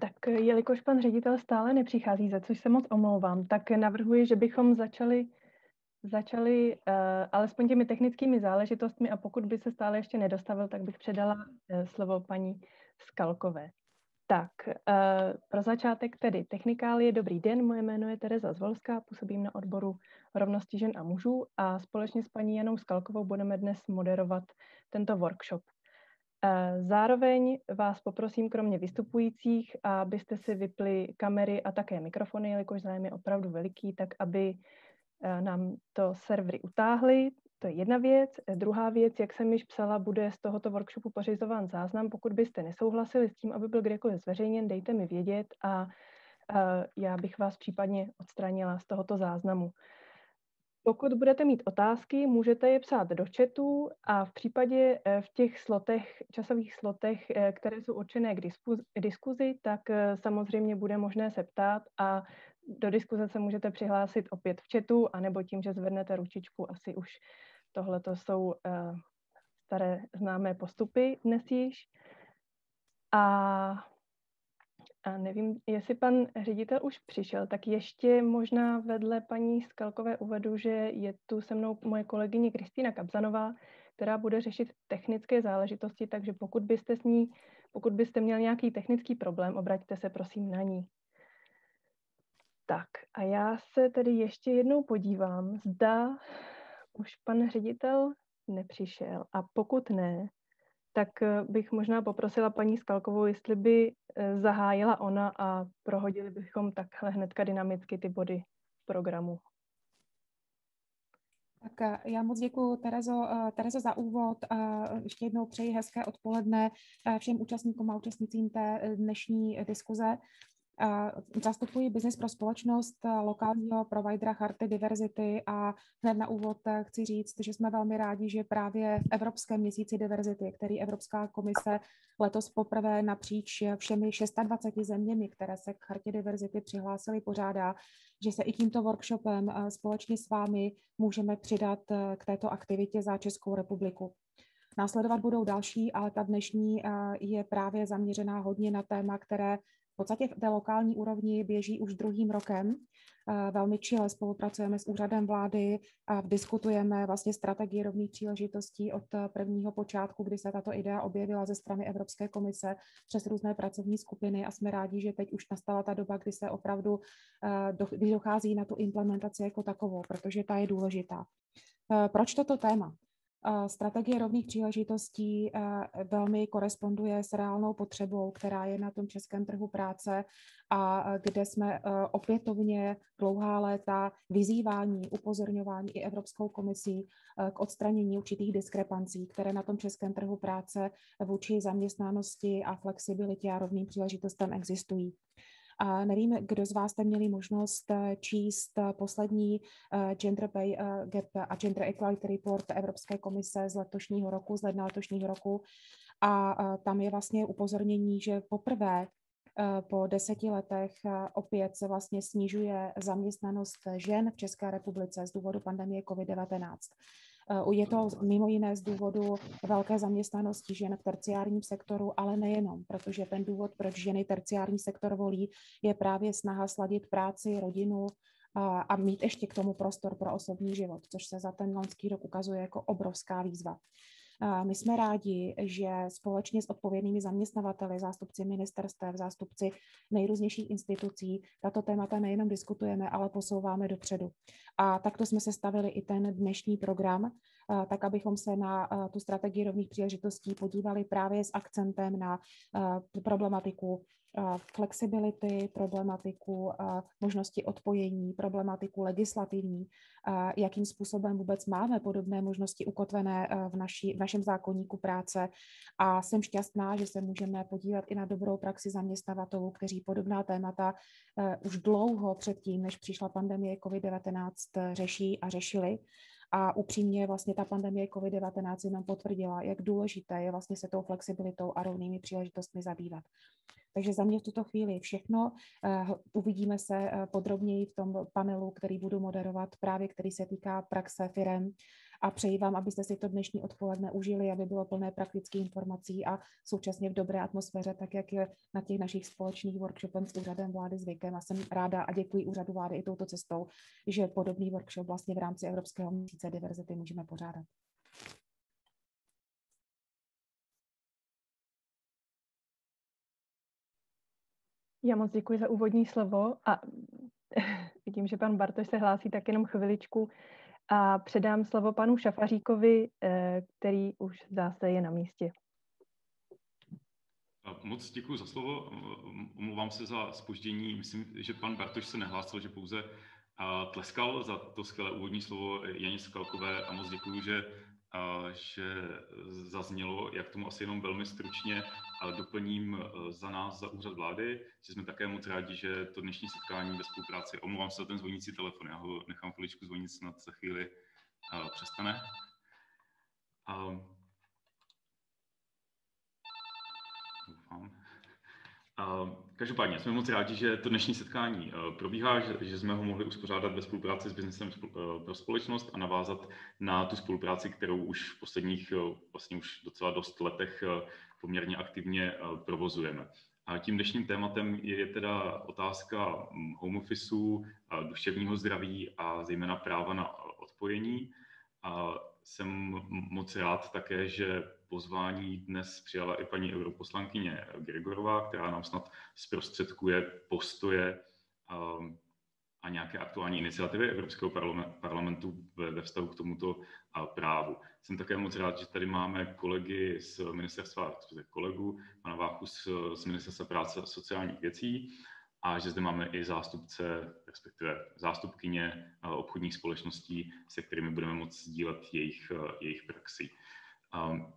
Tak jelikož pan ředitel stále nepřichází, za což se moc omlouvám, tak navrhuji, že bychom začali, začali uh, alespoň těmi technickými záležitostmi a pokud by se stále ještě nedostavil, tak bych předala uh, slovo paní Skalkové. Tak, uh, pro začátek tedy technikálie. Dobrý den, moje jméno je Tereza Zvolská, působím na odboru rovnosti žen a mužů a společně s paní Janou Skalkovou budeme dnes moderovat tento workshop. Zároveň vás poprosím, kromě vystupujících, abyste si vypli kamery a také mikrofony, jelikož zájem je opravdu veliký, tak aby uh, nám to servery utáhly. To je jedna věc. Druhá věc, jak jsem již psala, bude z tohoto workshopu pořizován záznam. Pokud byste nesouhlasili s tím, aby byl kdekoliv zveřejněn, dejte mi vědět a já bych vás případně odstranila z tohoto záznamu. Pokud budete mít otázky, můžete je psát do chatu a v případě e, v těch slotech, časových slotech, e, které jsou určené k diskuzi, tak e, samozřejmě bude možné se ptát a do diskuze se můžete přihlásit opět v chatu, anebo tím, že zvednete ručičku, asi už tohle to jsou staré známé postupy dnes již. A, a nevím, jestli pan ředitel už přišel, tak ještě možná vedle paní Skalkové uvedu, že je tu se mnou moje kolegyně Kristýna Kabzanová, která bude řešit technické záležitosti, takže pokud byste s ní, pokud byste měl nějaký technický problém, obraťte se prosím na ní. Tak a já se tedy ještě jednou podívám, zda už pan ředitel nepřišel a pokud ne, tak eh, bych možná poprosila paní Skalkovou, jestli by eh, zahájila ona a prohodili bychom takhle hnedka dynamicky ty body programu. Tak eh, já moc děkuji Terezo, Terezo za úvod. Ještě jednou přeji hezké odpoledne všem účastníkům a účastnicím té dnešní diskuze. Zastupuji Business pro společnost eh, lokálního providera Charty diverzity a hned na úvod eh, chci říct, že jsme velmi rádi, že právě v Evropském měsíci diverzity, který Evropská komise letos poprvé napříč všemi 26 zeměmi, které se k Chartě diverzity přihlásily, pořádá, že se i tímto workshopem eh, společně s vámi můžeme přidat k této aktivitě za Českou republiku. Následovat budou další, ale ta dnešní je právě zaměřená hodně na téma, které podstatě v té lokální úrovni běží už druhým rokem. Eh, velmi čile spolupracujeme s úřadem vlády a diskutujeme vlastně strategii rovných příležitostí od eh, prvního počátku, kdy se tato idea objevila ze strany Evropské komise přes různé pracovní skupiny a jsme rádi, že teď už nastala ta doba, kdy se opravdu eh, kdy dochází na tu implementaci jako takovou, protože ta je důležitá. Proč toto téma? Strategie rovných příležitostí velmi koresponduje s reálnou potřebou, která je na tom českém trhu práce a kde jsme opětovně dlouhá léta vyzývání, upozorňování i Evropskou komisí k odstranění určitých diskrepancí, které na tom českém trhu práce vůči zaměstnanosti a flexibilitě a rovným příležitostem existují. A nevím, kdo z vás jste měli možnost eh, číst eh, poslední eh, Gender Pay Gap a Gender Equality Report Evropské komise z letošního roku, z ledna letošního roku. A tam je vlastně upozornění, že poprvé po deseti letech opět se vlastně snižuje zaměstnanost žen v České republice z důvodu pandemie COVID-19. Eh, je to mimo jiné z důvodu velké zaměstnanosti žen v terciárním sektoru, ale nejenom, protože ten důvod, proč ženy terciární sektor volí, je právě snaha sladit práci, rodinu a, a mít ještě k tomu prostor pro osobní život, což se za ten loňský rok ukazuje jako obrovská výzva. My jsme rádi, že společně s odpovědnými zaměstnavateli, zástupci ministerstev, zástupci nejrůznějších institucí, tato témata nejenom diskutujeme, ale posouváme dopředu. A takto jsme se stavili i ten dnešní program, tak abychom se na tu strategii rovných příležitostí podívali právě s akcentem na problematiku flexibility, problematiku možnosti odpojení, problematiku legislativní, jakým způsobem vůbec máme podobné možnosti ukotvené v, naší, v našem zákonníku práce. A jsem šťastná, že se můžeme podívat i na dobrou praxi zaměstnavatelů, kteří podobná témata už dlouho předtím, než přišla pandemie COVID-19, řeší a řešili. A upřímně vlastně ta pandemie COVID-19 nám potvrdila, jak důležité je vlastně se tou flexibilitou a rovnými příležitostmi zabývat. Takže za mě v tuto chvíli všechno. Eh, uvidíme se eh, podrobněji v tom panelu, který budu moderovat, právě který se týká praxe firem a přeji vám, abyste si to dnešní odpoledne užili, aby bylo plné praktických informací a současně v dobré atmosféře, tak jak je na těch našich společných workshopech s úřadem vlády zvykem. A jsem ráda a děkuji úřadu vlády i touto cestou, že podobný workshop vlastně v rámci Evropského měsíce diverzity můžeme pořádat. Já moc děkuji za úvodní slovo a vidím, že pan Bartoš se hlásí tak jenom chviličku a předám slovo panu Šafaříkovi, eh, který už zdá se je na místě. Moc děkuji za slovo. Omlouvám se za spoždění. Myslím, že pan Bartoš se nehlásil, že pouze tleskal za to skvělé úvodní slovo Janě Skalkové a moc děkuji, že že zaznělo, jak tomu asi jenom velmi stručně doplním e, za nás, za úřad vlády, že jsme také moc rádi, že to dnešní setkání ve spolupráci, omlouvám se za ten zvonící telefon, já ho nechám chviličku zvonit, snad za chvíli přestane. Doufám. Každopádně jsme moc rádi, že to dnešní setkání eh, probíhá, že, že jsme ho mohli uspořádat ve spolupráci s Biznesem eh, pro společnost a navázat na tu spolupráci, kterou už v posledních eh, vlastně už docela dost letech poměrně aktivně provozujeme. A tím dnešním tématem je teda otázka hm, home officeu, duševního zdraví a zejména práva na odpojení. A jsem moc rád také, že pozvání dnes přijala i paní europoslankyně Gregorová, která nám snad zprostředkuje postoje um, a nějaké aktuální iniciativy Evropského parlamentu ve, vztahu k tomuto právu. Jsem také moc rád, že tady máme kolegy z ministerstva, kolegu, pana Váchu z, z ministerstva práce a sociálních věcí a že zde máme i zástupce, respektive zástupkyně obchodních společností, se kterými budeme moct sdílet jejich, jejich praxi. Um,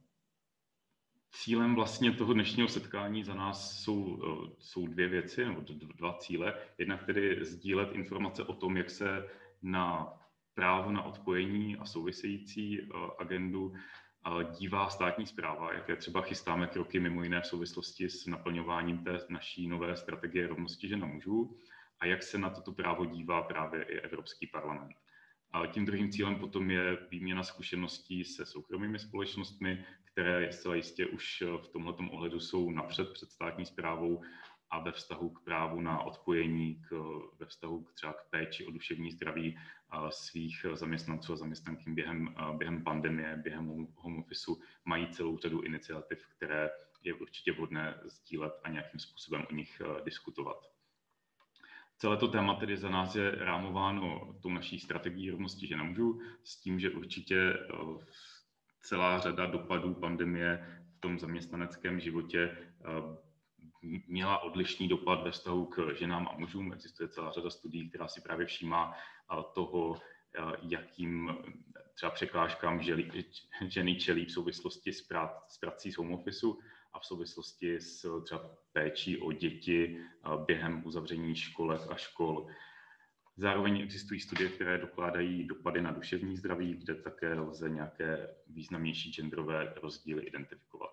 Cílem vlastně toho dnešního setkání za nás jsou, eh, jsou dvě věci, nebo dva cíle. Jednak tedy sdílet informace o tom, jak se na právo na odpojení a související eh, agendu eh, dívá státní zpráva, jaké třeba chystáme kroky mimo jiné v souvislosti s naplňováním té naší nové strategie rovnosti žen a mužů a jak se na toto právo dívá právě i Evropský parlament. A tím druhým cílem potom je výměna zkušeností se soukromými společnostmi, které zcela jistě už v tomto ohledu jsou napřed před státní zprávou a ve vztahu k právu na odpojení, k, ve vztahu k třeba k péči o duševní zdraví svých zaměstnanců a zaměstnanky během, během pandemie, během home officeu, mají celou řadu iniciativ, které je určitě vhodné sdílet a nějakým způsobem o nich diskutovat. Celé to téma tedy za nás je rámováno tou naší strategií rovnosti žen a mužů s tím, že určitě celá řada dopadů pandemie v tom zaměstnaneckém životě eh, měla odlišný dopad ve vztahu k ženám a mužům. Existuje celá řada studií, která si právě všímá toho, jakým třeba překážkám ženy čelí v souvislosti s, s prací z home office a v souvislosti s třeba péčí o děti během uzavření školek a škol. Zároveň existují studie, které dokládají dopady na duševní zdraví, kde také lze nějaké významnější genderové rozdíly identifikovat.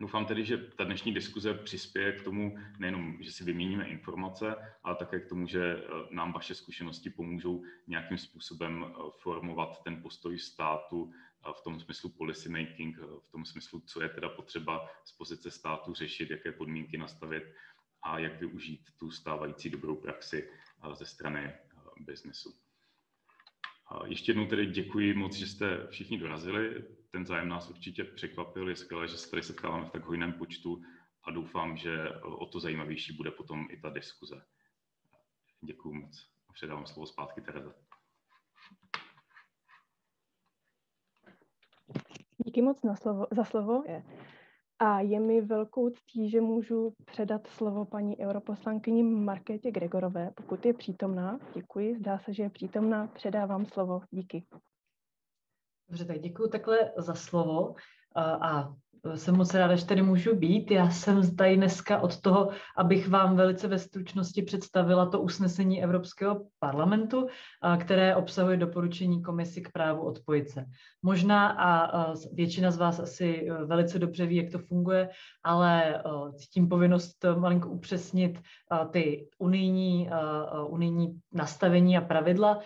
Doufám tedy, že ta dnešní diskuze přispěje k tomu nejenom, že si vyměníme informace, ale také k tomu, že eh, nám vaše zkušenosti pomůžou nějakým způsobem eh, formovat ten postoj státu eh, v tom smyslu policy making, v tom smyslu, co je teda potřeba z pozice státu řešit, jaké podmínky nastavit a jak využít tu stávající dobrou praxi ze strany biznesu. Ještě jednou tedy děkuji moc, že jste všichni dorazili. Ten zájem nás určitě překvapil. Je skvělé, že se tady setkáváme v tak hojném počtu a doufám, že o to zajímavější bude potom i ta diskuze. Děkuji moc a předávám slovo zpátky Tereze. Díky moc na slovo, za slovo. A je mi velkou ctí, že můžu předat slovo paní europoslankyni Markétě Gregorové, pokud je přítomná. Děkuji, zdá se, že je přítomná. Předávám slovo. Díky. Dobře, tak děkuji takhle za slovo. A jsem moc ráda, že tady můžu být. Já jsem tady dneska od toho, abych vám velice ve stručnosti představila to usnesení Evropského parlamentu, které obsahuje doporučení komisi k právu odpojit se. Možná a většina z vás asi e, velice dobře ví, jak to funguje, ale e, cítím povinnost malinko upřesnit ty unijní, unijní nastavení a pravidla.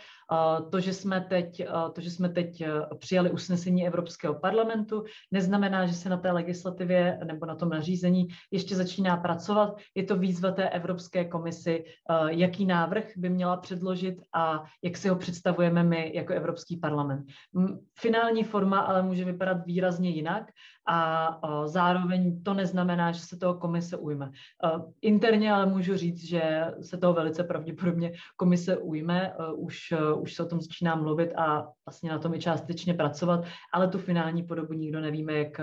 To, že jsme teď, to, že jsme teď e, přijali usnesení Evropského parlamentu, neznamená, že se na té legislativě nebo na tom nařízení ještě začíná pracovat. Je to výzva té Evropské komisi, jaký návrh by měla předložit a jak si ho představujeme my jako Evropský parlament. Finální forma ale může vypadat výrazně jinak a zároveň to neznamená, že se toho komise ujme. Interně ale můžu říct, že se toho velice pravděpodobně komise ujme, už, už se o tom začíná mluvit a vlastně na tom i částečně pracovat, ale tu finální podobu nikdo nevíme, jak,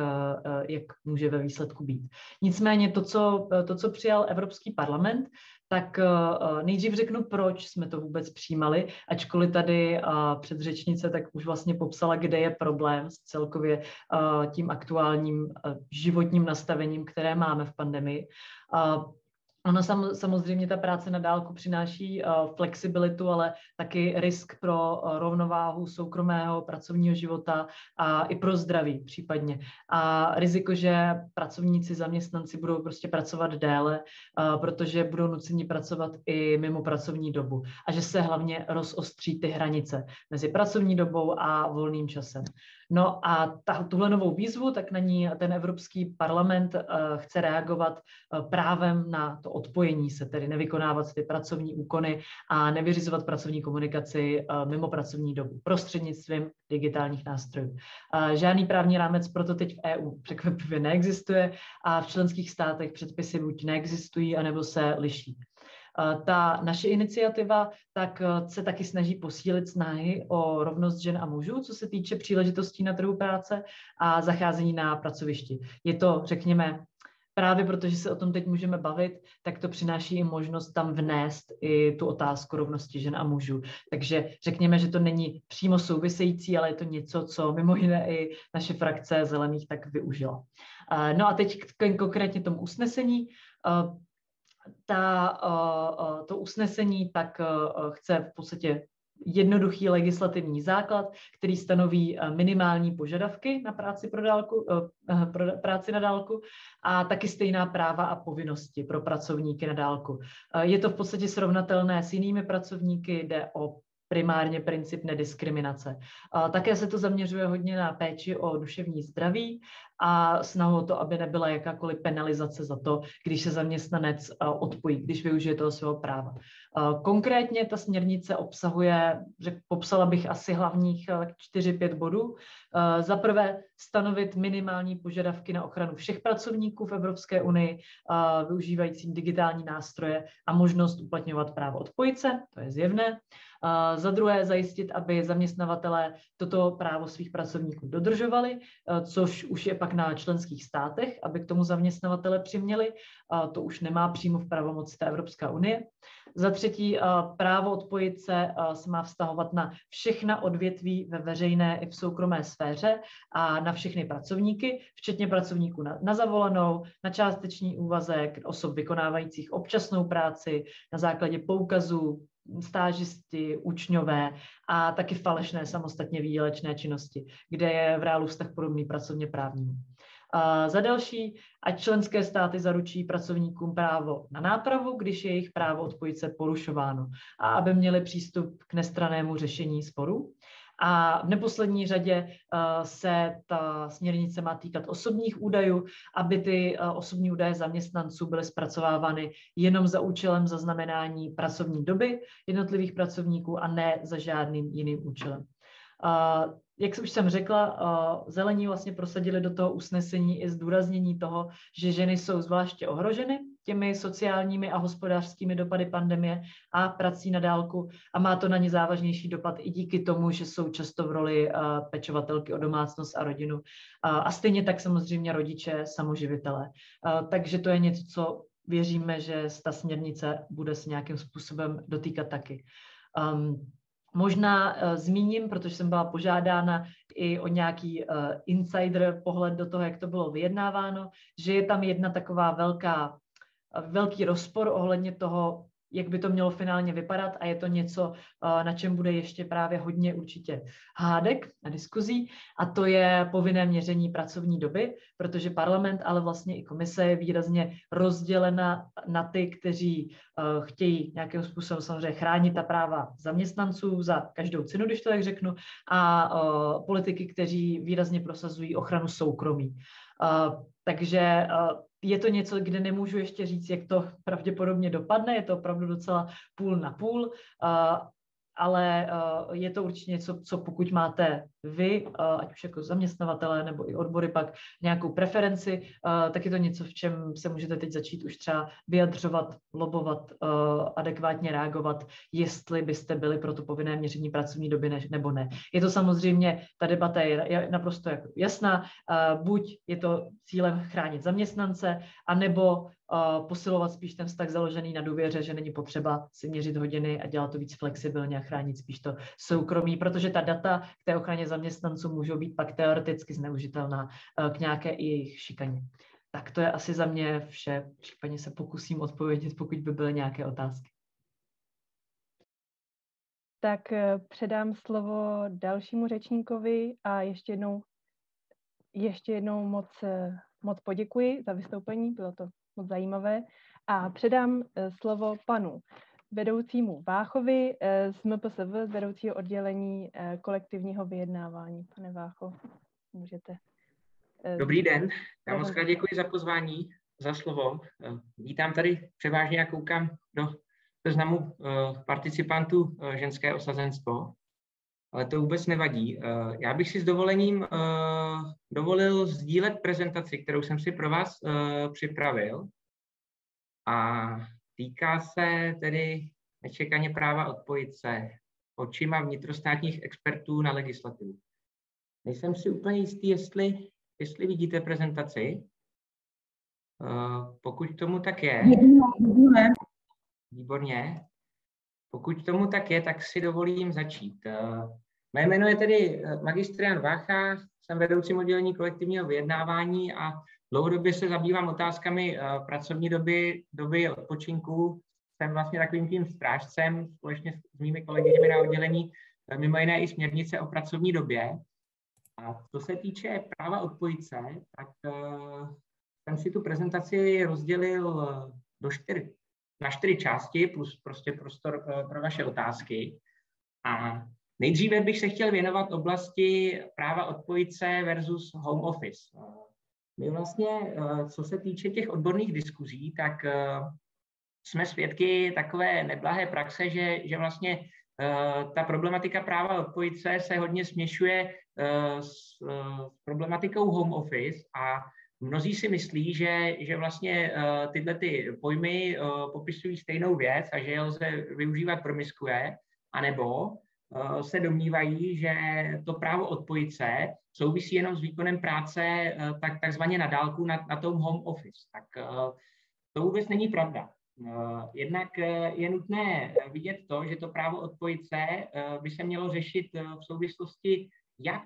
jak může ve výsledku být. Nicméně to, co, to, co přijal Evropský parlament, tak uh, nejdřív řeknu, proč jsme to vůbec přijímali, ačkoliv tady uh, předřečnice tak už vlastně popsala, kde je problém s celkově tím aktuálním životním nastavením, které máme v pandemii. Ono sam, samozřejmě ta práce na dálku přináší uh, flexibilitu, ale taky risk pro uh, rovnováhu soukromého pracovního života a i pro zdraví případně. A riziko, že pracovníci, zaměstnanci budou prostě pracovat déle, uh, protože budou nuceni pracovat i mimo pracovní dobu. A že se hlavně rozostří ty hranice mezi pracovní dobou a volným časem. No a ta, tuhle novou výzvu, tak na ní ten Evropský parlament uh, chce reagovat uh, právem na to odpojení se, tedy nevykonávat ty pracovní úkony a nevyřizovat pracovní komunikaci uh, mimo pracovní dobu prostřednictvím digitálních nástrojů. Žádný právní rámec proto teď v EU překvapivě neexistuje a v členských státech předpisy buď neexistují, anebo se liší. Ta naše iniciativa tak eh, se taky snaží posílit snahy o rovnost žen a mužů, co se týče příležitostí na trhu práce a zacházení na pracovišti. Je to, řekněme, právě protože se o tom teď můžeme bavit, tak to přináší i možnost tam vnést i tu otázku rovnosti žen a mužů. Takže řekněme, že to není přímo související, ale je to něco, co mimo jiné i naše frakce zelených tak využila. Eh, no a teď konkrétně tomu usnesení. Eh, ta, to usnesení tak chce v podstatě jednoduchý legislativní základ, který stanoví minimální požadavky na práci pro, dálku, pro práci na dálku a taky stejná práva a povinnosti pro pracovníky na dálku. Je to v podstatě srovnatelné s jinými pracovníky, jde o primárně princip nediskriminace. Také se to zaměřuje hodně na péči o duševní zdraví a snahu o to, aby nebyla jakákoliv penalizace za to, když se zaměstnanec odpojí, když využije toho svého práva. Konkrétně ta směrnice obsahuje, že popsala bych asi hlavních 4-5 bodů. Za prvé stanovit minimální požadavky na ochranu všech pracovníků v Evropské unii, využívající digitální nástroje a možnost uplatňovat právo odpojit se, to je zjevné. Za druhé zajistit, aby zaměstnavatelé toto právo svých pracovníků dodržovali, což už je pak na členských státech, aby k tomu zaměstnavatele přiměli. To už nemá přímo v pravomoci ta Evropská unie. Za třetí, právo odpojit se se má vztahovat na všechna odvětví ve veřejné i v soukromé sféře a na všechny pracovníky, včetně pracovníků na, na zavolenou, na částečný úvazek, osob vykonávajících občasnou práci, na základě poukazů, stážisti, učňové a taky falešné samostatně výdělečné činnosti, kde je v reálu vztah podobný pracovně právnímu. A za další, ať členské státy zaručí pracovníkům právo na nápravu, když je jejich právo odpojit se porušováno a aby měli přístup k nestranému řešení sporu. A v neposlední řadě uh, se ta směrnice má týkat osobních údajů, aby ty uh, osobní údaje zaměstnanců byly zpracovávány jenom za účelem zaznamenání pracovní doby jednotlivých pracovníků a ne za žádným jiným účelem. Uh, jak už jsem řekla, zelení vlastně prosadili do toho usnesení i zdůraznění toho, že ženy jsou zvláště ohroženy těmi sociálními a hospodářskými dopady pandemie a prací na dálku a má to na ně závažnější dopad i díky tomu, že jsou často v roli pečovatelky o domácnost a rodinu a stejně tak samozřejmě rodiče samoživitelé. Takže to je něco, co věříme, že ta směrnice bude se nějakým způsobem dotýkat taky. Um, Možná uh, zmíním, protože jsem byla požádána i o nějaký uh, insider pohled do toho, jak to bylo vyjednáváno, že je tam jedna taková velká, velký rozpor ohledně toho, jak by to mělo finálně vypadat a je to něco, eh, na čem bude ještě právě hodně určitě hádek a diskuzí a to je povinné měření pracovní doby, protože parlament, ale vlastně i komise je výrazně rozdělena na ty, kteří eh, chtějí nějakým způsobem samozřejmě chránit ta práva zaměstnanců za každou cenu, když to tak řeknu, a eh, politiky, kteří výrazně prosazují ochranu soukromí. Takže je to něco, kde nemůžu ještě říct, jak to pravděpodobně dopadne, je to opravdu docela půl na půl ale uh, je to určitě něco, co pokud máte vy, uh, ať už jako zaměstnavatele nebo i odbory pak nějakou preferenci, uh, tak je to něco, v čem se můžete teď začít už třeba vyjadřovat, lobovat, adekvátně reagovat, jestli byste byli pro to povinné měření pracovní doby ne, nebo ne. Je to samozřejmě, ta debata je, je naprosto jako jasná, buď je to cílem chránit zaměstnance, anebo posilovat spíš ten vztah založený na důvěře, že není potřeba si měřit hodiny a dělat to víc flexibilně a chránit spíš to soukromí, protože ta data k té ochraně zaměstnanců můžou být pak teoreticky zneužitelná eh, k nějaké i jejich šikaně. Tak to je asi za mě vše. Případně se pokusím odpovědět, pokud by byly nějaké otázky. Tak eh, předám slovo dalšímu řečníkovi a ještě jednou, ještě jednou moc, eh, moc poděkuji za vystoupení, bylo to moc zajímavé. A předám slovo panu vedoucímu Váchovi eh, z MPSV, z vedoucího oddělení eh, kolektivního vyjednávání. Pane Vácho, můžete. Dobrý den, já moc krát děkuji za pozvání, za slovo. Vítám tady převážně a koukám do seznamu participantů ženské osazenstvo, ale to vůbec nevadí. Já bych si s dovolením dovolil sdílet prezentaci, kterou jsem si pro vás připravil. A týká se tedy nečekaně práva odpojit se očima vnitrostátních expertů na legislativu. Nejsem si úplně jistý, jestli, jestli vidíte prezentaci. Uh, pokud tomu tak je, výborně. Pokud tomu tak je, tak si dovolím začít. Uh, mé jméno je tedy eh, magistrian Vácha, jsem vedoucím oddělení kolektivního vyjednávání a Dlouhodobě se zabývám otázkami uh, pracovní doby, doby odpočinku. Jsem vlastně takovým tím strážcem společně s mými kolegy na oddělení, uh, mimo jiné i směrnice o pracovní době. A co se týče práva odpojit tak uh, jsem si tu prezentaci rozdělil do čtyři, na čtyři části, plus prostě prostor pro vaše otázky. A nejdříve bych se chtěl věnovat oblasti práva odpojit versus home office. My vlastně, eh, co se týče těch odborných diskuzí, tak eh, jsme svědky takové neblahé praxe, že, že vlastně eh, ta problematika práva odpojit se hodně směšuje s, problematikou home office a mnozí si myslí, že, že vlastně tyhle ty pojmy popisují stejnou věc a že je lze využívat promiskuje, anebo se domnívají, že to právo odpojit se souvisí jenom s výkonem práce eh, tak, takzvaně na dálku na, na tom home office. Tak eh, to vůbec není pravda. Jednak je nutné vidět to, že to právo odpojit se by se mělo řešit v souvislosti jak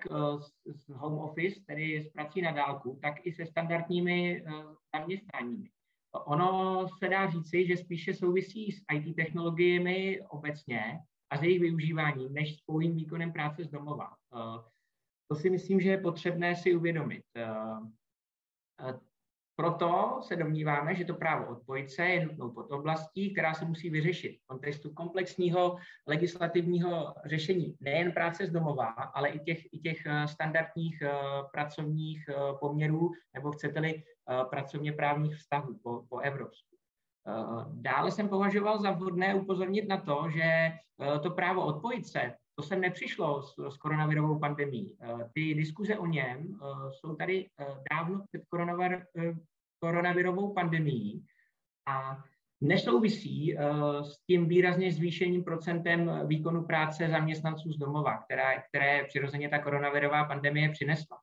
s home office, tedy s prací na dálku, tak i se standardními zaměstnáními. Ono se dá říci, že spíše souvisí s IT technologiemi obecně, a s jejich využíváním, než s pouhým výkonem práce z domova. Eh, to si myslím, že je potřebné si uvědomit. Eh, eh, proto se domníváme, že to právo odpojit se je nutnou pod oblastí, která se musí vyřešit v kontextu komplexního legislativního řešení nejen práce z domova, ale i těch, i těch standardních pracovních poměrů, nebo chcete-li pracovně právních vztahů po, po Evropsku. Eh, dále jsem považoval za vhodné upozornit na to, že eh, to právo odpojit se, to sem nepřišlo s, s koronavirovou pandemí. Eh, ty diskuze o něm jsou tady dávno před koronavirovou pandemí a nesouvisí s tím výrazně zvýšeným procentem výkonu práce zaměstnanců z domova, která, které přirozeně ta koronavirová pandemie přinesla.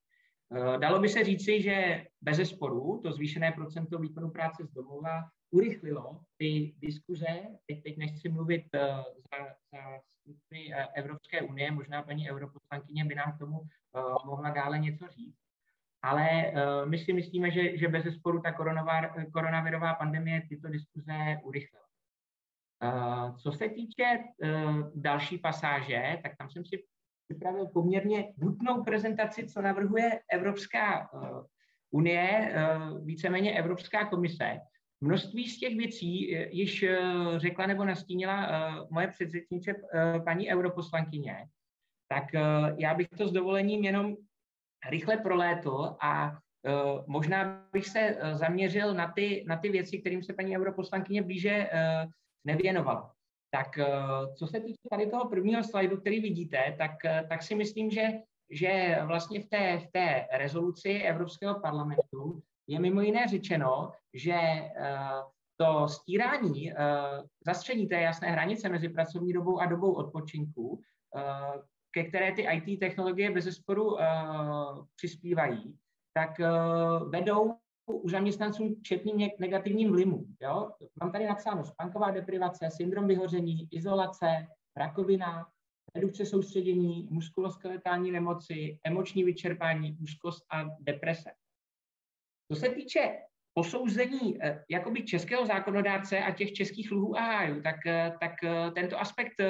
Dalo by se říci, že bez sporu to zvýšené procento výkonu práce z domova urychlilo ty diskuze, teď, teď nechci mluvit uh, za, za skupiny uh, Evropské unie, možná paní europoslankyně by nám k tomu uh, mohla dále něco říct, ale uh, my si myslíme, že, že bez sporu ta koronavirová pandemie tyto diskuze urychlila. Uh, co se týče uh, další pasáže, tak tam jsem si připravil poměrně hutnou prezentaci, co navrhuje Evropská uh, unie, víceméně Evropská komise. Množství z těch věcí již uh, řekla nebo nastínila uh, moje předřečnice paní europoslankyně. Tak já bych to s dovolením jenom rychle prolétl a možná bych se zaměřil na ty, na ty věci, kterým se paní europoslankyně blíže nevěnovala. Tak eh, co se týče tady toho prvního slajdu, který vidíte, tak, eh, tak si myslím, že, že vlastně v té, v té rezoluci Evropského parlamentu je mimo jiné řečeno, že eh, to stírání, zastření té jasné hranice mezi pracovní dobou a dobou odpočinku, ke které ty IT technologie bez zesporu přispívají, tak vedou u zaměstnanců četným negativním vlivům. Jo? Mám tady napsáno spánková deprivace, syndrom vyhoření, izolace, rakovina, redukce soustředění, muskuloskeletální nemoci, emoční vyčerpání, úzkost a deprese. Co se týče posouzení eh, jakoby českého zákonodárce a těch českých luhů a hájů, tak, eh, tak eh, tento aspekt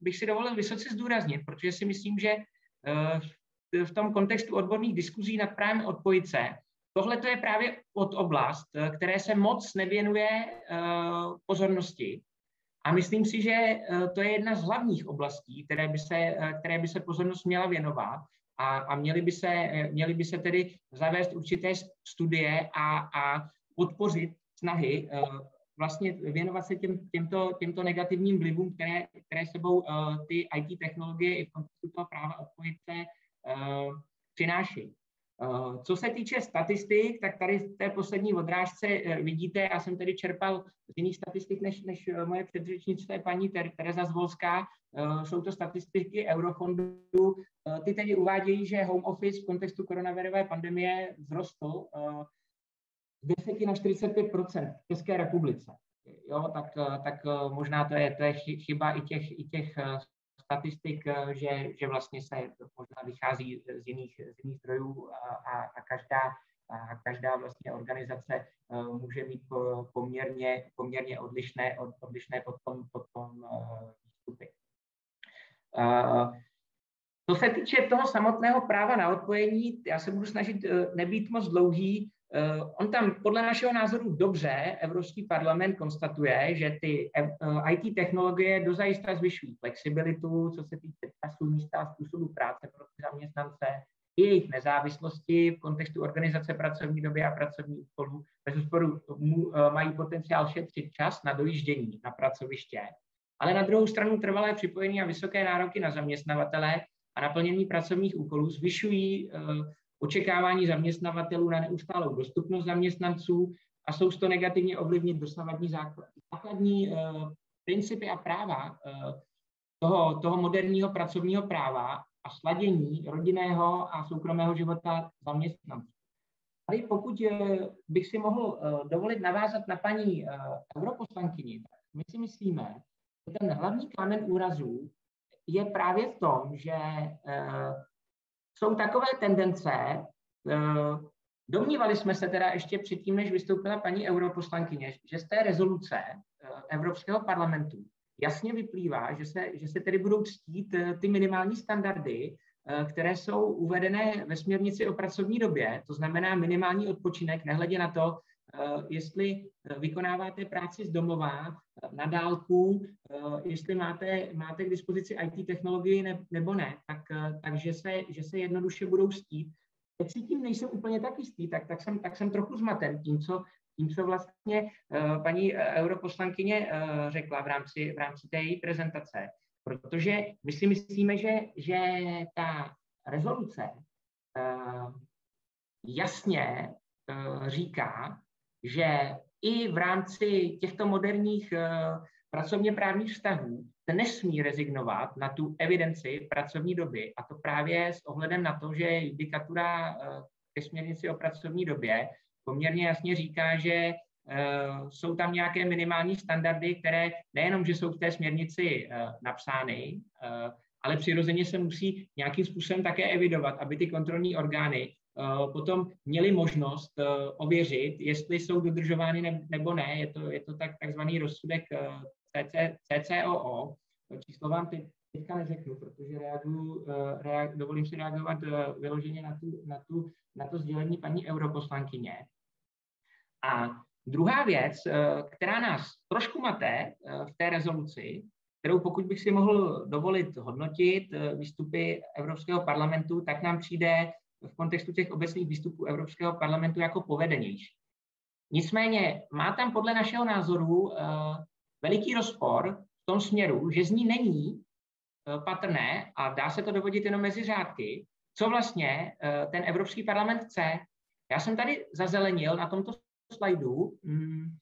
bych si dovolil vysoce zdůraznit, protože si myslím, že v tom kontextu odborných diskuzí nad právem odpojit se Tohle to je právě od oblast, které se moc nevěnuje pozornosti. A myslím si, že to je jedna z hlavních oblastí, které by se, které by se pozornost měla věnovat. A, a měly, by se, měly by se tedy zavést určité studie a, a podpořit snahy vlastně věnovat se těm, těmto, těmto negativním vlivům, které, které sebou ty IT technologie i v kontextu toho práva odpojit se přináší. Eh, co se týče statistik, tak tady v té poslední odrážce eh, vidíte, já jsem tedy čerpal z jiných statistik než, než eh, moje předřečnice paní Tereza Zvolská, jsou to statistiky Eurofondu. Ty tedy uvádějí, že home office v kontextu koronavirové pandemie vzrostl z 10 na 45% v České republice. Jo, tak, tak možná to je, to je chyba i těch, i těch statistik, eh, že, že vlastně se možná vychází z jiných, z jiných zdrojů a, a každá, a každá vlastně organizace eh, může mít poměrně, poměrně odlišné, od, odlišné potom, potom eh, výstupy. Co se týče toho samotného práva na odpojení, já se budu snažit nebýt moc dlouhý. Eh, on tam podle našeho názoru dobře Evropský parlament konstatuje, že ty eh, IT technologie dozajista zvyšují flexibilitu, co se týče času, místa a způsobu práce pro ty zaměstnance, jejich nezávislosti v kontextu organizace pracovní doby a pracovní úkolů. Bez úsporu eh, mají potenciál šetřit čas na dojíždění na pracoviště, ale na druhou stranu trvalé připojení a vysoké nároky na zaměstnavatele a naplnění pracovních úkolů zvyšují očekávání zaměstnavatelů na neustálou dostupnost zaměstnanců a jsou to negativně ovlivnit dosavadní základ. základní uh, principy a práva uh, toho, toho moderního pracovního práva a sladění rodinného a soukromého života zaměstnanců. Tady pokud uh, bych si mohl uh, dovolit navázat na paní uh, europoslankyni, my si myslíme, že ten hlavní kámen úrazu je právě v tom, že jsou takové tendence, eh, domnívali jsme se teda ještě předtím, než vystoupila paní europoslankyně, že z té rezoluce eh, Evropského parlamentu jasně vyplývá, že se, že se tedy budou ctít eh, ty minimální standardy, které jsou uvedené ve směrnici o pracovní době, to znamená minimální odpočinek, nehledě na to, jestli vykonáváte práci z domova, na dálku, jestli máte, máte k dispozici IT technologii ne, nebo ne, tak, takže se, že se jednoduše budou stít. Teď si tím nejsem úplně tak jistý, tak, tak, jsem, tak jsem trochu zmaten tím, co, tím, co vlastně paní europoslankyně řekla v rámci, v rámci té její prezentace. Protože my si myslíme, že, že ta rezoluce jasně říká, že i v rámci těchto moderních uh, pracovně právních vztahů se nesmí rezignovat na tu evidenci pracovní doby a to právě s ohledem na to, že judikatura uh, ke směrnici o pracovní době poměrně jasně říká, že jsou tam nějaké minimální standardy, které nejenom, že jsou v té směrnici napsány, ale přirozeně se musí nějakým způsobem také evidovat, aby ty kontrolní orgány potom měly možnost ověřit, jestli jsou dodržovány nebo ne. Je to, je to tak, takzvaný rozsudek CC, CCOO. Číslo vám teď, teďka neřeknu, protože reaguju, reag, dovolím si reagovat vyloženě na, tu, na, tu, na to sdělení paní europoslankyně. A druhá věc, která nás trošku maté v té rezoluci, kterou pokud bych si mohl dovolit hodnotit výstupy Evropského parlamentu, tak nám přijde v kontextu těch obecných výstupů Evropského parlamentu jako povedenější. Nicméně má tam podle našeho názoru veliký rozpor v tom směru, že z ní není patrné, a dá se to dovodit jenom mezi řádky, co vlastně ten Evropský parlament chce. Já jsem tady zazelenil na tomto slajdu mm,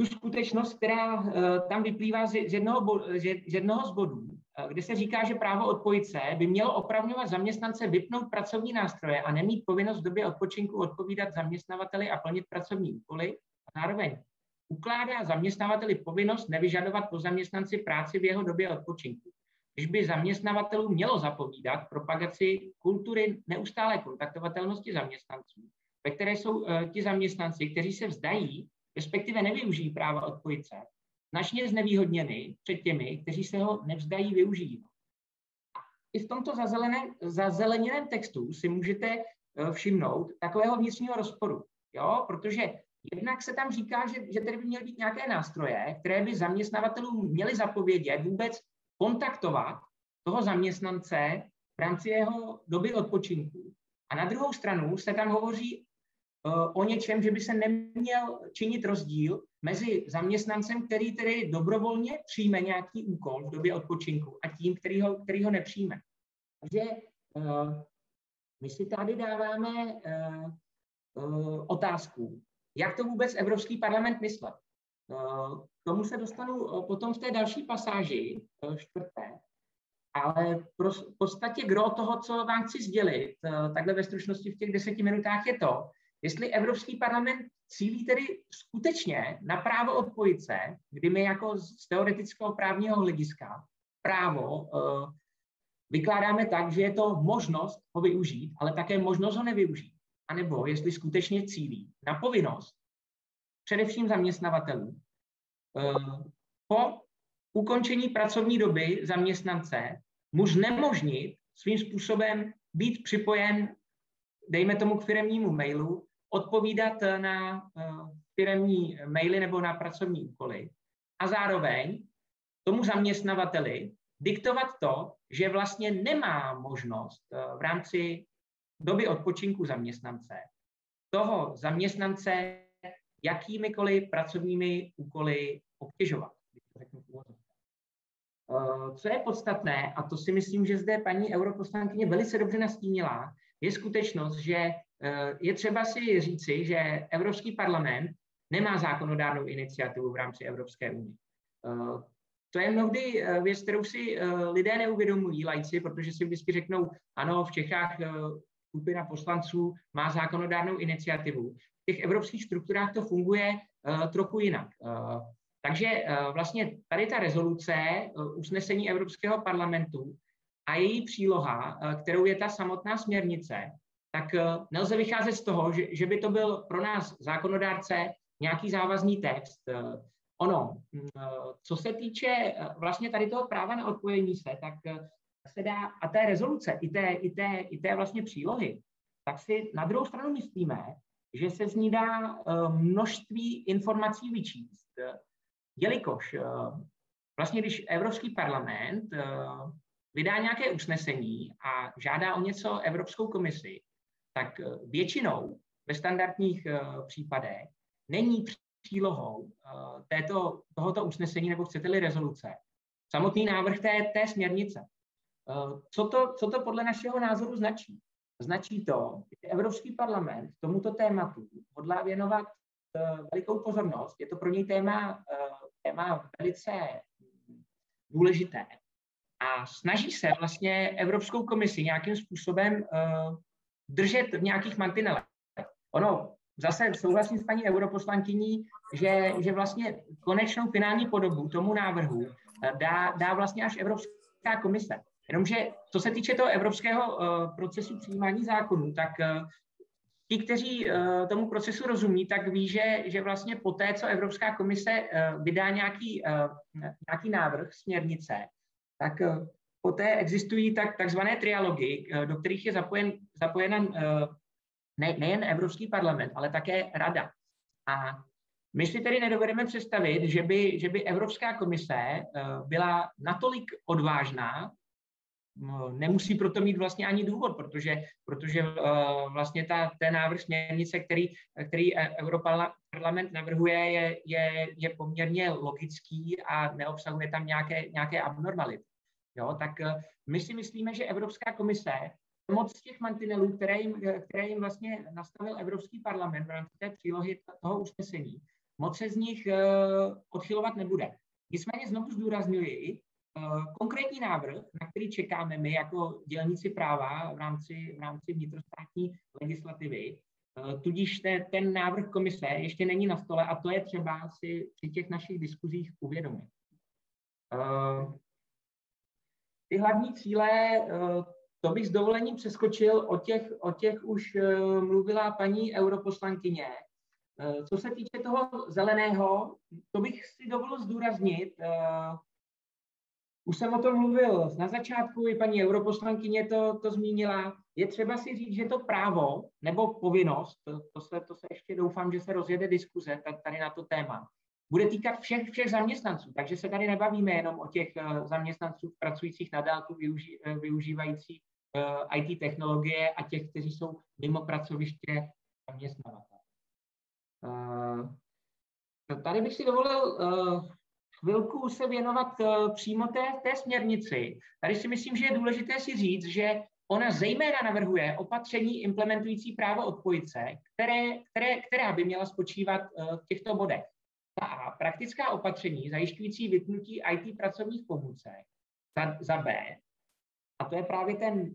tu skutečnost, která eh, tam vyplývá z jednoho, z jednoho z bodů, eh, kde se říká, že právo odpojit se by mělo opravňovat zaměstnance vypnout pracovní nástroje a nemít povinnost v době odpočinku odpovídat zaměstnavateli a plnit pracovní úkoly. A zároveň ukládá zaměstnavateli povinnost nevyžadovat po zaměstnanci práci v jeho době odpočinku. Když by zaměstnavatelů mělo zapovídat propagaci kultury neustálé kontaktovatelnosti zaměstnanců, ve které jsou uh, ti zaměstnanci, kteří se vzdají respektive nevyužijí práva odpojit značně znevýhodněny před těmi, kteří se ho nevzdají využít. I v tomto zazeleněném textu si můžete eh, všimnout takového vnitřního rozporu, jo? protože jednak se tam říká, že, že tady by měly být nějaké nástroje, které by zaměstnavatelům měly zapovědět vůbec kontaktovat toho zaměstnance v rámci jeho doby odpočinku. A na druhou stranu se tam hovoří o něčem, že by se neměl činit rozdíl mezi zaměstnancem, který tedy dobrovolně přijme nějaký úkol v době odpočinku a tím, který ho, který ho nepřijme. Takže uh, my si tady dáváme uh, otázku, jak to vůbec Evropský parlament myslel. K tomu se dostanu potom v té další pasáži, čtvrté. Ale v podstatě gro toho, co vám chci sdělit, takhle ve stručnosti v těch deseti minutách, je to, jestli Evropský parlament cílí tedy skutečně na právo odpojit se, kdy my jako z teoretického právního hlediska právo uh, vykládáme tak, že je to možnost ho využít, ale také možnost ho nevyužít. A nebo jestli skutečně cílí na povinnost především zaměstnavatelů uh, po ukončení pracovní doby zaměstnance mu znemožnit svým způsobem být připojen, dejme tomu k firemnímu mailu, odpovídat eh, na eh, firmní maily nebo na pracovní úkoly a zároveň tomu zaměstnavateli diktovat to, že vlastně nemá možnost eh, v rámci doby odpočinku zaměstnance toho zaměstnance jakýmikoliv pracovními úkoly obtěžovat. Co je podstatné, a to si myslím, že zde paní europoslankyně velice dobře nastínila, je skutečnost, že je třeba si říci, že Evropský parlament nemá zákonodárnou iniciativu v rámci Evropské unie. Eh, to je mnohdy eh, věc, kterou si lidé neuvědomují, lajci, protože si vždycky řeknou, ano, v Čechách skupina poslanců má zákonodárnou iniciativu. V těch evropských strukturách to funguje trochu jinak. Takže vlastně tady ta rezoluce, usnesení Evropského parlamentu a její příloha, kterou je ta samotná směrnice, tak eh, nelze vycházet z toho, že, že by to byl pro nás zákonodárce nějaký závazný text. Eh, ono, mm, eh, co se týče vlastně tady toho práva na odpojení se, tak se dá, a té rezoluce, i té, i té, i té vlastně přílohy, tak si na druhou stranu myslíme, že se z ní dá množství informací vyčíst, jelikož vlastně když Evropský parlament vydá nějaké usnesení a žádá o něco Evropskou komisi, tak eh, většinou ve standardních eh, případech není přílohou eh, této, tohoto usnesení nebo chcete-li rezoluce samotný návrh té, té směrnice. Co to, co to podle našeho názoru značí? Značí to, že Evropský parlament tomuto tématu hodlá věnovat velikou pozornost. Je to pro něj téma, téma velice důležité. A snaží se vlastně Evropskou komisi nějakým způsobem držet v nějakých mantinelech. Ono zase souhlasím s paní europoslankyní, že, že vlastně konečnou finální podobu tomu návrhu dá, dá vlastně až Evropská komise. Jenomže co se týče toho evropského uh, procesu přijímání zákonů, tak uh, ti, kteří uh, tomu procesu rozumí, tak ví, že, že vlastně po té, co Evropská komise uh, vydá nějaký, uh, nějaký návrh směrnice, tak uh, poté existují tak, takzvané trialogy, uh, do kterých je zapojen, zapojena uh, ne, nejen Evropský parlament, ale také Rada. A my si tedy nedovedeme představit, že by, že by Evropská komise byla natolik odvážná, nemusí proto mít vlastně ani důvod, protože, protože vlastně ta, ten návrh směrnice, který, který Europarlament navrhuje, je, je, je poměrně logický a neobsahuje tam nějaké, nějaké abnormality. Jo, tak my si myslíme, že Evropská komise moc těch mantinelů, které jim, které jim vlastně nastavil Evropský parlament v rámci té přílohy toho usnesení, moc se z nich uh, odchylovat nebude. Nicméně znovu zdůrazňuji, uh, konkrétní návrh, na který čekáme my jako dělníci práva v rámci, v rámci vnitrostátní legislativy, uh, tudíž te, ten návrh komise ještě není na stole a to je třeba si při těch našich diskuzích uvědomit. Ty hlavní cíle, to bych s dovolením přeskočil, o těch, o těch už mluvila paní europoslankyně. Eh, co se týče toho zeleného, to bych si dovolil zdůraznit. Eh, už jsem o tom mluvil na začátku, i paní europoslankyně to, to zmínila. Je třeba si říct, že to právo nebo povinnost, to, to, se, to se ještě doufám, že se rozjede diskuze tady na to téma, bude týkat všech, všech zaměstnanců. Takže se tady nebavíme jenom o těch eh, zaměstnanců pracujících na dálku, využí, využívající IT technologie a těch, kteří jsou mimo pracoviště zaměstnavatele. Eh, tady bych si dovolil eh, chvilku se věnovat eh, přímo té, té směrnici. Tady si myslím, že je důležité si říct, že ona zejména navrhuje opatření implementující právo odpojce, které, které, která by měla spočívat v těchto bodech. A praktická opatření zajišťující vypnutí IT pracovních pomůcek. Za, za B, a to je právě ten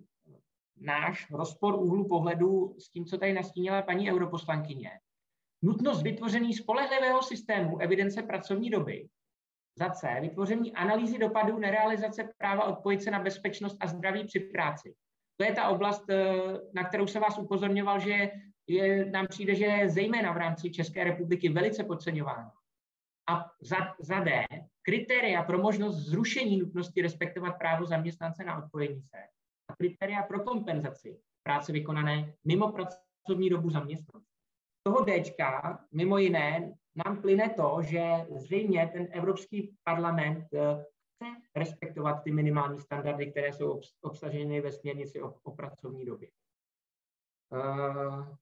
náš rozpor úhlu pohledu s tím, co tady nastínila paní europoslankyně, Nutnost vytvoření spolehlivého systému evidence pracovní doby. Za C. Vytvoření analýzy dopadů nerealizace práva odpojit se na bezpečnost a zdraví při práci. To je ta oblast, eh, na kterou se vás upozorňoval, že je, nám přijde, že je zejména v rámci České republiky velice podceňována. A za, za D. Kritéria pro možnost zrušení nutnosti respektovat právo zaměstnance na odpojení se a kritéria pro kompenzaci práce vykonané mimo pracovní dobu zaměstnance toho D mimo jiné nám plyne to, že zřejmě ten Evropský parlament eh, chce respektovat ty minimální standardy, které jsou obsaženy ve směrnici o, o pracovní době. Uh,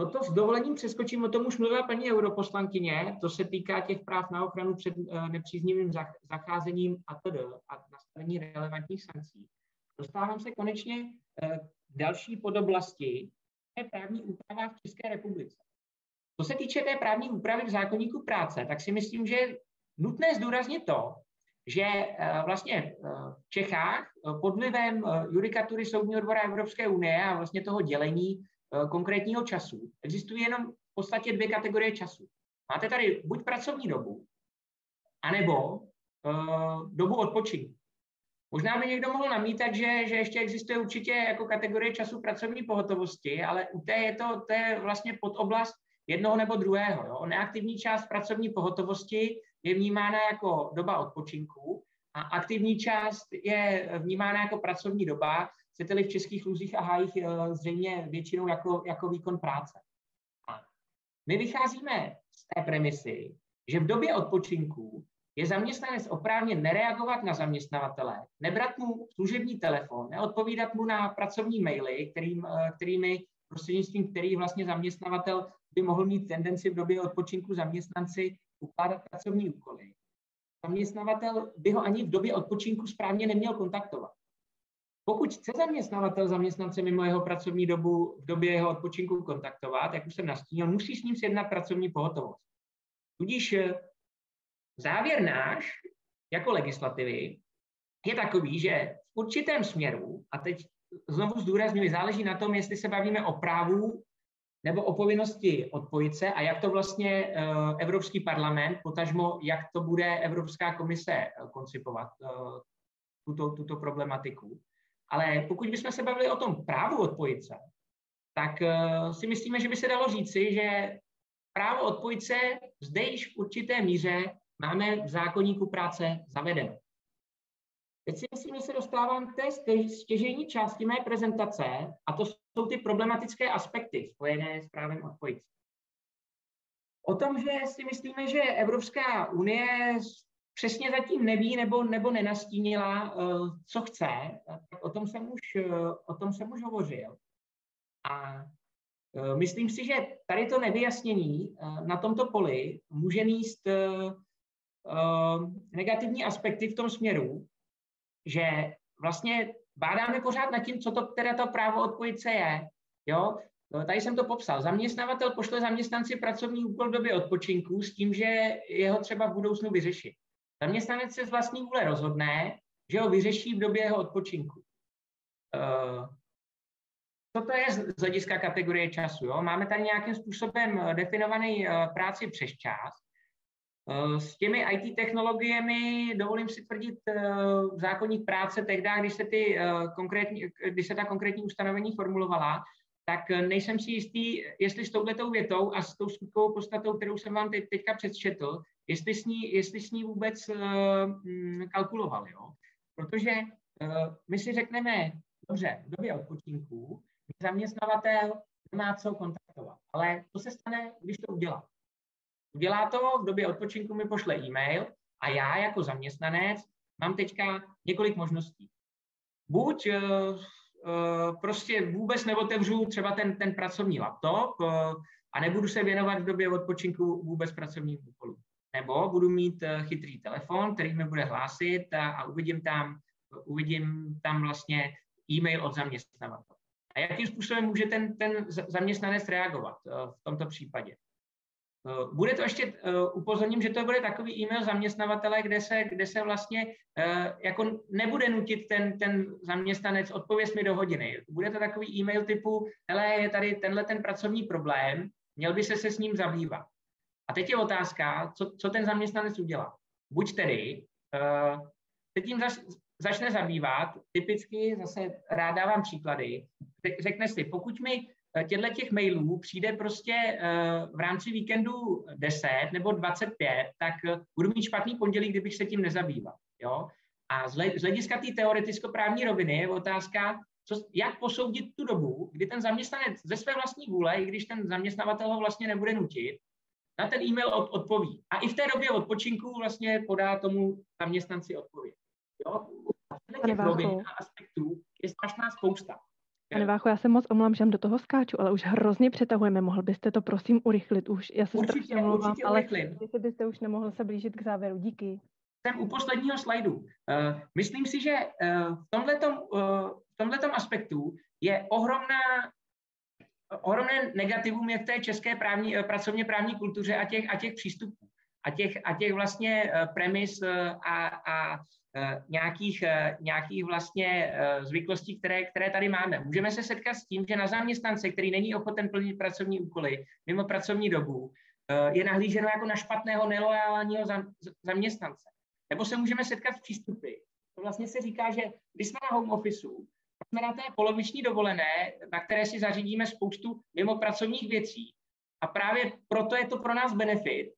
Toto s dovolením přeskočím, o tom už mluvila paní europoslankyně, to se týká těch práv na ochranu před uh, nepříznivým zacházením a td. a nastavení relevantních sankcí. Dostávám se konečně uh, k další podoblasti, právní úprava v České republice. Co se týče té právní úpravy v zákonníku práce, tak si myslím, že je nutné zdůraznit to, že eh, vlastně eh, v Čechách eh, pod vlivem judikatury Soudního dvora Evropské unie a vlastně toho dělení konkrétního času existují jenom v podstatě dvě kategorie času. Máte tady buď pracovní dobu, anebo dobu odpočinku. Možná by někdo mohl namítat, že, že ještě existuje určitě jako kategorie času pracovní pohotovosti, ale u té je to, to je vlastně pod oblast jednoho nebo druhého. Jo. Neaktivní část pracovní pohotovosti je vnímána jako doba odpočinku a aktivní část je vnímána jako pracovní doba, chcete-li v českých luzích a hájích eh, zřejmě většinou jako, jako výkon práce. A my vycházíme z té premisy, že v době odpočinku je zaměstnanec oprávněn nereagovat na zaměstnavatele, nebrat mu služební telefon, neodpovídat mu na pracovní maily, kterým, eh, kterými prostřednictvím který vlastně zaměstnavatel by mohl mít tendenci v době odpočinku zaměstnanci ukládat pracovní úkoly. Zaměstnavatel by ho ani v době odpočinku správně neměl kontaktovat. Pokud chce zaměstnavatel zaměstnance mimo jeho pracovní dobu v době jeho odpočinku kontaktovat, jak už jsem nastínil, musí s ním sjednat pracovní pohotovost. Tudíž eh, závěr náš jako legislativy je takový, že v určitém směru, a teď znovu zdůrazňuji, záleží na tom, jestli se bavíme o právu nebo o povinnosti odpojit se a jak to vlastně Evropský parlament, potažmo jak to bude Evropská komise koncipovat tuto, tuto problematiku. Ale pokud bychom se bavili o tom právu odpojit se, tak si myslíme, že by se dalo říci, že právo odpojit se zde již v určité míře máme v zákonníku práce zavedeno. Teď si myslím, že se dostávám k té stěžení části mé prezentace a to jsou ty problematické aspekty spojené s právem odpojit. O tom, že si myslíme, že Evropská unie přesně zatím neví nebo, nebo nenastínila, eh, co chce, tak o tom jsem už, eh, o tom jsem už hovořil. A eh, myslím si, že tady to nevyjasnění na tomto poli může míst negativní aspekty v tom směru, že vlastně bádáme pořád nad tím, co to, které to právo odpojit se je. Jo? No, tady jsem to popsal. Zaměstnavatel pošle zaměstnanci pracovní úkol v době odpočinku s tím, že jeho třeba v budoucnu vyřešit. Zaměstnanec se z vlastní vůle rozhodne, že ho vyřeší v době jeho odpočinku. Uh, co to je z hlediska kategorie času? Jo? Máme tady nějakým způsobem definovaný uh, práci přes čas, Eh, s těmi IT technologiemi dovolím si tvrdit eh, zákonník práce tehdy, když se, ty eh, konkrétní, když se ta konkrétní ustanovení formulovala, tak nejsem si jistý, jestli s touhletou větou a s tou skutkovou podstatou, kterou jsem vám teď, teďka předčetl, jestli s ní, jestli s ní vůbec uh, kalkuloval. Jo? Protože uh, my si řekneme, dobře, v době odpočinku zaměstnavatel nemá co kontaktovat, ale co se stane, když to udělá? Udělá to, v době odpočinku mi pošle e-mail a já jako zaměstnanec mám teďka několik možností. Buď uh, prostě vůbec neotevřu třeba ten, ten pracovní laptop uh, a nebudu se věnovat v době odpočinku vůbec pracovním úkolům. Nebo budu mít chytrý telefon, který mi bude hlásit a, a uvidím, tam, uvidím tam vlastně e-mail od zaměstnavatele. A jakým způsobem může ten, ten zaměstnanec reagovat v tomto případě? Eh, bude to ještě, uh, upozorním, že to bude takový e-mail zaměstnavatele, kde se, kde se vlastně uh, jako nebude nutit ten, ten zaměstnanec odpověst mi do hodiny. Bude to takový e-mail typu, hele, je tady tenhle ten pracovní problém, měl by se se s ním zabývat. A teď je otázka, co, co ten zaměstnanec udělá. Buď tedy se tím zač, začne zabývat, typicky zase rád dávám příklady, řekne si, pokud mi Eh, těchto těch mailů přijde prostě eh, v rámci víkendu 10 nebo 25, tak eh, budu mít špatný pondělí, kdybych se tím nezabýval. Jo? A z hlediska té teoreticko-právní roviny je otázka, co, jak posoudit tu dobu, kdy ten zaměstnanec ze své vlastní vůle, i když ten zaměstnavatel ho vlastně nebude nutit, na ten e-mail od, odpoví. A i v té době odpočinku vlastně podá tomu zaměstnanci odpověď. Jo? A těch rovin a aspektů je strašná spousta. Pane Vácho, já se moc omlám, že do toho skáču, ale už hrozně přetahujeme. Mohl byste to prosím urychlit už? Já se určitě, strašně omlouvám, ale jestli byste už nemohl se blížit k závěru. Díky. Jsem u posledního slajdu. Uh, myslím si, že uh, v tomhletom, uh, v tomhletom aspektu je ohromná ohromné negativum je v té české právní, pracovně právní kultuře a těch, a těch přístupů a těch, a těch vlastně premis a, a Eh, nějakých, eh, nějakých vlastně eh, zvyklostí, které, které tady máme. Můžeme se setkat s tím, že na zaměstnance, který není ochoten plnit pracovní úkoly mimo pracovní dobu, je nahlíženo jako na špatného, nelojálního zaměstnance. Nebo se můžeme setkat s přístupy. To vlastně se říká, že když jsme na home officeu, jsme na té poloviční dovolené, na které si zařídíme spoustu mimo pracovních věcí. A právě proto je to pro nás benefit,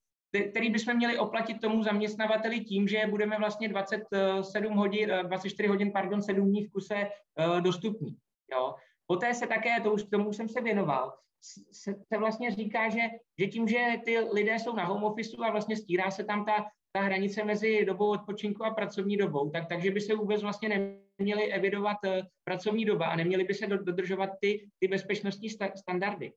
který bychom měli oplatit tomu zaměstnavateli tím, že budeme vlastně 27 hodin, 24 eh, hodin, pardon, 7 dní v kuse uh, dostupní. Jo. Poté se také, to už, tomu jsem se věnoval, se, se vlastně říká, že, že tím, že ty lidé jsou na home office a vlastně stírá se tam ta, ta hranice mezi dobou odpočinku a pracovní dobou, tak, takže by se vůbec vlastně neměly evidovat uh, pracovní doba a neměly by se dodržovat ty, ty bezpečnostní sta, standardy.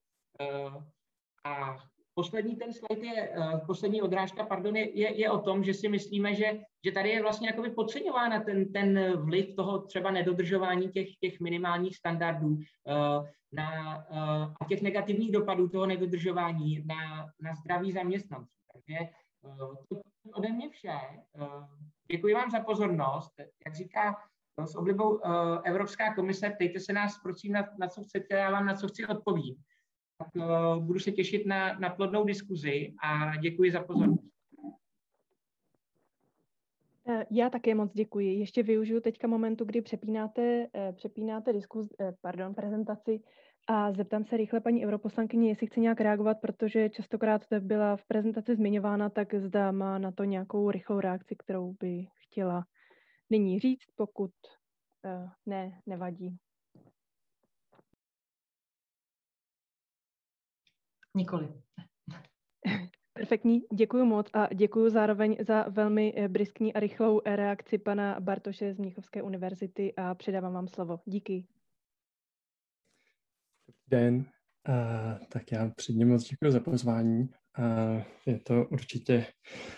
A poslední ten slide je, uh, poslední odrážka, pardon, je, je, o tom, že si myslíme, že, že tady je vlastně jakoby podceňována ten, ten vliv toho třeba nedodržování těch, těch minimálních standardů uh, na, uh, a těch negativních dopadů toho nedodržování na, na zdraví zaměstnanců. Takže to ode mě vše. Děkuji vám za pozornost. Jak říká s oblibou Evropská komise, ptejte se nás, prosím, na, na co chcete, já vám na co chci odpovím. Tak uh, budu se těšit na, na plodnou diskuzi a děkuji za pozornost. Eh, já také moc děkuji. Ještě využiju teďka momentu, kdy přepínáte, přepínáte diskuz, pardon, prezentaci a zeptám se rychle paní europoslankyni, jestli chce nějak reagovat, protože častokrát to byla v prezentaci zmiňována, tak zda má na to nějakou rychlou reakci, kterou by chtěla nyní říct, pokud ne, nevadí. Nikoli. Perfektní, děkuji moc a děkuji zároveň za velmi eh, briskní a rychlou reakci pana Bartoše z Mnichovské univerzity a předávám vám slovo. Díky. Dobrý den, uh, tak já předně moc děkuji za pozvání. Uh, je to určitě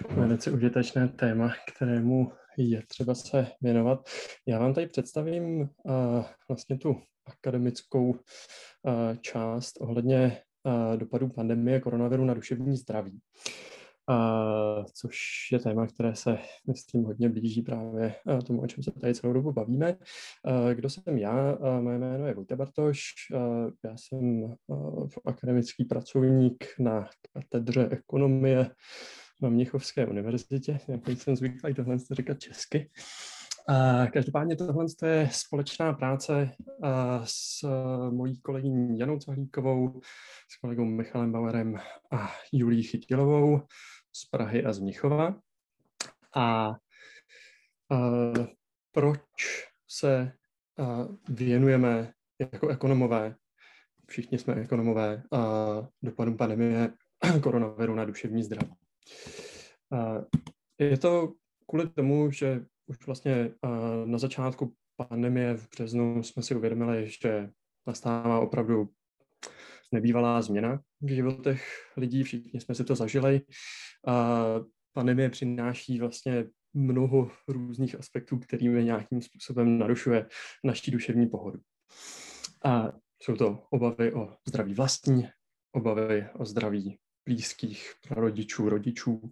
velice užitečné téma, kterému je třeba se věnovat. Já vám tady představím uh, vlastně tu akademickou uh, část ohledně dopadů pandemie koronaviru na duševní zdraví. Uh, což je téma, které se, myslím, hodně blíží právě uh, tomu, o čem se tady celou dobu bavíme. Kdo jsem já? Moje jméno je Vojta Bartoš. Já jsem akademický pracovník na katedře ekonomie na Mnichovské univerzitě, jak jsem zvyklý tohle říkat česky. Každopádně tohle je společná práce s uh, mojí kolegyní Janou Cahlíkovou, s kolegou Michalem Bauerem a Julí Chytilovou z Prahy a z Mnichova. A uh, proč se uh, věnujeme jako ekonomové, všichni jsme ekonomové, dopadům pandemie koronaviru na duševní zdraví. Je to kvůli tomu, že už vlastně uh, na začátku pandemie v březnu jsme si uvědomili, že nastává opravdu nebývalá změna v životech lidí, všichni jsme si to zažili. A pandemie přináší vlastně mnoho různých aspektů, kterými nějakým způsobem narušuje naší duševní pohodu. A jsou to obavy o zdraví vlastní, obavy o zdraví blízkých rodičů, rodičů.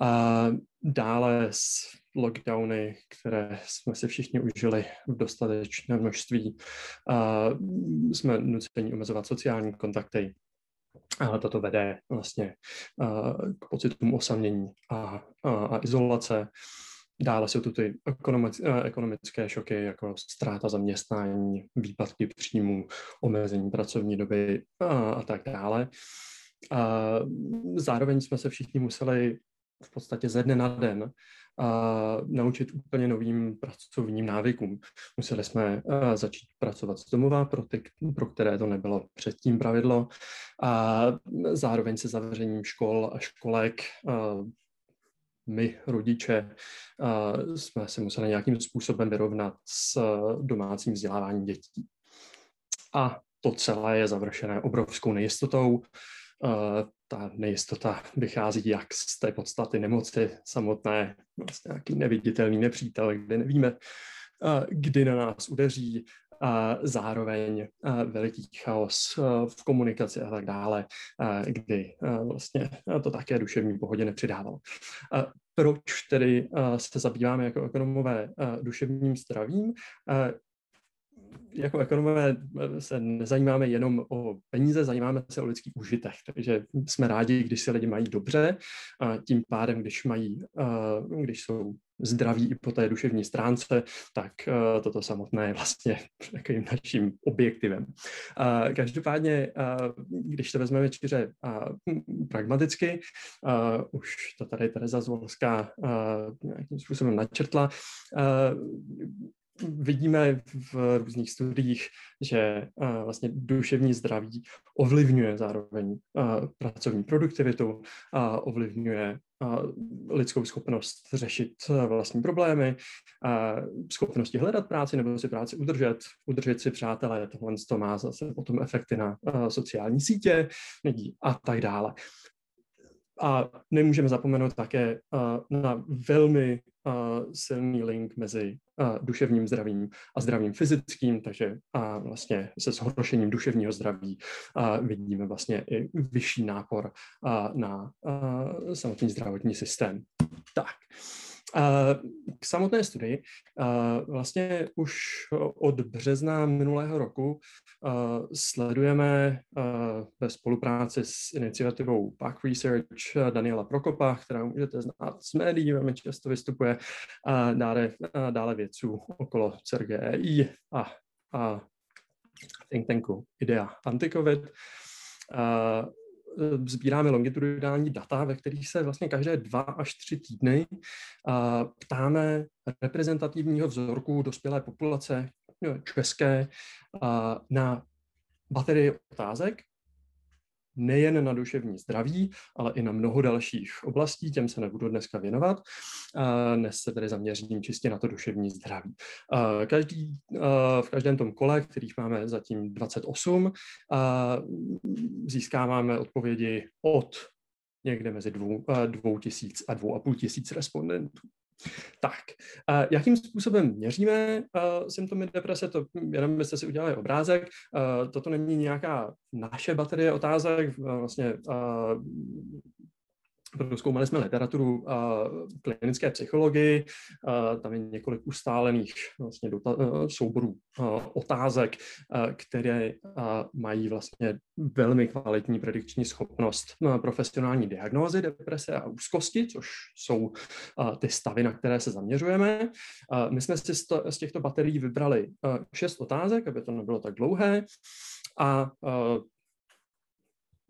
A dále lockdowny, které jsme si všichni užili v dostatečné množství. A jsme nuceni omezovat sociální kontakty. A toto vede vlastně k pocitům osamění a, a, a izolace. Dále jsou tu ty ekonomické šoky, jako ztráta zaměstnání, výpadky příjmů, omezení pracovní doby a, a tak dále. A zároveň jsme se všichni museli v podstatě ze dne na den a naučit úplně novým pracovním návykům. Museli jsme začít pracovat z domova pro ty, pro které to nebylo předtím pravidlo a zároveň se zavřením škol a školek my, rodiče, jsme se museli nějakým způsobem vyrovnat s domácím vzděláváním dětí. A to celé je završené obrovskou nejistotou, ta nejistota vychází jak z té podstaty nemoci samotné, vlastně nějaký neviditelný nepřítel, kde nevíme, kdy na nás udeří, a zároveň veliký chaos v komunikaci a tak dále, kdy vlastně to také duševní pohodě nepřidávalo. Proč tedy se zabýváme jako ekonomové duševním zdravím? Jako ekonomové eh, se nezajímáme jenom o peníze, zajímáme se o lidský užitek. Takže jsme rádi, když se lidi mají dobře a tím pádem, když mají, eh, když jsou zdraví i po té duševní stránce, tak uh, toto samotné je vlastně takovým naším objektivem. Každopádně, když to vezmeme čtyře pragmaticky, už to tady Tereza Zvolská nějakým způsobem načrtla, vidíme v různých studiích, že vlastně duševní zdraví ovlivňuje zároveň pracovní produktivitu, a ovlivňuje lidskou schopnost řešit vlastní problémy, schopnosti hledat práci nebo si práci udržet, udržet si přátelé. Tohle to má zase potom efekty na sociální sítě lidí a tak dále. A nemůžeme zapomenout také na velmi silný link mezi duševním zdravím a zdravím fyzickým, takže vlastně se zhoršením duševního zdraví vidíme vlastně i vyšší nápor na samotný zdravotní systém. Tak, K samotné studii. Vlastně už od března minulého roku sledujeme ve spolupráci s iniciativou PAC Research Daniela Prokopa, která můžete znát z médií, velmi často vystupuje, dále, dále vědců okolo CERGEI a, a think tanku IDEA Anticovid sbíráme longitudinální data, ve kterých se vlastně každé dva až tři týdny ptáme reprezentativního vzorku dospělé populace české na baterii otázek, nejen na duševní zdraví, ale i na mnoho dalších oblastí, těm se nebudu dneska věnovat. Dnes se tedy zaměřím čistě na to duševní zdraví. Každý, v každém tom kole, kterých máme zatím 28, získáváme odpovědi od někde mezi dvou, dvou tisíc a dvou a půl tisíc respondentů. Tak, jakým způsobem měříme symptomy deprese, to jenom byste si udělali obrázek. Toto není nějaká naše baterie otázek, vlastně Zkoumali jsme literaturu uh, klinické psychologii, uh, tam je několik ustálených vlastně dota- uh, souborů uh, otázek, uh, které mají vlastně velmi kvalitní predikční schopnost uh, profesionální diagnózy deprese a úzkosti, což jsou ty stavy, na které se zaměřujeme. My jsme si z, to, z těchto baterií vybrali šest otázek, aby to nebylo tak dlouhé, a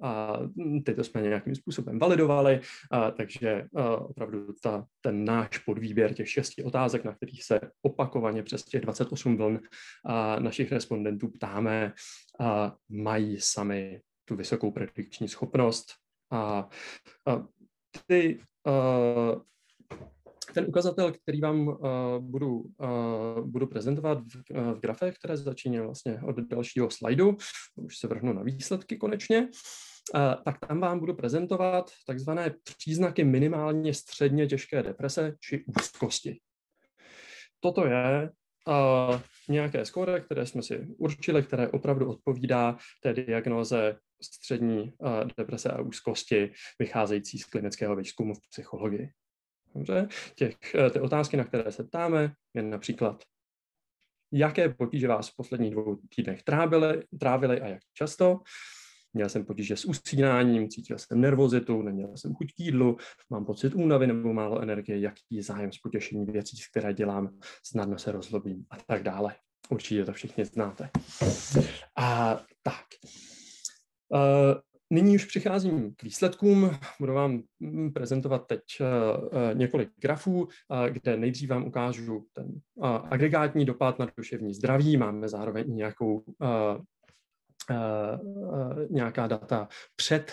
a tyto jsme nějakým způsobem validovali, a, takže a, opravdu ta, ten náš podvýběr těch šesti otázek, na kterých se opakovaně přes těch 28 vln a, našich respondentů ptáme, a, mají sami tu vysokou predikční schopnost. A, a ty a, ten ukazatel, který vám uh, budu, uh, budu prezentovat v, uh, v grafech, které začíná vlastně od dalšího slajdu, už se vrhnu na výsledky konečně, tak tam vám budu prezentovat takzvané příznaky minimálně středně těžké deprese či úzkosti. Toto je uh, nějaké skóre, které jsme si určili, které opravdu odpovídá té diagnoze střední uh, deprese a úzkosti vycházející z klinického výzkumu v psychologii. Dobře? Těch, uh, ty otázky, na které se ptáme, je například, jaké potíže vás v posledních dvou týdnech trávily, trávily a jak často, Měl jsem potíže s usínáním, cítil jsem nervozitu, neměl jsem chuť k jídlu, mám pocit únavy nebo málo energie, jaký je zájem z potěšení věcí, které dělám, snadno se rozlobím a tak dále. Určitě to všichni znáte. A tak. Uh, Nyní už přicházím k výsledkům. Budu vám mm, prezentovat teď uh, několik grafů, uh, kde nejdřív vám ukážu ten agregátní dopad na duševní zdraví. Máme zároveň nějakou nějaká data před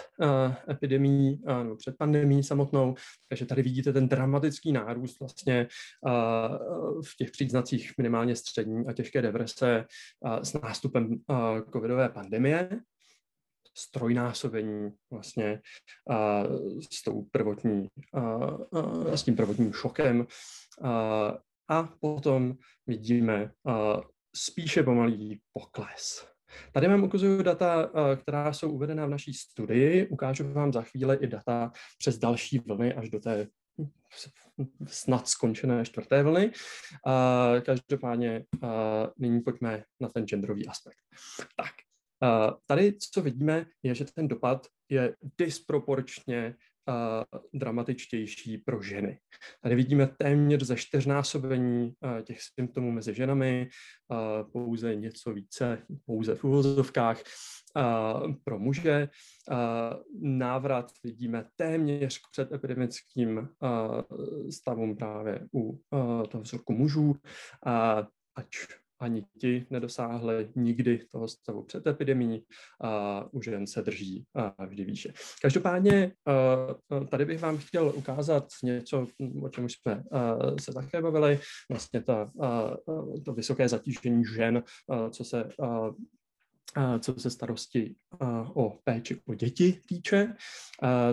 epidemí nebo před pandemí samotnou. Takže tady vidíte ten dramatický nárůst vlastně v těch příznacích minimálně střední a těžké deprese s nástupem covidové pandemie strojnásobení vlastně s tou prvotní, s tím prvotním šokem a potom vidíme spíše pomalý pokles Tady vám ukazuju data, která jsou uvedena v naší studii. Ukážu vám za chvíli i data přes další vlny až do té snad skončené čtvrté vlny. Každopádně nyní pojďme na ten genderový aspekt. Tak, tady co vidíme, je, že ten dopad je disproporčně dramatičtější pro ženy. Tady vidíme téměř ze čtyřnásobení těch symptomů mezi ženami, pouze něco více, pouze v uvozovkách pro muže. Návrat vidíme téměř k předepidemickým stavům právě u toho vzorku mužů, ať ani ti nedosáhli nikdy toho stavu před epidemí a u žen se drží vždy výše. Každopádně tady bych vám chtěl ukázat něco, o čem už jsme se také bavili, vlastně ta, to vysoké zatížení žen, co se co se starosti o péči o děti týče.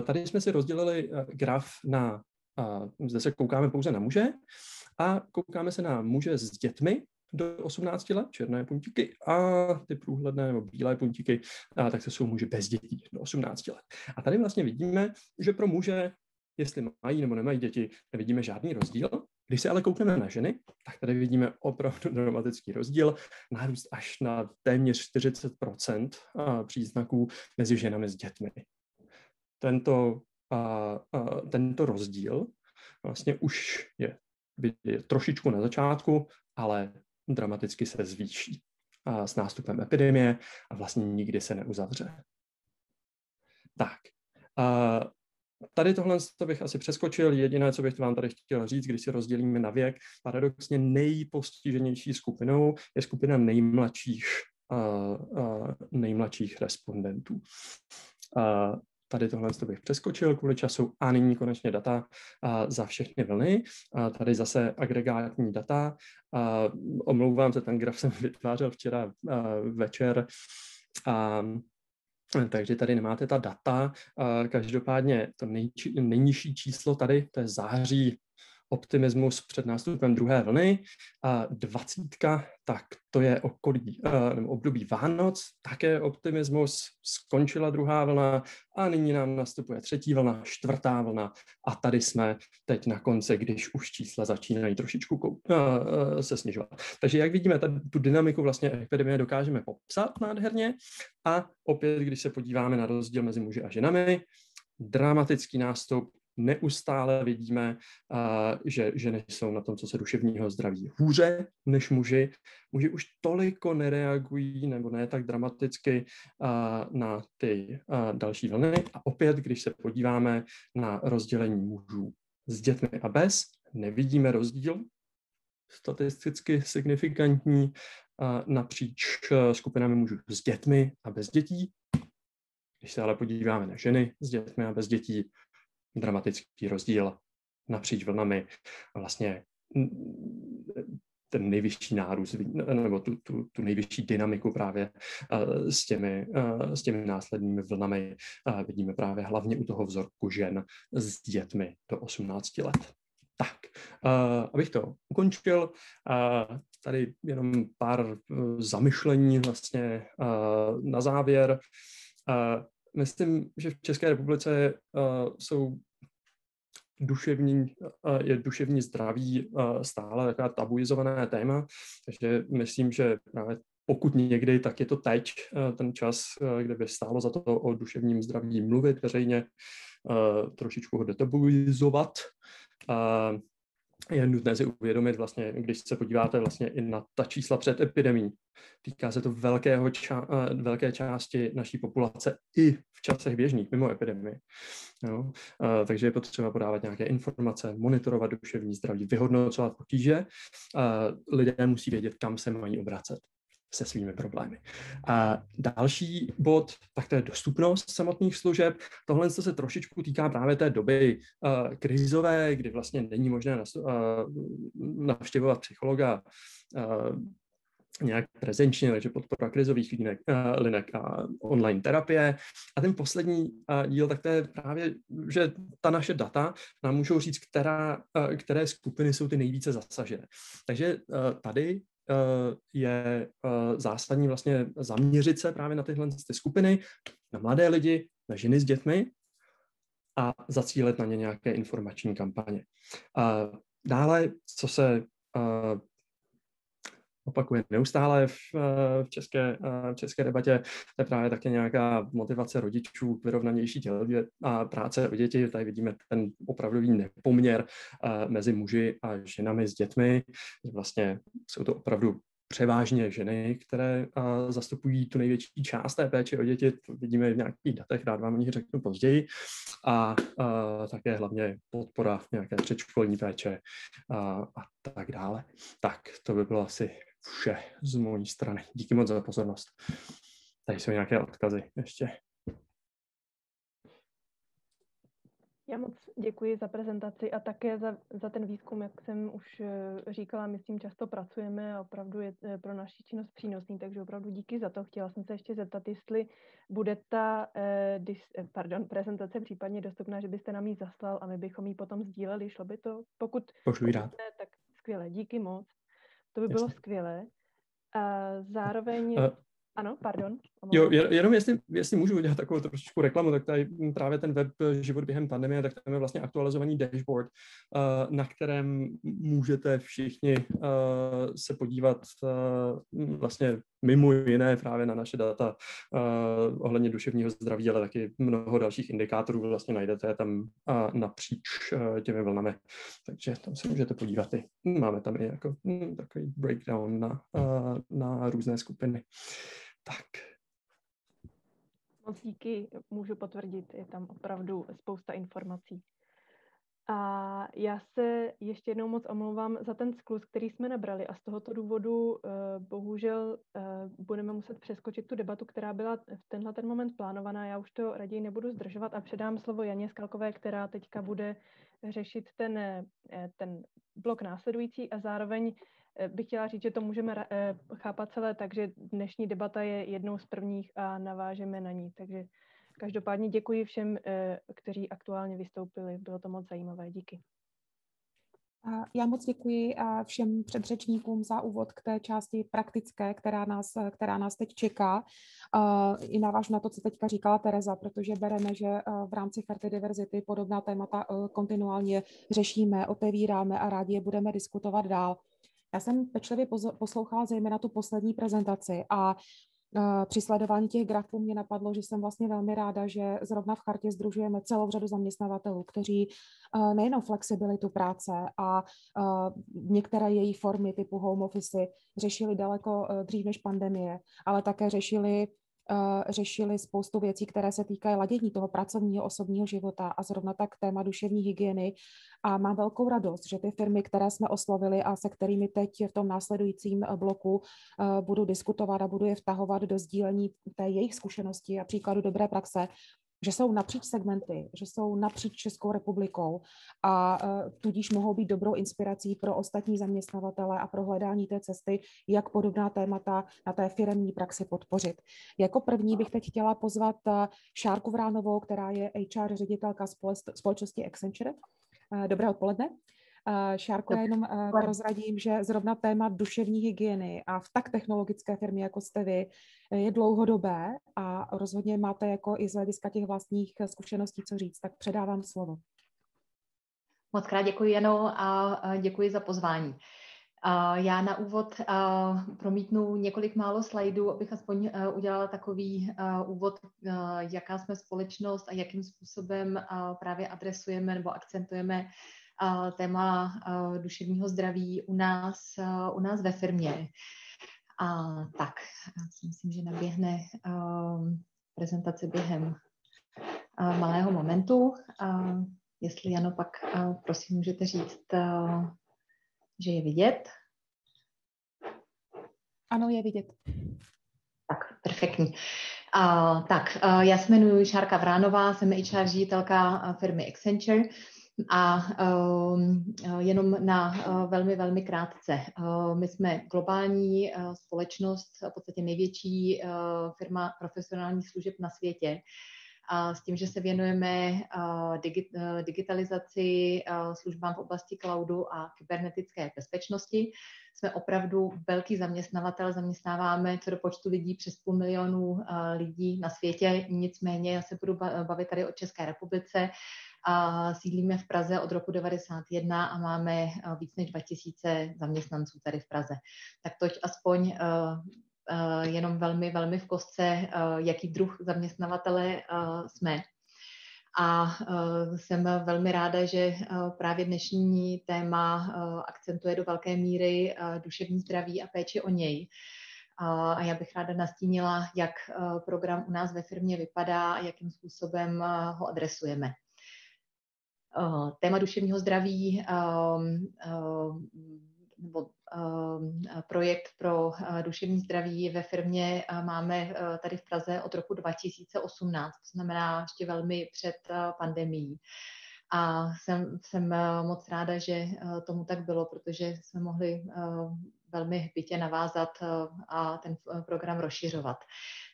Tady jsme si rozdělili graf na, zde se koukáme pouze na muže, a koukáme se na muže s dětmi, do 18 let, černé puntíky, a ty průhledné nebo bílé puntíky, a tak se jsou muži bez dětí do 18 let. A tady vlastně vidíme, že pro muže jestli mají nebo nemají děti, nevidíme žádný rozdíl. Když se ale koukneme na ženy, tak tady vidíme opravdu dramatický rozdíl, nárůst až na téměř 40% příznaků mezi ženami s dětmi. Tento, a, a, tento rozdíl vlastně už je, je trošičku na začátku, ale dramaticky se zvýší a s nástupem epidemie a vlastně nikdy se neuzavře. Tak, a Tady tohle to bych asi přeskočil. Jediné, co bych vám tady chtěl říct, když si rozdělíme na věk, paradoxně nejpostiženější skupinou je skupina nejmladších, uh, uh, nejmladších respondentů. Uh, tady tohle to bych přeskočil kvůli času a nyní konečně data za všechny vlny. Tady zase agregátní data. Omlouvám se, ten graf jsem vytvářel včera večer. Takže tady nemáte ta data. Každopádně to nejnižší číslo tady, to je září optimismus před nástupem druhé vlny. A dvacítka, tak to je okolí, eh, nebo období Vánoc, také optimismus, skončila druhá vlna a nyní nám nastupuje třetí vlna, čtvrtá vlna a tady jsme teď na konci, když už čísla začínají trošičku uh, se snižovat. Takže jak vidíme, tady tu dynamiku vlastně epidemie dokážeme popsat nádherně a opět, když se podíváme na rozdíl mezi muži a ženami, dramatický nástup neustále vidíme, že ženy jsou na tom, co se duševního zdraví, hůře než muži. Muži už toliko nereagují nebo ne tak dramaticky na ty další vlny. A opět, když se podíváme na rozdělení mužů s dětmi a bez, nevidíme rozdíl statisticky signifikantní napříč skupinami mužů s dětmi a bez dětí. Když se ale podíváme na ženy s dětmi a bez dětí, dramatický rozdíl napříč vlnami vlastně ten nejvyšší nárůst, nebo tu, tu, tu nejvyšší dynamiku právě uh, s, těmi, uh, s těmi následnými vlnami uh, vidíme právě hlavně u toho vzorku žen s dětmi do 18 let. Tak, abych to ukončil, tady jenom pár zamyšlení vlastně na závěr. Myslím, že v České republice jsou duševní, uh, je duševní zdraví uh, stále taková tabuizované téma, takže myslím, že právě pokud někdy, tak je to teď uh, ten čas, kde by stálo za to o duševním zdraví mluvit veřejně, trošičku ho detabuizovat. Je nutné si uvědomit vlastně, když se podíváte vlastně i na ta čísla před epidemí. Týká se to velkého ča- eh, velké části naší populace i v časech běžných, mimo epidemii. Jo? A, takže je potřeba podávat nějaké informace, monitorovat duševní zdraví, vyhodnocovat potíže. A lidé musí vědět, kam se mají obracet se svými problémy. A další bod, tak to je dostupnost samotných služeb. Tohle se trošičku týká právě té doby uh, krizové, kdy vlastně není možné nas, uh, navštěvovat psychologa uh, nějak prezenčně, takže podpora krizových linek, uh, linek a online terapie. A ten poslední uh, díl, tak to je právě, že ta naše data nám můžou říct, která, uh, které skupiny jsou ty nejvíce zasažené. Takže tady je eh, zásadní vlastně zaměřit se právě na tyhle ty skupiny, na mladé lidi, na ženy s dětmi a zacílit na ně nějaké informační kampaně. Dále, co se eh, opakuje neustále v, eh, v, české, eh, v české debatě, to je právě také nějaká motivace rodičů k vyrovnanější dělbě a práce o děti. Tady vidíme ten opravdový nepoměr eh, mezi muži a ženami s dětmi. Vlastně jsou to opravdu převážně ženy, které a, zastupují tu největší část té péče o děti. To vidíme v nějakých datech, rád vám o nich řeknu později. A, a také hlavně podpora nějaké předškolní péče a, a tak dále. Tak to by bylo asi vše z mojí strany. Díky moc za pozornost. Tady jsou nějaké odkazy ještě. Já moc děkuji za prezentaci a také za, za ten výzkum, jak jsem už eh, říkala, my s tím často pracujeme a opravdu je eh, pro naši činnost přínosný, takže opravdu díky za to. Chtěla jsem se ještě zeptat, jestli bude ta eh, dis, eh, pardon, prezentace případně dostupná, že byste nám ji zaslal a my bychom ji potom sdíleli, šlo by to? Pokud, pokud ne, tak skvěle, díky moc. To by Jasně. bylo skvělé. A zároveň... Uh, Ano, pardon. Jo, jenom jestli, jestli můžu udělat takovou trošičku reklamu, tak tady právě ten web Život během pandemie, tak tam je vlastně aktualizovaný dashboard, na kterém můžete všichni se podívat vlastně mimo jiné právě na naše data uh, ohledně duševního zdraví, ale taky mnoho dalších indikátorů vlastně najdete tam uh, napříč uh, těmi vlnami. Takže tam se můžete podívat i. Máme tam i jako hm, takový breakdown na, uh, na různé skupiny. Tak. Moc díky, můžu potvrdit, je tam opravdu spousta informací. A já se ještě jednou moc omlouvám za ten sklus, který jsme nabrali a z tohoto důvodu uh, bohužel uh, budeme muset přeskočit tu debatu, která byla v tenhle ten moment plánovaná. Já už to raději nebudu zdržovat a předám slovo Janě Skalkové, která teďka bude řešit ten, eh, ten blok následující a zároveň bych chtěla říct, že to můžeme chápat celé tak, že dnešní debata je jednou z prvních a navážeme na ní. Takže Každopádně děkuji všem, eh, kteří aktuálně vystoupili. Bylo to moc zajímavé. Díky. Já moc děkuji všem předřečníkům za úvod k té části praktické, která nás, která nás teď čeká. I navážu na to, co teďka říkala Tereza, protože bereme, že eh, v rámci Charty diverzity podobná témata eh, kontinuálně řešíme, otevíráme a rádi je budeme diskutovat dál. Já jsem pečlivě poslouchala zejména tu poslední prezentaci a při sledování těch grafů mě napadlo, že jsem vlastně velmi ráda, že zrovna v chartě združujeme celou řadu zaměstnavatelů, kteří nejenom flexibilitu práce a některé její formy typu home office řešili daleko dřív než pandemie, ale také řešili řešili spoustu věcí, které se týkají ladění toho pracovního osobního života a zrovna tak téma duševní hygieny. A mám velkou radost, že ty firmy, které jsme oslovili a se kterými teď v tom následujícím bloku budu diskutovat a budu je vtahovat do sdílení té jejich zkušenosti a příkladu dobré praxe, že jsou napříč segmenty, že jsou napříč Českou republikou a uh, tudíž mohou být dobrou inspirací pro ostatní zaměstnavatele a pro hledání té cesty, jak podobná témata na té firemní praxi podpořit. Jako první bych teď chtěla pozvat uh, Šárku Vránovou, která je HR ředitelka společnosti Accenture. Uh, dobré odpoledne. Šárko, já jenom prozradím, že zrovna téma duševní hygieny a v tak technologické firmě, jako jste vy, je dlouhodobé a rozhodně máte jako i z hlediska těch vlastních zkušeností co říct, tak předávám slovo. Moc krát děkuji, Jano, a děkuji za pozvání. Já na úvod promítnu několik málo slajdů, abych aspoň udělala takový úvod, jaká jsme společnost a jakým způsobem právě adresujeme nebo akcentujeme téma duševního zdraví u nás, u nás ve firmě. A tak, já si myslím, že naběhne prezentace během malého momentu. Jestli Jano, pak prosím můžete říct, že je vidět. Ano, je vidět. Tak, perfektní. Uh, tak, uh, já se jmenuji Šárka Vránová, jsem HR ředitelka firmy Accenture. A um, jenom na uh, velmi, velmi krátce. Uh, my jsme globální společnost, v podstatě největší firma profesionálních služeb na světě. A s tím, že se věnujeme digi- digitalizaci, službám v oblasti cloudu a kybernetické bezpečnosti, jsme opravdu velký zaměstnavatel, zaměstnáváme co do počtu lidí přes půl milionu lidí na světě, nicméně já se budu bavit tady o České republice, sídlíme v Praze od roku 1991 a máme eh, víc než 2000 zaměstnanců tady v Praze. Tak toť aspoň eh, eh, jenom velmi, velmi v kostce, jaký druh zaměstnavatele jsme. A jsem velmi ráda, že právě dnešní téma akcentuje do velké míry duševní zdraví a péči o něj. A já bych ráda nastínila, jak program u nás ve firmě vypadá a jakým způsobem ho adresujeme. Eh, téma duševního zdraví ehm, ehm, nebo ehm, projekt pro eh, duševní zdraví ve firmě eh, máme tady v Praze od roku 2018, to znamená ještě velmi před pandemií. A jsem, jsem moc ráda, že tomu tak bylo, protože jsme mohli velmi hbitě navázat a ten program rozšiřovat.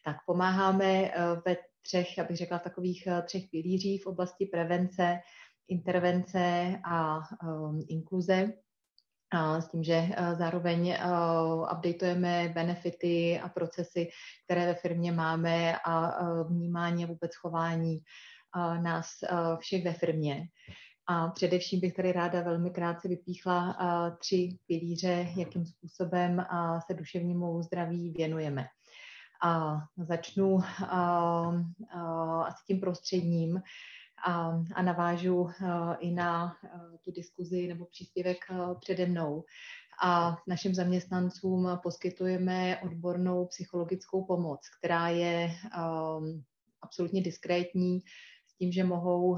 Tak pomáháme ve třech, abych řekla, takových třech pilířích v oblasti prevence, intervence a um, inkluze. s tím, že zároveň updateujeme benefity a procesy, které ve firmě máme a vnímání a vůbec chování nás všech ve firmě. A především bych tady ráda velmi krátce vypíchla tři pilíře, jakým způsobem se duševnímu zdraví věnujeme. A začnu asi tím prostředním a, a navážu i na tu diskuzi nebo příspěvek přede mnou. A našim zaměstnancům poskytujeme odbornou psychologickou pomoc, která je absolutně diskrétní, tím, že mohou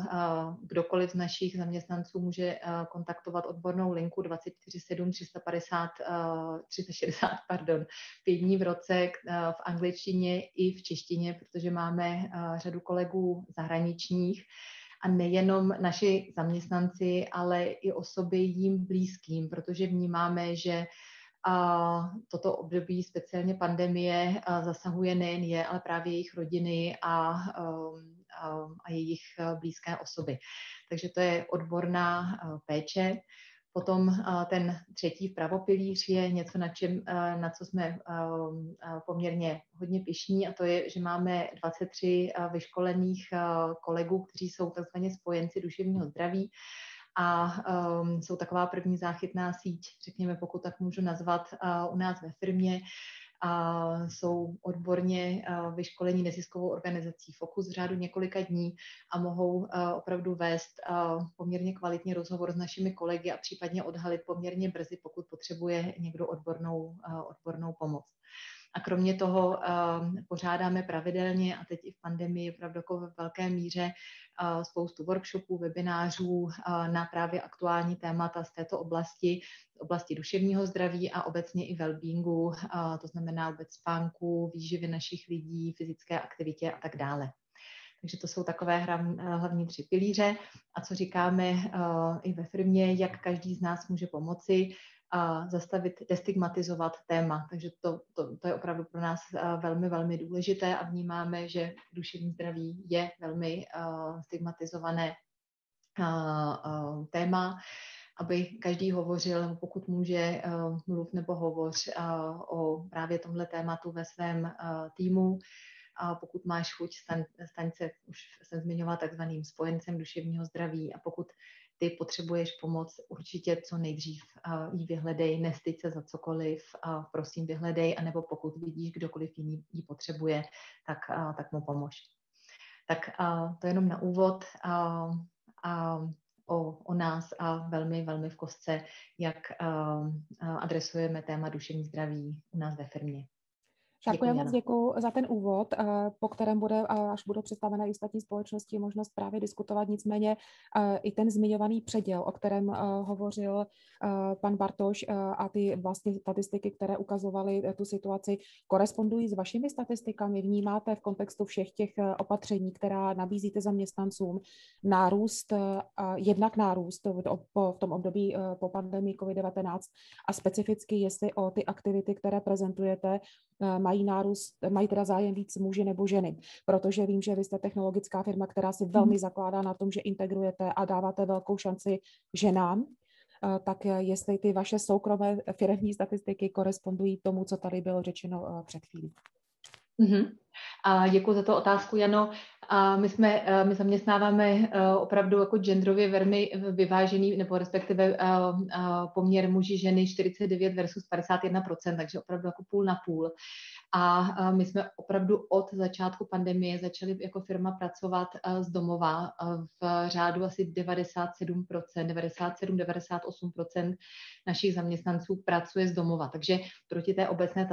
kdokoliv z našich zaměstnanců může kontaktovat odbornou linku 247 350 360 pardon, pět dní v roce v angličtině i v češtině, protože máme řadu kolegů zahraničních. A nejenom naši zaměstnanci, ale i osoby jim blízkým, protože vnímáme, že a toto období, speciálně pandemie, zasahuje nejen je, ale právě jejich rodiny a a jejich eh, blízké osoby. Takže to je odborná eh, péče. Potom eh, ten třetí pravopilíř je něco, na, čem, na co jsme poměrně hodně pišní a to je, že máme 23 vyškolených kolegů, kteří jsou takzvaně spojenci duševního zdraví a um, jsou taková první záchytná síť, řekněme, pokud tak můžu nazvat, u nás ve firmě, a jsou odborně vyškolení neziskovou organizací Fokus v řádu několika dní a mohou opravdu vést poměrně kvalitní rozhovor s našimi kolegy a případně odhalit poměrně brzy, pokud potřebuje někdo odbornou, odbornou pomoc. A kromě toho uh, pořádáme pravidelně, a teď i v pandemii opravdu jako ve velké míře, uh, spoustu workshopů, webinářů uh, na právě aktuální témata z této oblasti, oblasti duševního zdraví a obecně i wellbeingu, to znamená vůbec spánku, výživy našich lidí, fyzické aktivitě a tak dále. Takže to jsou takové hlavní tři pilíře. A co říkáme i ve firmě, jak každý z nás může pomoci, a zastavit, destigmatizovat téma. Takže to, to, to je opravdu pro nás velmi, velmi důležité a vnímáme, že duševní zdraví je velmi uh, stigmatizované uh, uh, téma aby každý hovořil, pokud může, mluv nebo hovoř o právě tomhle tématu ve svém týmu. A pokud máš chuť, staň, staň se, už jsem zmiňovala, takzvaným spojencem duševního zdraví a pokud ty potřebuješ pomoc, určitě co nejdřív jí vyhledej, nestyď se za cokoliv, prosím vyhledej, anebo pokud vidíš, kdokoliv jiný ji potřebuje, tak, tak mu pomož. Tak to jenom na úvod. Uh, o, o nás a velmi, velmi v kostce, jak adresujeme téma duševní zdraví u nás ve firmě. Šárko, já moc děkuji za ten úvod, eh, po kterém bude, až budou představena i ostatní společnosti, možnost právě diskutovat. Nicméně eh, i ten zmiňovaný předěl, o kterém eh, hovořil pan Bartoš a ty vlastně statistiky, které ukazovaly tu situaci, korespondují s vašimi statistikami? Vnímáte v kontextu všech těch opatření, která nabízíte zaměstnancům, nárůst, jednak nárůst v tom období po pandemii COVID-19 a specificky, jestli o ty aktivity, které prezentujete, mají nárůst, mají teda zájem víc muži nebo ženy, protože vím, že vy jste technologická firma, která si velmi hmm. zakládá na tom, že integrujete a dáváte velkou šanci ženám, eh, tak jestli ty vaše soukromé firmní statistiky korespondují tomu, co tady bylo řečeno eh, před chvílí. Mm-hmm. A děkuji za tu otázku, Jano. A my, jsme, eh, my zaměstnáváme opravdu jako genderově velmi vyvážený, nebo respektive poměr muži ženy 49 versus 51%, takže opravdu jako půl na půl. A my jsme opravdu od začátku pandemie začali jako firma pracovat z domova v řádu asi 97%, 97-98% našich zaměstnanců pracuje z domova. Takže proti té obecné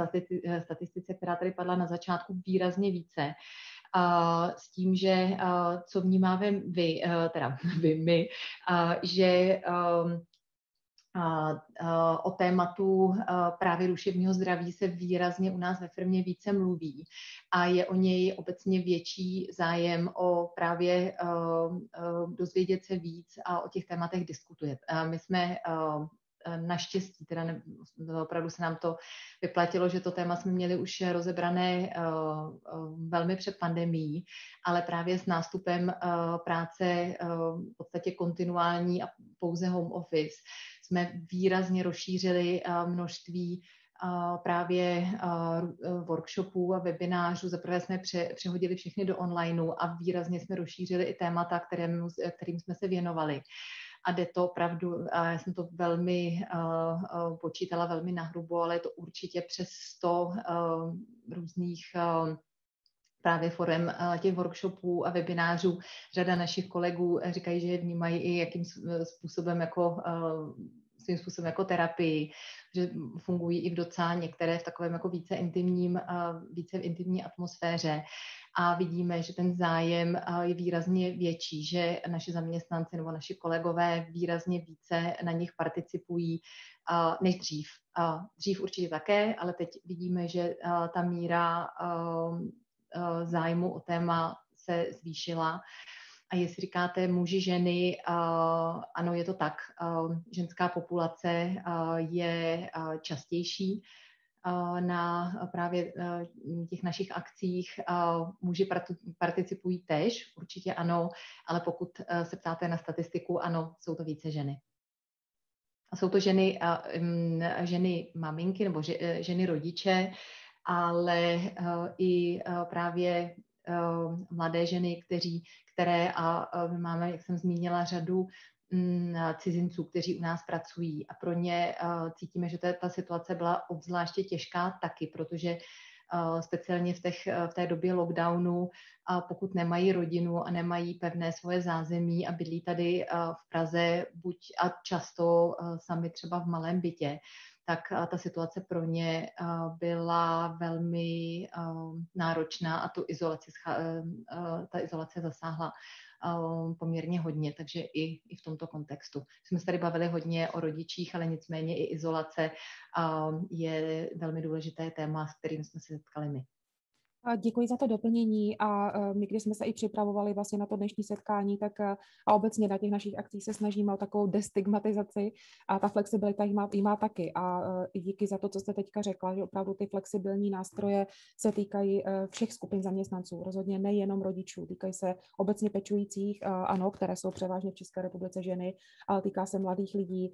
statistice, která tady padla na začátku, výrazně více. s tím, že co vnímáme vy, teda vy, my, že o tématu právě duševního zdraví se výrazně u nás ve firmě více mluví a je o něj obecně větší zájem o právě dozvědět se víc a o těch tématech diskutuje. My jsme naštěstí, teda ne, opravdu se nám to vyplatilo, že to téma jsme měli už rozebrané uh, uh, velmi před pandemí, ale právě s nástupem uh, práce v podstatě kontinuální a pouze home office jsme výrazně rozšířili množství právě workshopů a webinářů. Zaprvé jsme pře, přehodili všechny do onlineu a výrazně jsme rozšířili i témata, kterým, kterým jsme se věnovali. A jde to opravdu, já jsem to velmi počítala velmi nahrubo, ale je to určitě přes 100 uh, různých právě forem těch workshopů a webinářů. Řada našich kolegů říkají, že je vnímají i jakým způsobem jako svým způsobem jako terapii, že fungují i v docela některé v takovém jako více intimním, více v intimní atmosféře a vidíme, že ten zájem je výrazně větší, že naši zaměstnanci nebo naši kolegové výrazně více na nich participují než dřív. Dřív určitě také, ale teď vidíme, že ta míra zájmu o téma se zvýšila a jestli říkáte muži, ženy, ano, je to tak. Ženská populace je častější na právě těch našich akcích. Muži participují tež, určitě ano, ale pokud se ptáte na statistiku, ano, jsou to více ženy. A jsou to ženy, ženy maminky nebo ženy rodiče, ale i právě mladé ženy, kteří, které a my máme, jak jsem zmínila, řadu mm, cizinců, kteří u nás pracují. A pro ně cítíme, že ta situace byla obzvláště těžká taky, protože speciálně v, těch, v té době lockdownu, pokud nemají rodinu a nemají pevné svoje zázemí a bydlí tady v Praze, buď a často sami třeba v malém bytě, tak ta situace pro ně byla velmi náročná a tu izolaci, ta izolace zasáhla poměrně hodně, takže i, i v tomto kontextu. Jsme se tady bavili hodně o rodičích, ale nicméně i izolace je velmi důležité téma, s kterým jsme se setkali my. Děkuji za to doplnění a e, my, když jsme se i připravovali vlastně na to dnešní setkání, tak e, a obecně na těch našich akcích se snažíme o takovou destigmatizaci a ta flexibilita jí má, jí má taky. A e, díky za to, co jste teďka řekla, že opravdu ty flexibilní nástroje se týkají všech skupin zaměstnanců, rozhodně nejenom rodičů, týkají se obecně pečujících, ano, které jsou převážně v České republice ženy, ale týká se mladých lidí,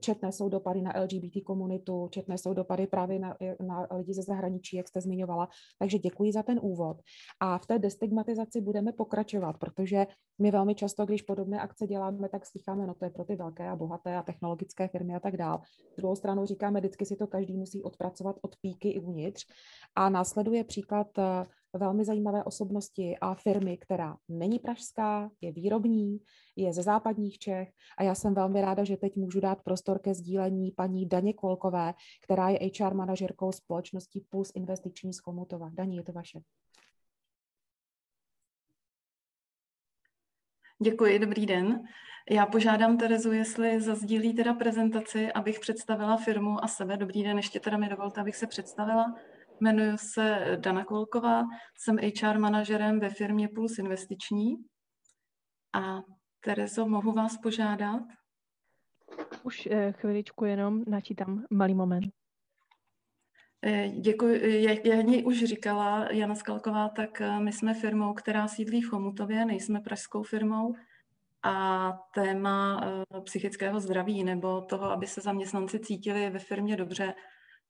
četné jsou dopady na LGBT komunitu, četné jsou dopady právě na, na lidi ze zahraničí, jak jste zmiňovala, takže děkuji za ten úvod. A v té destigmatizaci budeme pokračovat, protože my velmi často, když podobné akce děláme, tak slycháme, no to je pro ty velké a bohaté a technologické firmy a tak dál. Druhou stranu říkáme, vždycky si to každý musí odpracovat od píky i uvnitř. A následuje příklad eh, velmi zajímavé osobnosti a firmy, která není pražská, je výrobní, je ze západních Čech a já jsem velmi ráda, že teď můžu dát prostor ke sdílení paní Daně Kvolkové, která je HR manažerkou společnosti Puls Investiční z Chomutova. Daní, je to vaše. Děkuji, dobrý den. Já požádám Terezu, jestli zazdílí teda prezentaci, abych představila firmu a sebe. Dobrý den, ještě teda mi dovolte, abych se představila. Jmenuji se Dana Kolková, jsem HR manažerem ve firmě Puls Investiční. A Terezo, mohu vás požádat? Už eh, chviličku jenom načítám malý moment. Eh, děkuji. Jak Janí už říkala Jana Skalková, tak eh, my jsme firmou, která sídlí v Chomutově, nejsme pražskou firmou a téma psychického zdraví nebo toho, aby se zaměstnanci cítili ve firmě dobře,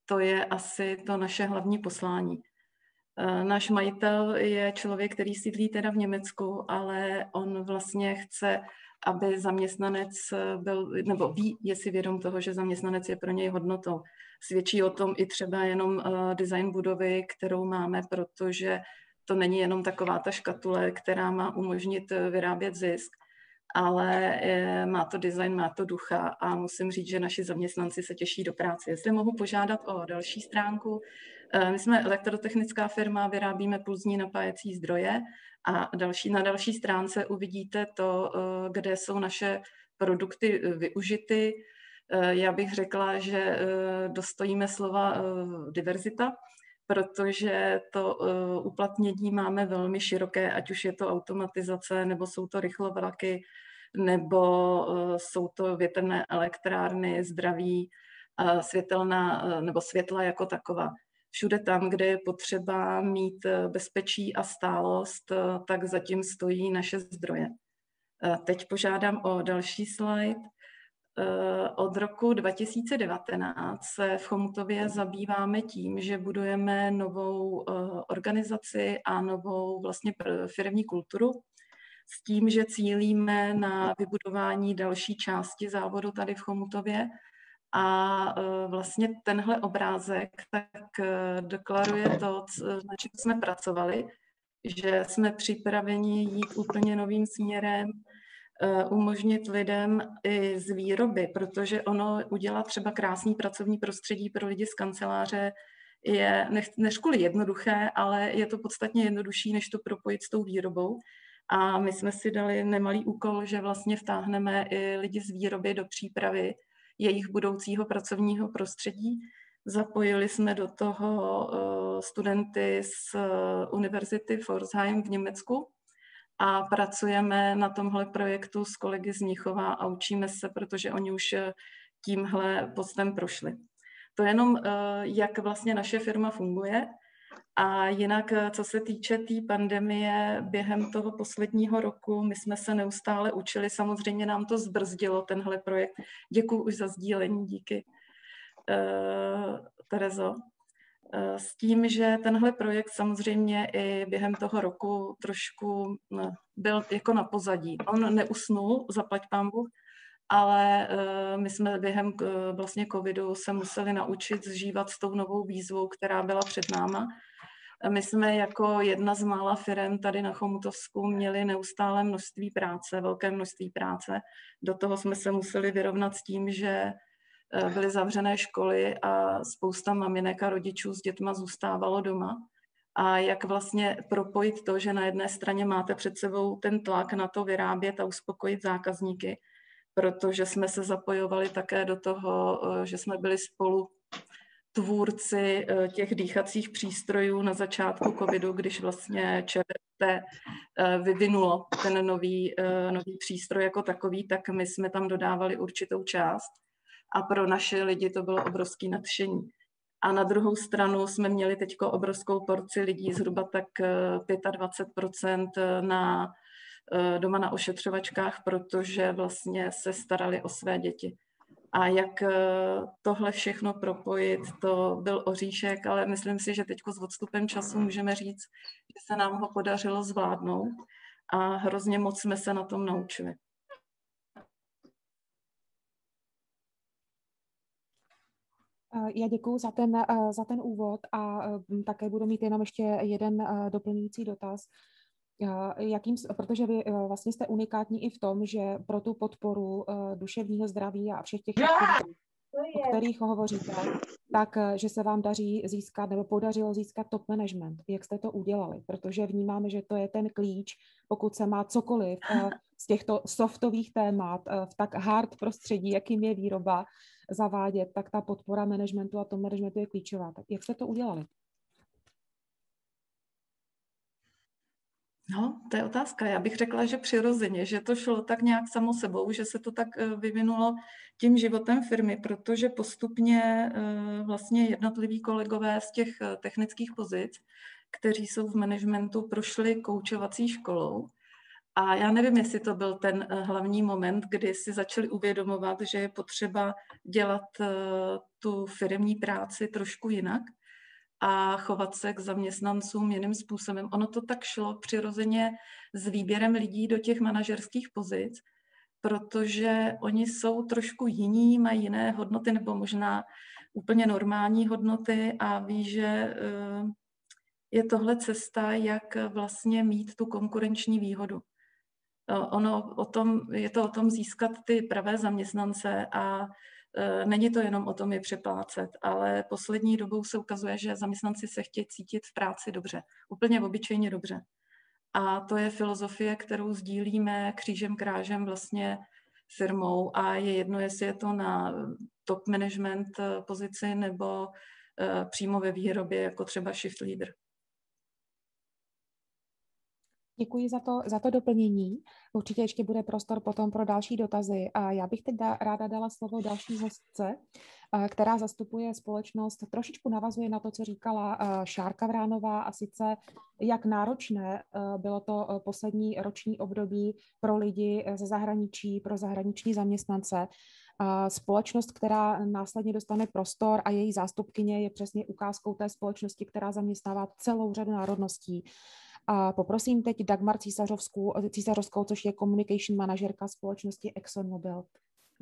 to je asi to naše hlavní poslání. Eh, náš majitel je člověk, který sídlí teda v Německu, ale on vlastně chce, aby zaměstnanec byl, nebo ví, je si vědom toho, že zaměstnanec je pro něj hodnotou. Svědčí o tom i třeba jenom eh, design budovy, kterou máme, protože to není jenom taková ta škatule, která má umožnit eh, vyrábět zisk, ale má to design, má to ducha a musím říct, že naši zaměstnanci se těší do práce. Jestli mohu požádat o další stránku, eh, my jsme elektrotechnická firma, vyrábíme pulzní napájecí zdroje a další, na další stránce uvidíte to, eh, kde jsou naše produkty využity. Já bych řekla, že dostojíme slova diverzita, protože to uplatnění máme velmi široké, ať už je to automatizace, nebo jsou to rychlovlaky, nebo jsou to větrné elektrárny, zdraví, světelná nebo světla jako taková. Všude tam, kde je potřeba mít bezpečí a stálost, tak zatím stojí naše zdroje. Teď požádám o další slide. Od roku 2019 se v Chomutově zabýváme tím, že budujeme novou organizaci a novou vlastně firmní kulturu s tím, že cílíme na vybudování další části závodu tady v Chomutově. A e, vlastně tenhle obrázek tak deklaruje to, na čem jsme pracovali, že jsme připraveni jít úplně novým směrem, umožnit lidem i z výroby, protože ono udělat třeba krásný pracovní prostředí pro lidi z kanceláře je než kvůli jednoduché, ale je to podstatně jednodušší, než to propojit s tou výrobou. A my jsme si dali nemalý úkol, že vlastně vtáhneme i lidi z výroby do přípravy jejich budoucího pracovního prostředí. Zapojili jsme do toho eh, studenty z eh, Univerzity Forsheim v Německu a pracujeme na tomhle projektu s kolegy z Mnichova a učíme se, protože oni už eh, tímhle postem prošli. To je jenom, jak vlastně naše firma funguje. A jinak, eh, co se týče té tý pandemie, během toho posledního roku my jsme se neustále učili. Samozřejmě nám to zbrzdilo, tenhle projekt. Děkuji už za sdílení, díky, uh, Terezo. Uh, s tím, že tenhle projekt samozřejmě i během toho roku trošku no, byl jako na pozadí. On neusnul, zaplať pán Bůh, ale uh, my jsme během vlastně covidu se museli naučit zžívat s tou novou výzvou, která byla před náma my jsme jako jedna z mála firm tady na Chomutovsku měli neustále množství práce, velké množství práce. Do toho jsme se museli vyrovnat s tím, že eh, byly zavřené školy a spousta maminek a rodičů s dětma zůstávalo doma. A jak vlastně propojit to, že na jedné straně máte před sebou ten tlak na to vyrábět a uspokojit zákazníky, protože jsme se zapojovali také do toho, eh, že jsme byli spolu tvůrci eh, těch dýchacích přístrojů na začátku covidu, když vlastně ČVT eh, vyvinulo ten nový, eh, nový přístroj jako takový, tak my jsme tam dodávali určitou část a pro naše lidi to bylo obrovský nadšení. A na druhou stranu jsme měli teď obrovskou porci lidí, zhruba tak 25% na, doma na ošetřovačkách, protože vlastně se starali o své děti. A jak eh, tohle všechno propojit, to byl oříšek, ale myslím si, že teď s odstupem času můžeme říct, že se nám ho podařilo zvládnout a hrozně moc jsme se na tom naučili. Já děkuji za ten, eh, za ten úvod a také budu mít jenom ještě jeden doplňující dotaz jakým, protože vy eh, vlastně jste unikátní i v tom, že pro tu podporu eh, duševního zdraví a všech těch o kterých hovoříte, tak eh, že se vám daří získat nebo podařilo získat top management. Jak jste to udělali? Protože vnímáme, že to je ten klíč, pokud se má cokoliv z těchto softových témat v tak hard prostředí, jakým je výroba, zavádět, tak ta podpora managementu a top managementu je klíčová. Tak jak jste to udělali? No, to je otázka. Já bych řekla, že přirozeně, že to šlo tak nějak samo sebou, že se to tak eh, vyvinulo tím životem firmy, protože postupně eh, vlastně jednotliví kolegové z těch eh, technických pozic, kteří jsou v managementu, prošli koučovací školou. A já nevím, jestli to byl ten hlavní moment, kdy si začali uvědomovat, že je potřeba dělat tu firmní práci trošku jinak a chovat se k zaměstnancům jiným způsobem. Ono to tak šlo přirozeně s výběrem lidí do těch manažerských pozic, protože oni jsou trošku jiní, mají jiné hodnoty nebo možná úplně normální hodnoty a ví, že eh, je tohle cesta, jak vlastně mít tu konkurenční výhodu. Ono o tom, je to o tom získat ty pravé zaměstnance a Eh, není to jenom o tom je přeplácet, ale poslední dobou se ukazuje, že zaměstnanci se chtějí cítit v práci dobře, úplně obyčejně dobře. A to je filozofie, kterou sdílíme křížem krážem vlastně firmou a je jedno, jestli je to na top management pozici nebo eh, přímo ve výrobě, jako třeba shift leader. Děkuji za to, za to doplnění. Určitě ještě bude prostor potom pro další dotazy. A já bych teď da, ráda dala slovo další hostce, která zastupuje společnost, trošičku navazuje na to, co říkala Šárka Vránová, a sice jak náročné bylo to poslední roční období pro lidi ze zahraničí, pro zahraniční zaměstnance Společnost, která následně dostane prostor a její zástupkyně je přesně ukázkou té společnosti, která zaměstnává celou řadu národností. A poprosím teď Dagmar Císařovskou, Císařovskou, což je communication manažerka společnosti ExxonMobil.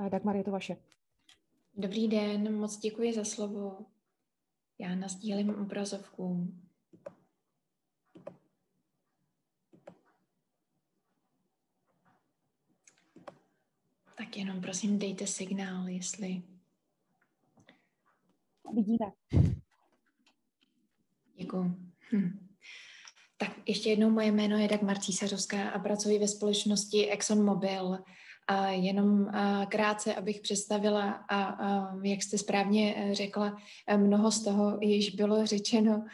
Dagmar, je to vaše. Dobrý den, moc děkuji za slovo. Já nasdílím obrazovku. Tak jenom prosím dejte signál, jestli... Vidíme. Děkuji. Hm. Tak ještě jednou moje jméno je Dagmar Císařovská a pracuji ve společnosti ExxonMobil. A jenom krátce, abych představila, a, a jak jste správně e, řekla, e, mnoho z toho již bylo řečeno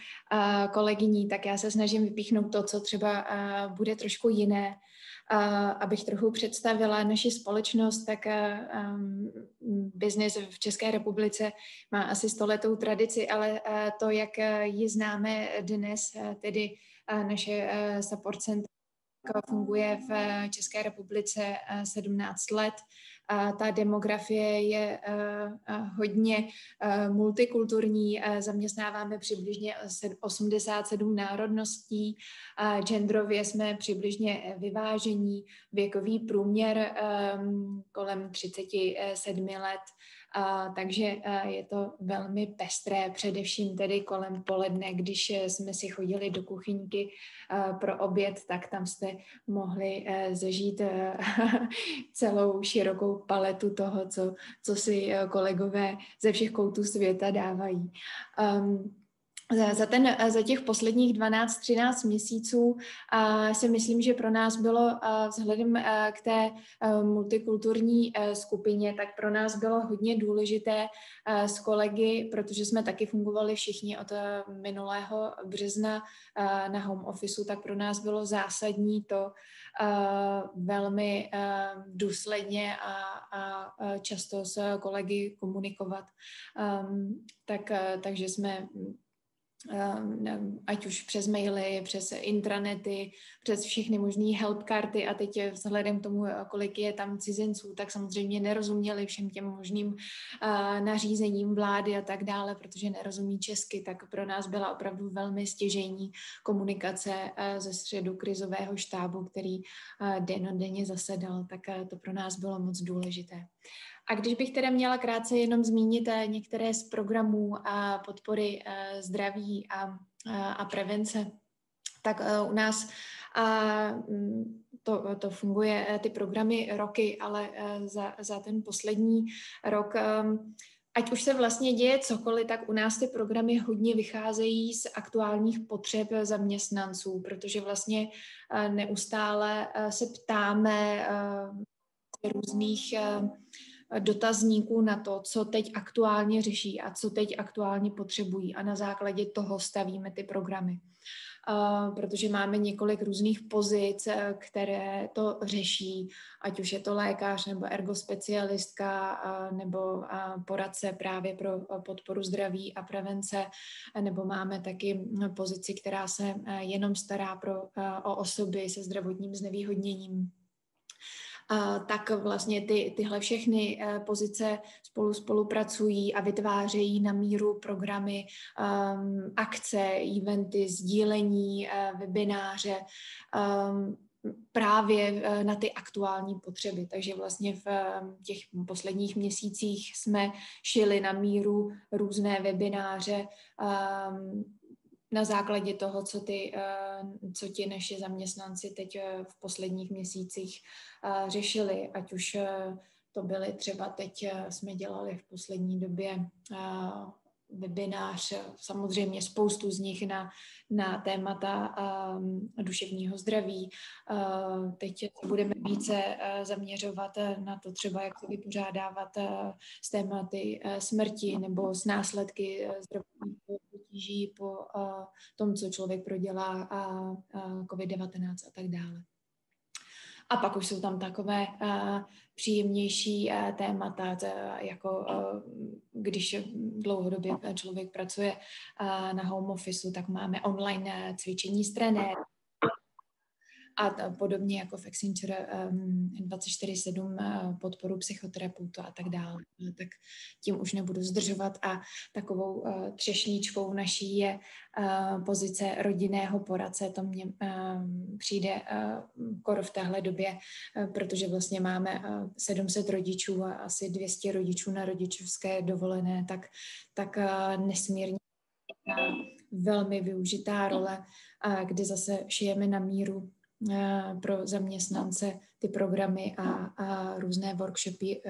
kolegyní, tak já se snažím vypíchnout to, co třeba bude trošku jiné abych trochu představila naši společnost, tak um, biznis v České republice má asi stoletou tradici, ale to, jak ji známe dnes, tedy naše support center funguje v České republice 17 let. Ta demografie je eh, eh, hodně eh, multikulturní, zaměstnáváme přibližně 87 národností, genderově jsme přibližně vyvážení, věkový průměr kolem 37 let, takže a, je to velmi pestré, především tedy kolem poledne, když jsme si chodili do kuchyňky a, pro oběd, tak tam jste mohli zažít celou širokou paletu toho, co, co si kolegové ze všech koutů světa dávají. Um, za, ten, za těch posledních 12-13 měsíců a si myslím, že pro nás bylo vzhledem k té multikulturní skupině, tak pro nás bylo hodně důležité s kolegy, protože jsme taky fungovali všichni od minulého března na home officeu, tak pro nás bylo zásadní to velmi důsledně a, a často s kolegy komunikovat. Tak, takže jsme Ehm, ať už přes maily, přes intranety, přes všechny možné help karty a teď vzhledem k tomu, kolik je tam cizinců, tak samozřejmě nerozuměli všem těm možným nařízením vlády a tak dále, protože nerozumí česky, tak pro nás byla opravdu velmi stěžení komunikace ze středu krizového štábu, který denně zasedal, tak to pro nás bylo moc důležité. A když bych teda měla krátce jenom zmínit eh, některé z programů a podpory eh, zdraví a, a prevence, tak eh, u nás mm, to, to funguje ty programy roky, ale za, za ten poslední rok ať už se vlastně děje cokoliv, tak u nás ty programy hodně vycházejí z aktuálních potřeb zaměstnanců, protože vlastně neustále se ptáme různých dotazníků na to, co teď aktuálně řeší a co teď aktuálně potřebují a na základě toho stavíme ty programy. Uh, protože máme několik různých pozic, eh, které to řeší, ať už je to lékař nebo ergospecialistka uh, nebo uh, poradce právě pro podporu zdraví a prevence, nebo máme taky pozici, která se jenom stará pro, o osoby se zdravotním znevýhodněním tak vlastně ty, tyhle všechny eh, pozice spolu spolupracují a vytvářejí na míru programy, um, akce, eventy, sdílení, uh, webináře, um, právě eh, na ty aktuální potřeby. Takže vlastně v těch posledních měsících jsme šili na míru různé webináře, um, na základě toho, co, ty, eh, co ti naši zaměstnanci teď eh, v posledních měsících eh, řešili, ať už to byly třeba teď jsme dělali v poslední době webinář, samozřejmě spoustu z nich na, na témata um, duševního zdraví. Uh, teď se budeme více uh, zaměřovat na to třeba, jak se vypořádávat uh, s tématy uh, smrti nebo s následky uh, zdravotních potíží po uh, tom, co člověk prodělá a uh, COVID-19 a tak dále. A pak už jsou tam takové uh, příjemnější uh, témata, to, jako uh, když dlouhodobě člověk pracuje uh, na home officeu, tak máme online cvičení s trenéry, a podobně jako v Accenture um, 24-7 podporu psychoterapeutu a tak dále. Tak tím už nebudu zdržovat a takovou uh, naší je uh, pozice rodinného poradce. To mně uh, přijde uh, koro v téhle době, uh, protože vlastně máme uh, 700 rodičů a asi 200 rodičů na rodičovské dovolené, tak, tak uh, nesmírně velmi využitá role, kdy zase šijeme na míru pro zaměstnance ty programy a, a různé workshopy,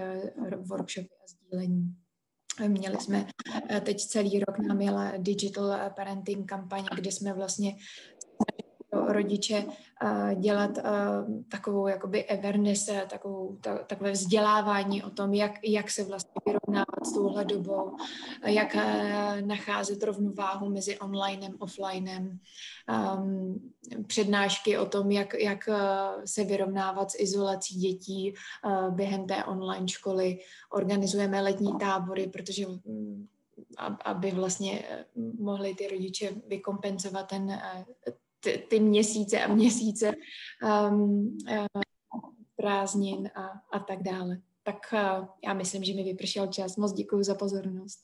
workshopy a sdílení. Měli jsme teď celý rok nám jela digital parenting kampaň, kde jsme vlastně rodiče dělat takovou jakoby awareness, takovou, takové vzdělávání o tom, jak, jak se vlastně vyrovnávat s touhle dobou, jak nacházet rovnováhu mezi onlinem, offlinem, přednášky o tom, jak, jak se vyrovnávat s izolací dětí během té online školy. Organizujeme letní tábory, protože um, aby vlastně mohli ty rodiče vykompenzovat ten ty, ty měsíce a měsíce um, uh, prázdnin a, a tak dále. Tak uh, já myslím, že mi vypršel čas. Moc děkuji za pozornost.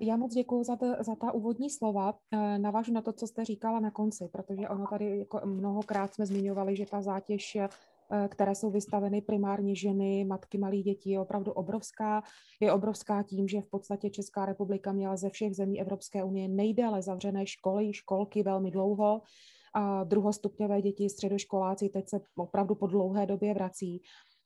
Já moc děkuji za, ta, za ta úvodní slova. Navážu na to, co jste říkala na konci, protože ono tady jako mnohokrát jsme zmiňovali, že ta zátěž které jsou vystaveny primárně ženy, matky malých dětí, je opravdu obrovská. Je obrovská tím, že v podstatě Česká republika měla ze všech zemí Evropské unie nejdéle zavřené školy, školky velmi dlouho a druhostupňové děti, středoškoláci teď se opravdu po dlouhé době vrací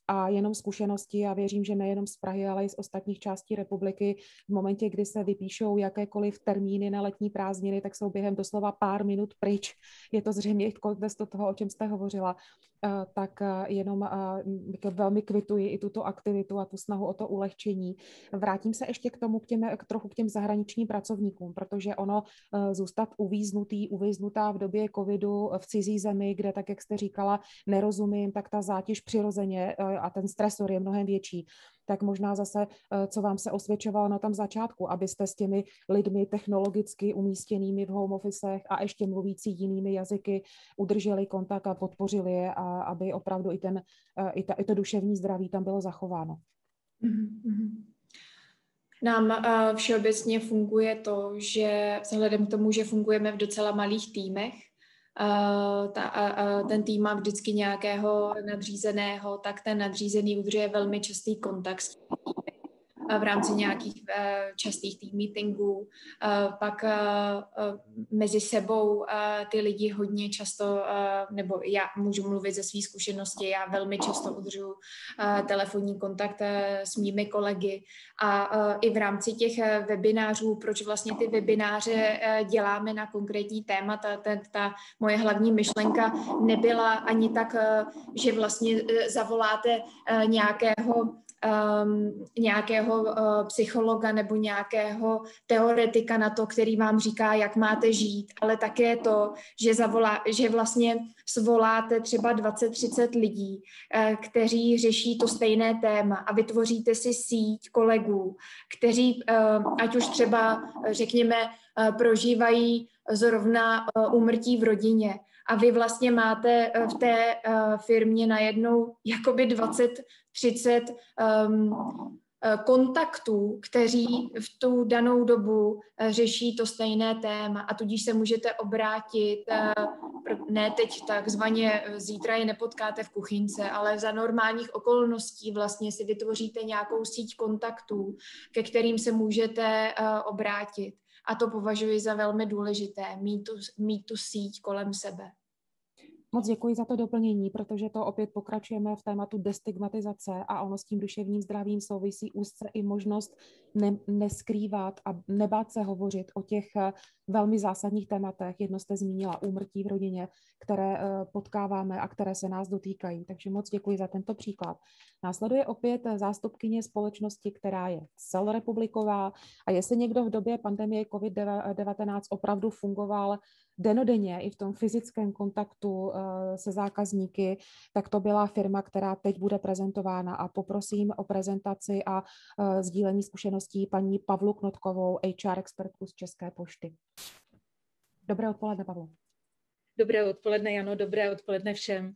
a jenom zkušenosti, já věřím, že nejenom z Prahy, ale i z ostatních částí republiky, v momentě, kdy se vypíšou jakékoliv termíny na letní prázdniny, tak jsou během doslova pár minut pryč. Je to zřejmě v kontextu toho, o čem jste hovořila. Eh, tak eh, jenom eh, velmi kvituji i tuto aktivitu a tu snahu o to ulehčení. Vrátím se ještě k tomu, k těm, k trochu k těm zahraničním pracovníkům, protože ono zůstat uvíznutý, uvíznutá v době covidu v cizí zemi, kde, tak jak jste říkala, nerozumím, tak ta zátěž přirozeně a ten stresor je mnohem větší tak možná zase, eh, co vám se osvědčovalo na tom začátku, abyste s těmi lidmi technologicky umístěnými v home officech a ještě mluvící jinými jazyky udrželi kontakt a podpořili je, a aby opravdu i, ten, eh, i, ta, i to duševní zdraví tam bylo zachováno. Mm-hmm. Nám eh, všeobecně funguje to, že vzhledem k tomu, že fungujeme v docela malých týmech, Uh, ta, uh, ten tým má vždycky nějakého nadřízeného, tak ten nadřízený udržuje velmi častý kontakt s v rámci nějakých eh, častých tým meetingů. Eh, pak eh, mezi sebou ty lidi hodně často, nebo já můžu mluvit ze své zkušenosti, já velmi často udržuji telefonní kontakt s mými kolegy a i v rámci těch webinářů, proč vlastně ty webináře děláme na konkrétní témata, ta, ta moje hlavní myšlenka nebyla ani tak, že vlastně zavoláte nějakého um, nějakého uh, psychologa nebo nějakého teoretika na to, který vám říká, jak máte žít, ale také to, že, zavolá, že vlastně svoláte třeba 20-30 lidí, uh, kteří řeší to stejné téma. A vytvoříte si síť kolegů, kteří, uh, ať už třeba, řekněme, uh, prožívají zrovna uh, úmrtí v rodině, a vy vlastně máte v té uh, firmě najednou jakoby 20 30 um, eh, kontaktů, kteří v tu danou dobu eh, řeší to stejné téma a tudíž se můžete obrátit, eh, ne teď takzvaně zítra je nepotkáte v kuchynce, ale za normálních okolností vlastně si vytvoříte nějakou síť kontaktů, ke kterým se můžete obrátit. A to považuji za velmi důležité, mít tu, mít tu síť kolem sebe. Moc děkuji za to doplnění, protože to opět pokračujeme v tématu destigmatizace a ono s tím duševním zdravím souvisí úzce i možnost ne, neskrývat a nebát se hovořit o těch eh, velmi zásadních tématech. Jedno jste zmínila úmrtí v rodině, které eh, potkáváme a které se nás dotýkají. Takže moc děkuji za tento příklad. Následuje opět zástupkyně společnosti, která je celorepubliková a jestli někdo v době pandemie COVID-19 opravdu fungoval denodenně i v tom fyzickém kontaktu eh, se zákazníky, tak to byla firma, která teď bude prezentována a poprosím o prezentaci a eh, sdílení zkušeností paní Pavlu Knotkovou, HR expertku z České pošty. Dobré odpoledne, Pavlo. Dobré odpoledne, Jano, dobré odpoledne všem.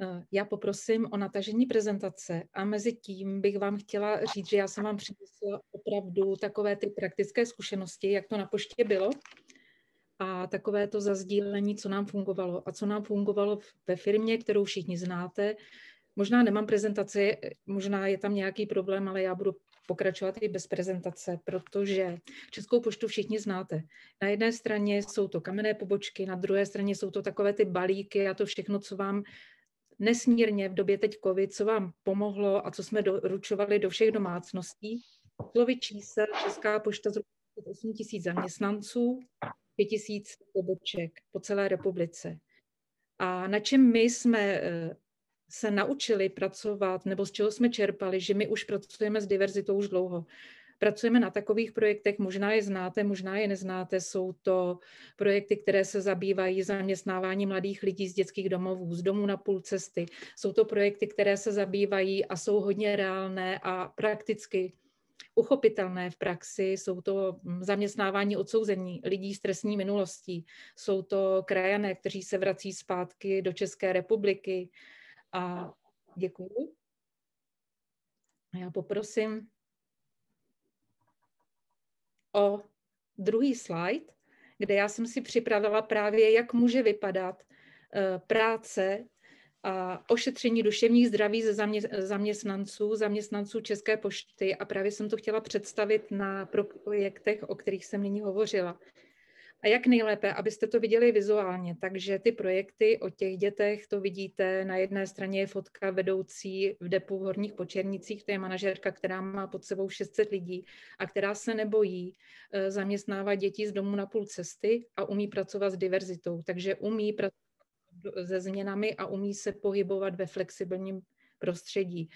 Eh, já poprosím o natažení prezentace a mezi tím bych vám chtěla říct, že já jsem vám přinesla opravdu takové ty praktické zkušenosti, jak to na poště bylo a takové to zazdílení, co nám fungovalo a co nám fungovalo ve firmě, kterou všichni znáte. Možná nemám prezentaci, možná je tam nějaký problém, ale já budu pokračovat i bez prezentace, protože Českou poštu všichni znáte. Na jedné straně jsou to kamenné pobočky, na druhé straně jsou to takové ty balíky a to všechno, co vám nesmírně v době teď COVID, co vám pomohlo a co jsme doručovali do všech domácností. Slovy čísel Česká pošta z 8 tisíc zaměstnanců, 5 tisíc poboček po celé republice. A na čem my jsme eh, se naučili pracovat, nebo z čeho jsme čerpali, že my už pracujeme s diverzitou už dlouho. Pracujeme na takových projektech, možná je znáte, možná je neznáte, jsou to projekty, které se zabývají zaměstnávání mladých lidí z dětských domovů, z domů na půl cesty. Jsou to projekty, které se zabývají a jsou hodně reálné a prakticky uchopitelné v praxi. Jsou to hm, zaměstnávání odsouzení lidí s trestní minulostí. Jsou to krajané, kteří se vrací zpátky do České republiky. A děkuju. Já poprosím o druhý slide, kde já jsem si připravila právě, jak může vypadat eh, práce a ošetření duševních zdraví ze zaměstnanců, zaměstnanců České pošty a právě jsem to chtěla představit na projektech, o kterých jsem nyní hovořila. A jak nejlépe, abyste to viděli vizuálně. Takže ty projekty o těch dětech, to vidíte, na jedné straně je fotka vedoucí v depu v Horních Počernicích, to je manažerka, která má pod sebou 600 lidí a která se nebojí eh, zaměstnávat děti z domu na půl cesty a umí pracovat s diverzitou. Takže umí pracovat se změnami a umí se pohybovat ve flexibilním prostředí.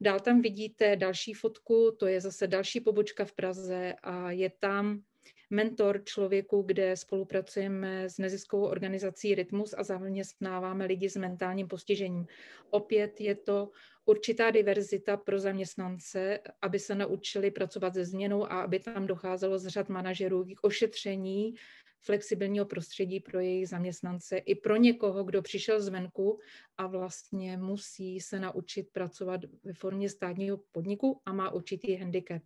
Dál tam vidíte další fotku, to je zase další pobočka v Praze a je tam mentor člověku, kde spolupracujeme s neziskovou organizací Rytmus a zaměstnáváme lidi s mentálním postižením. Opět je to určitá diverzita pro zaměstnance, aby se naučili pracovat se změnou a aby tam docházelo z řad manažerů k ošetření flexibilního prostředí pro jejich zaměstnance i pro někoho, kdo přišel zvenku a vlastně musí se naučit pracovat ve formě státního podniku a má určitý handicap.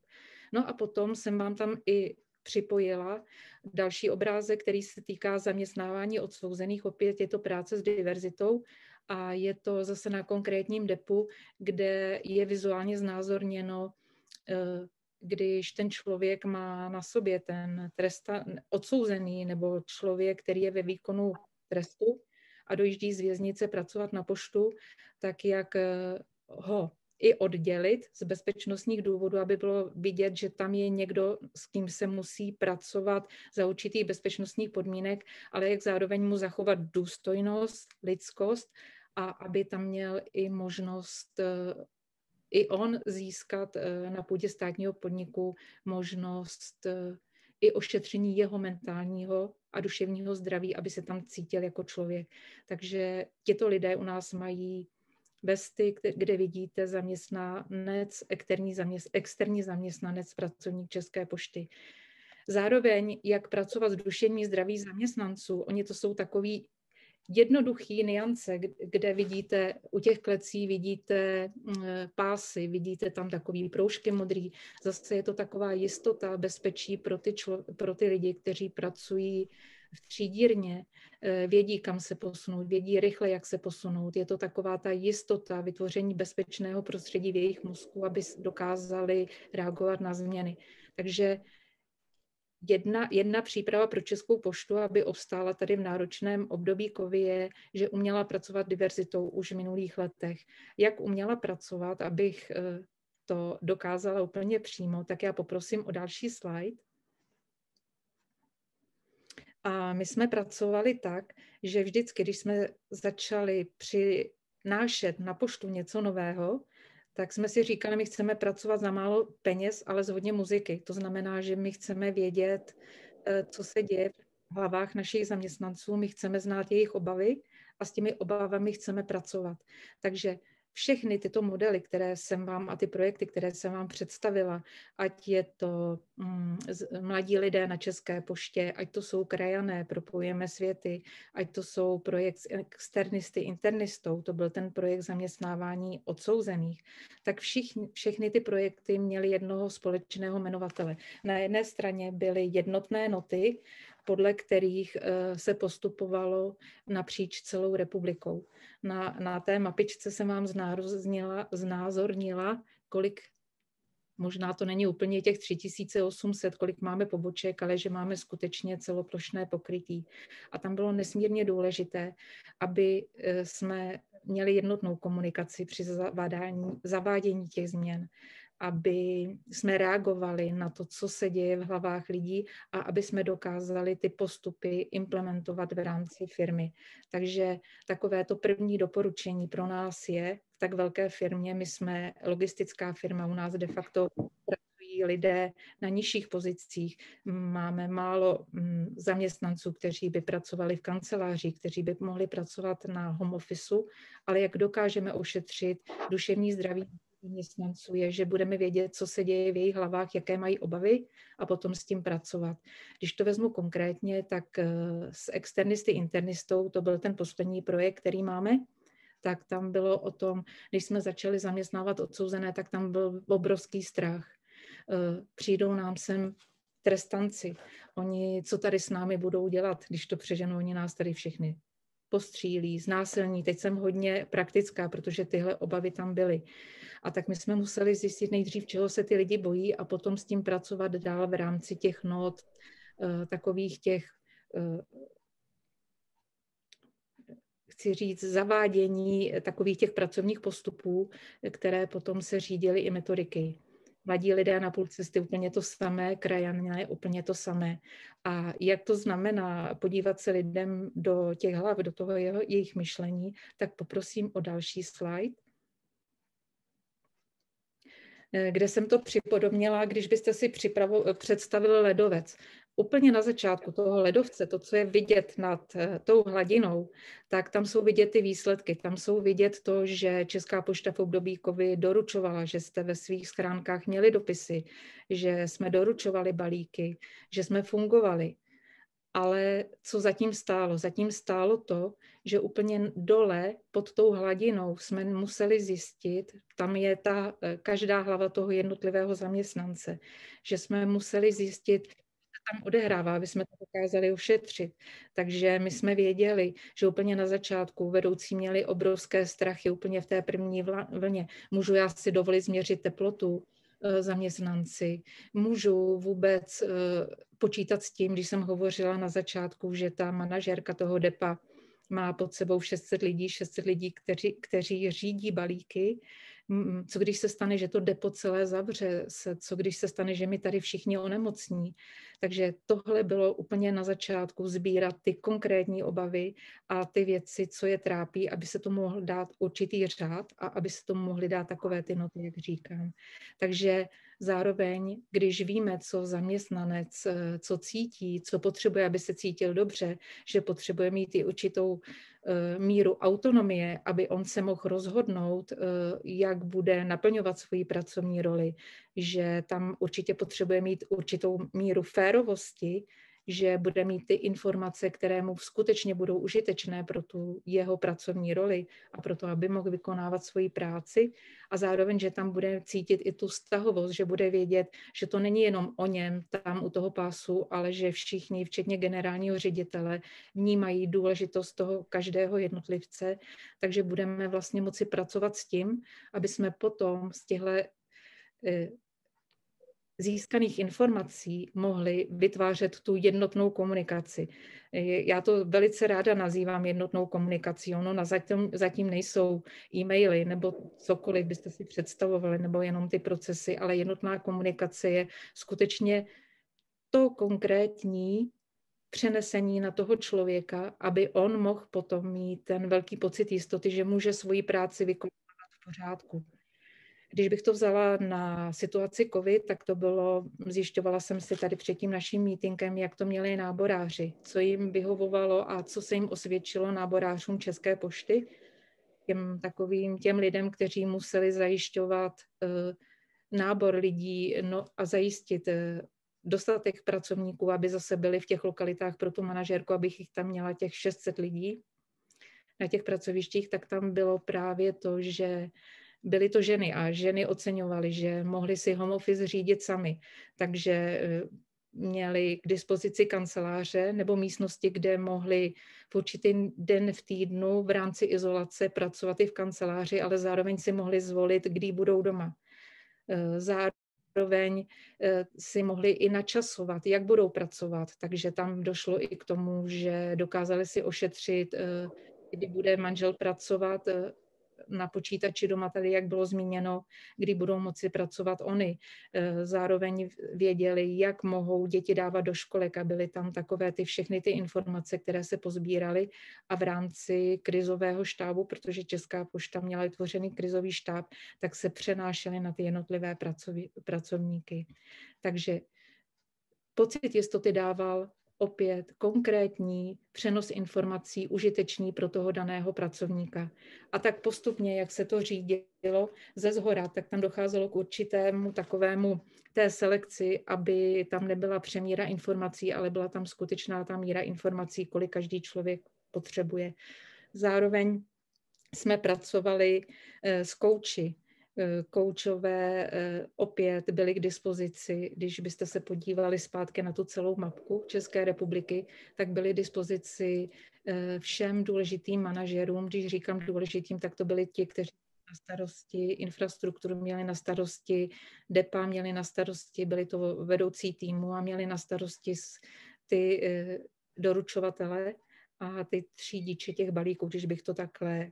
No a potom jsem vám tam i připojila další obrázek, který se týká zaměstnávání odsouzených. Opět je to práce s diverzitou a je to zase na konkrétním depu, kde je vizuálně znázorněno, eh, když ten člověk má na sobě ten tresta, odsouzený nebo člověk, který je ve výkonu trestu a dojíždí z věznice pracovat na poštu, tak jak eh, ho i oddělit z bezpečnostních důvodů, aby bylo vidět, že tam je někdo, s kým se musí pracovat za určitých bezpečnostních podmínek, ale jak zároveň mu zachovat důstojnost, lidskost a aby tam měl i možnost eh, i on získat eh, na půdě státního podniku možnost eh, i ošetření jeho mentálního a duševního zdraví, aby se tam cítil jako člověk. Takže těto lidé u nás mají vesty, kde vidíte zaměstnanec, externí, zaměst, externí zaměstnanec, pracovník České pošty. Zároveň, jak pracovat s duševní zdraví zaměstnanců, oni to jsou takový jednoduchý niance, kde vidíte, u těch klecí vidíte mm, pásy, vidíte tam takový proužky modrý. Zase je to taková jistota, bezpečí pro ty, člo, pro ty lidi, kteří pracují v třídírně, eh, vědí, kam se posunout, vědí rychle, jak se posunout. Je to taková ta jistota vytvoření bezpečného prostředí v jejich mozku, aby dokázali reagovat na změny. Takže jedna, jedna příprava pro Českou poštu, aby obstála tady v náročném období COVID, je, že uměla pracovat diverzitou už v minulých letech. Jak uměla pracovat, abych eh, to dokázala úplně přímo, tak já poprosím o další slide. A my jsme pracovali tak, že vždycky, když jsme začali přinášet na poštu něco nového, tak jsme si říkali, my chceme pracovat za málo peněz, ale z hodně muziky. To znamená, že my chceme vědět, eh, co se děje v hlavách našich zaměstnanců, my chceme znát jejich obavy a s těmi obavami chceme pracovat. Takže všechny tyto modely, které jsem vám a ty projekty, které jsem vám představila, ať je to mm, mladí lidé na České poště, ať to jsou krajané, propojujeme světy, ať to jsou projekt externisty internistou, to byl ten projekt zaměstnávání odsouzených, tak všichni, všechny ty projekty měly jednoho společného jmenovatele. Na jedné straně byly jednotné noty, podle kterých eh, se postupovalo napříč celou republikou. Na, na té mapičce jsem vám znázornila, kolik možná to není úplně těch 3800, kolik máme poboček, ale že máme skutečně celoplošné pokrytí. A tam bylo nesmírně důležité, aby eh, jsme měli jednotnou komunikaci při zavádění, zavádění těch změn aby jsme reagovali na to, co se děje v hlavách lidí a aby jsme dokázali ty postupy implementovat v rámci firmy. Takže takové to první doporučení pro nás je v tak velké firmě, my jsme logistická firma, u nás de facto pracují lidé na nižších pozicích. Máme málo mm, zaměstnanců, kteří by pracovali v kanceláři, kteří by mohli pracovat na home officeu, ale jak dokážeme ošetřit duševní zdraví zaměstnanců je, že budeme vědět, co se děje v jejich hlavách, jaké mají obavy a potom s tím pracovat. Když to vezmu konkrétně, tak eh, s externisty internistou, to byl ten poslední projekt, který máme, tak tam bylo o tom, když jsme začali zaměstnávat odsouzené, tak tam byl obrovský strach. Eh, přijdou nám sem trestanci. Oni, co tady s námi budou dělat, když to přeženou, oni nás tady všechny postřílí, znásilní. Teď jsem hodně praktická, protože tyhle obavy tam byly. A tak my jsme museli zjistit nejdřív, čeho se ty lidi bojí a potom s tím pracovat dál v rámci těch not, eh, takových těch eh, chci říct, zavádění takových těch pracovních postupů, které potom se řídily i metodiky. Mladí lidé na půl cesty úplně to samé, krajané úplně to samé. A jak to znamená podívat se lidem do těch hlav, do toho jeho, jejich myšlení, tak poprosím o další slide. Eh, kde jsem to připodobnila, když byste si připravo, představili ledovec. Úplně na začátku toho ledovce, to, co je vidět nad eh, tou hladinou, tak tam jsou vidět ty výsledky. Tam jsou vidět to, že Česká pošta v období COVID doručovala, že jste ve svých schránkách měli dopisy, že jsme doručovali balíky, že jsme fungovali. Ale co zatím stálo? Zatím stálo to, že úplně dole pod tou hladinou jsme museli zjistit, tam je ta eh, každá hlava toho jednotlivého zaměstnance, že jsme museli zjistit, tam odehrává, aby jsme to dokázali ošetřit. Takže my jsme věděli, že úplně na začátku vedoucí měli obrovské strachy, úplně v té první vlně. Můžu já si dovolit změřit teplotu, Eh, zaměstnanci. Můžu vůbec eh, počítat s tím, když jsem hovořila na začátku, že ta manažerka toho DEPA má pod sebou 600 lidí, 600 lidí, kteří, kteří řídí balíky, co když se stane, že to depo celé zavře, co když se stane, že mi tady všichni onemocní. Takže tohle bylo úplně na začátku sbírat ty konkrétní obavy a ty věci, co je trápí, aby se to mohl dát určitý řád a aby se tomu mohli dát takové ty noty, jak říkám. Takže zároveň, když víme, co zaměstnanec, co cítí, co potřebuje, aby se cítil dobře, že potřebuje mít i určitou Eh, míru autonomie, aby on se mohl rozhodnout, eh, jak bude naplňovat svoji pracovní roli, že tam určitě potřebuje mít určitou míru férovosti, že bude mít ty informace, které mu skutečně budou užitečné pro tu jeho pracovní roli a pro to, aby mohl vykonávat svoji práci. A zároveň, že tam bude cítit i tu stahovost, že bude vědět, že to není jenom o něm tam u toho pásu, ale že všichni, včetně generálního ředitele, vnímají důležitost toho každého jednotlivce, takže budeme vlastně moci pracovat s tím, aby jsme potom z těchto eh, získaných informací mohli vytvářet tu jednotnou komunikaci. Já to velice ráda nazývám jednotnou komunikací. Ono na zatím, zatím nejsou e-maily nebo cokoliv byste si představovali, nebo jenom ty procesy, ale jednotná komunikace je skutečně to konkrétní přenesení na toho člověka, aby on mohl potom mít ten velký pocit jistoty, že může svoji práci vykonávat v pořádku. Když bych to vzala na situaci COVID, tak to bylo, zjišťovala jsem si tady před tím naším meetingem, jak to měli náboráři, co jim vyhovovalo a co se jim osvědčilo náborářům České pošty. těm takovým těm lidem, kteří museli zajišťovat nábor lidí no, a zajistit dostatek pracovníků, aby zase byli v těch lokalitách pro tu manažerku, abych jich tam měla těch 600 lidí na těch pracovištích, tak tam bylo právě to, že byly to ženy a ženy oceňovaly, že mohly si home office řídit sami, takže eh, měli k dispozici kanceláře nebo místnosti, kde mohli v určitý den v týdnu v rámci izolace pracovat i v kanceláři, ale zároveň si mohli zvolit, kdy budou doma. Eh, zároveň eh, si mohli i načasovat, jak budou pracovat, takže tam došlo i k tomu, že dokázali si ošetřit, kdy bude manžel pracovat na počítači doma, tady jak bylo zmíněno, kdy budou moci pracovat oni. Eh, zároveň věděli, jak mohou děti dávat do školek a byly tam takové ty všechny ty informace, které se pozbíraly a v rámci krizového štábu, protože Česká pošta měla vytvořený krizový štáb, tak se přenášely na ty jednotlivé pracovníky. Takže pocit jistoty dával opět konkrétní přenos informací užitečný pro toho daného pracovníka. A tak postupně, jak se to řídilo ze zhora, tak tam docházelo k určitému takovému té selekci, aby tam nebyla přemíra informací, ale byla tam skutečná ta míra informací, kolik každý člověk potřebuje. Zároveň jsme pracovali eh, s kouči, koučové eh, opět byly k dispozici. Když byste se podívali zpátky na tu celou mapku České republiky, tak byly k dispozici eh, všem důležitým manažerům. Když říkám důležitým, tak to byli ti, kteří na starosti infrastrukturu, měli na starosti DEPA, měli na starosti, byli to vedoucí týmu a měli na starosti ty doručovatele a ty třídiče těch balíků, když bych to takhle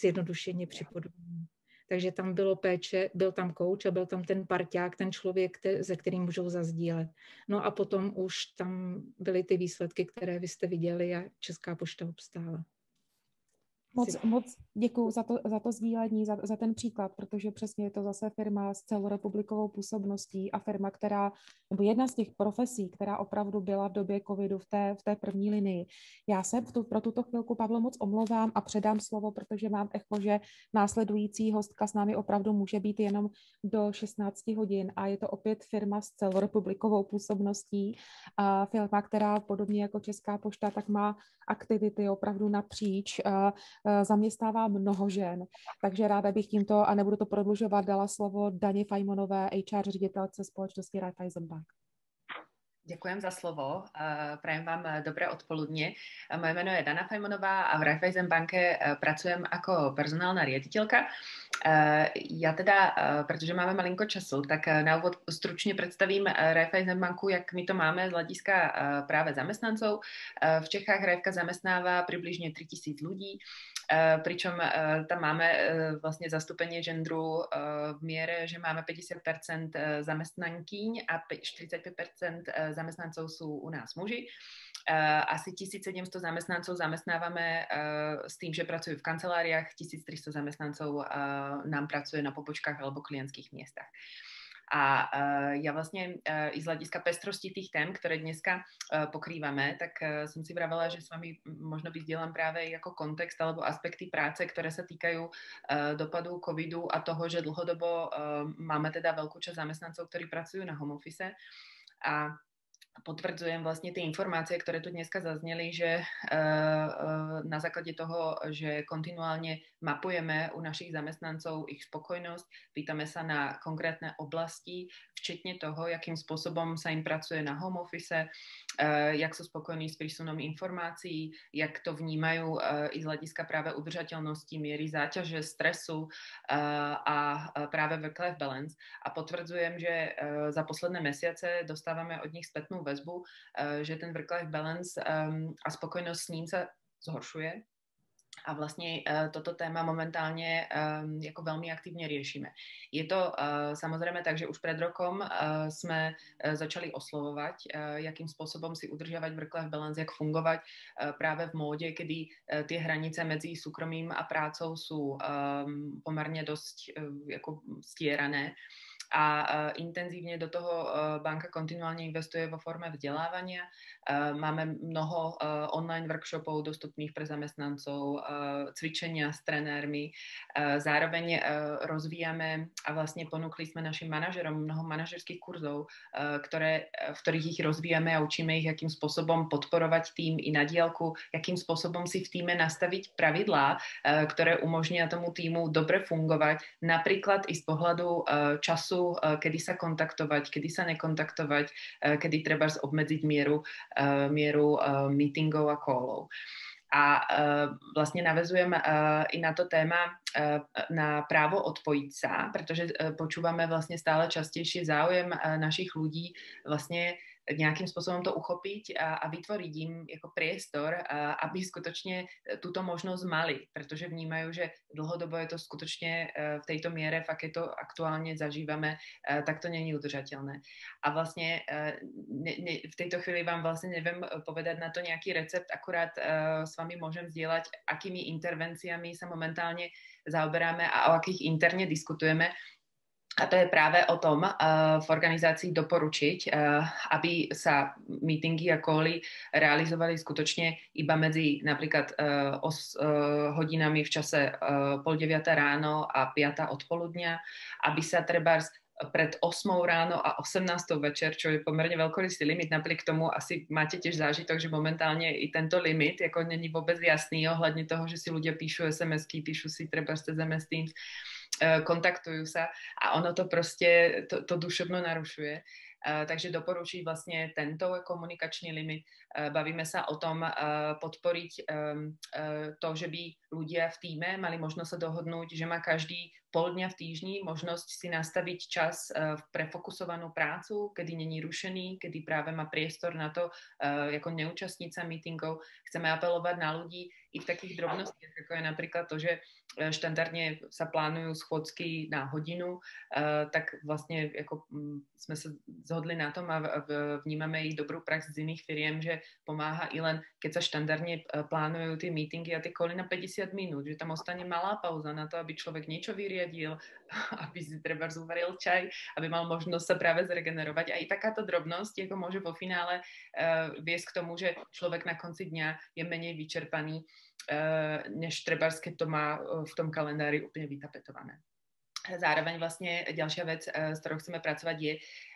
zjednodušeně připodobnila. Takže tam bylo péče, byl tam kouč a byl tam ten parťák, ten člověk, ze kterým můžou zazdílet. No a potom už tam byly ty výsledky, které vy jste viděli a Česká pošta obstála. Moc, moc děkuji za to, za to sdílení, za, za ten příklad, protože přesně je to zase firma s celorepublikovou působností a firma, která, nebo jedna z těch profesí, která opravdu byla v době covidu v té, v té první linii. Já se tu, pro tuto chvilku, Pavlo, moc omlouvám a předám slovo, protože mám echo, že následující hostka s námi opravdu může být jenom do 16 hodin a je to opět firma s celorepublikovou působností a firma, která podobně jako Česká pošta, tak má aktivity opravdu napříč zaměstnává mnoho žen. Takže ráda bych tímto, a nebudu to prodlužovat, dala slovo Daně Fajmonové, HR ředitelce společnosti Raiffeisen Bank. Děkujem za slovo. Eh, prajem vám eh, dobré odpoludně. Moje jméno je Dana Fajmonová a v Raiffeisen banke pracujem jako personálna riaditeľka. Já teda, protože máme malinko času, tak na úvod stručně představím Raiffeisen banku, jak my to máme z hlediska právě zaměstnanců. V Čechách Raifka zamestnává přibližně 3000 lidí. Eh, pričom eh, tam máme eh, vlastně zastupení genderu v míře, že máme 50% zamestnankyň a 45% zaměstnanců jsou u nás muži. Asi 1700 zaměstnanců zaměstnáváme s tím, že pracují v kanceláriách, 1300 zaměstnanců nám pracuje na pobočkách alebo klientských městech. A uh, já vlastně uh, i z hlediska pestrosti těch tém, které dneska uh, pokrýváme, tak jsem si vravela, že s vámi možno vyzdielam právě jako kontext alebo aspekty práce, které se týkají dopadu covidu a toho, že dlhodobo máme teda velkou část zaměstnanců, kteří pracují na home office. A potvrdzujem vlastně ty informace, které tu dneska zazněly, že eh, eh, na základě toho, že kontinuálně mapujeme u našich zaměstnanců ich spokojnost, pýtame se na konkrétne oblasti, včetně toho, jakým způsobem se jim pracuje na home office, eh, jak jsou spokojní s přísunom informací, jak to vnímají i z hlediska právě udržatelnosti, míry záťaže, stresu a právě work-life balance. A potvrdzujem, že za posledné měsíce dostáváme od nich zpětnou vazbu, eh, že ten work-life balance ehm, a spokojnost s ním se zhoršuje. A vlastně uh, toto téma momentálně um, jako velmi aktivně řešíme. Je to uh, samozřejmě tak, že už před rokom uh, jsme začali oslovovat, jakým způsobem si udržovat work-life balance, jak fungovat právě v módě, kdy ty hranice mezi soukromým a prácou jsou um, poměrně dost jako stěrané. A intenzívne do toho banka kontinuálne investuje vo forme vzdelávania. Máme mnoho online workshopov dostupných pre zamestnancov, cvičenia s trenérmi. Zároveň rozvíjame a vlastne ponúkli sme našim manažerom mnoho manažerských kurzov, ktoré, v ktorých ich rozvíjame a učíme ich, akým spôsobom podporovať tým i na diálku, akým spôsobom si v týme nastaviť pravidlá, ktoré umožnia tomu týmu dobre fungovať, napríklad i z pohľadu času, kedy sa kontaktovať, kedy sa nekontaktovať, kedy treba obmedziť mieru, mieru meetingov a callov. A vlastne navezujem i na to téma na právo odpojiť sa, pretože počúvame vlastne stále častejšie záujem našich ľudí vlastne nějakým způsobem to uchopiť a, a vytvoriť im jako priestor, a, aby skutočne túto možnosť mali, pretože vnímajú, že dlhodobo je to skutočne v tejto miere, fakt je to aktuálne zažívame, tak to není udržateľné. A vlastne ne, ne, v tejto chvíli vám vlastne neviem povedať na to nejaký recept, akurát s vami môžem zdieľať, akými intervenciami sa momentálne zaoberáme a o akých interne diskutujeme, a to je práve o tom uh, v organizácii doporučiť, uh, aby sa meetingy a koly realizovali skutočne iba medzi napríklad uh, hodinami v čase pol deviata ráno a piata odpoludňa, aby sa treba pred 8 ráno a 18 večer, čo je pomerne veľkorysý limit. Napriek tomu asi máte tiež zážitok, že momentálne i tento limit jako není vôbec jasný ohľadne toho, že si ľudia píšu SMS-ky, píšu si treba cez MS Teams Eh, kontaktujú sa a ono to prostě, to, to duševno narušuje. Eh, takže doporučí vlastně tento komunikační limit. Eh, bavíme se o tom podporiť ehm, to, že by ľudia v týme mali možnosť sa dohodnúť, že má každý pol dňa v týždni možnosť si nastaviť čas v prefokusovanú prácu, kedy není rušený, kedy práve má priestor na to, jako neúčastniť sa meetingov. Chceme apelovať na ľudí i v takých drobnostiach, ako je napríklad to, že Eh, štandardně sa plánujú schôdzky na hodinu, eh, tak vlastně jako mm, jsme se zhodli na tom a vnímame i dobrou prax z iných firiem, že pomáha i len, keď sa štandardne eh, plánujú ty meetingy a ty koly na 50 minút, že tam ostane malá pauza na to, aby človek niečo vyriadil, aby si treba zúvaril čaj, aby mal možnosť sa práve zregenerovať. A i takáto drobnosť jako môže vo finále viesť k tomu, že človek na konci dňa je menej vyčerpaný Eh, než treba, keď to má eh, v tom kalendári úplne vytapetované. Zároveň vlastne ďalšia vec, eh, s ktorou chceme pracovať, je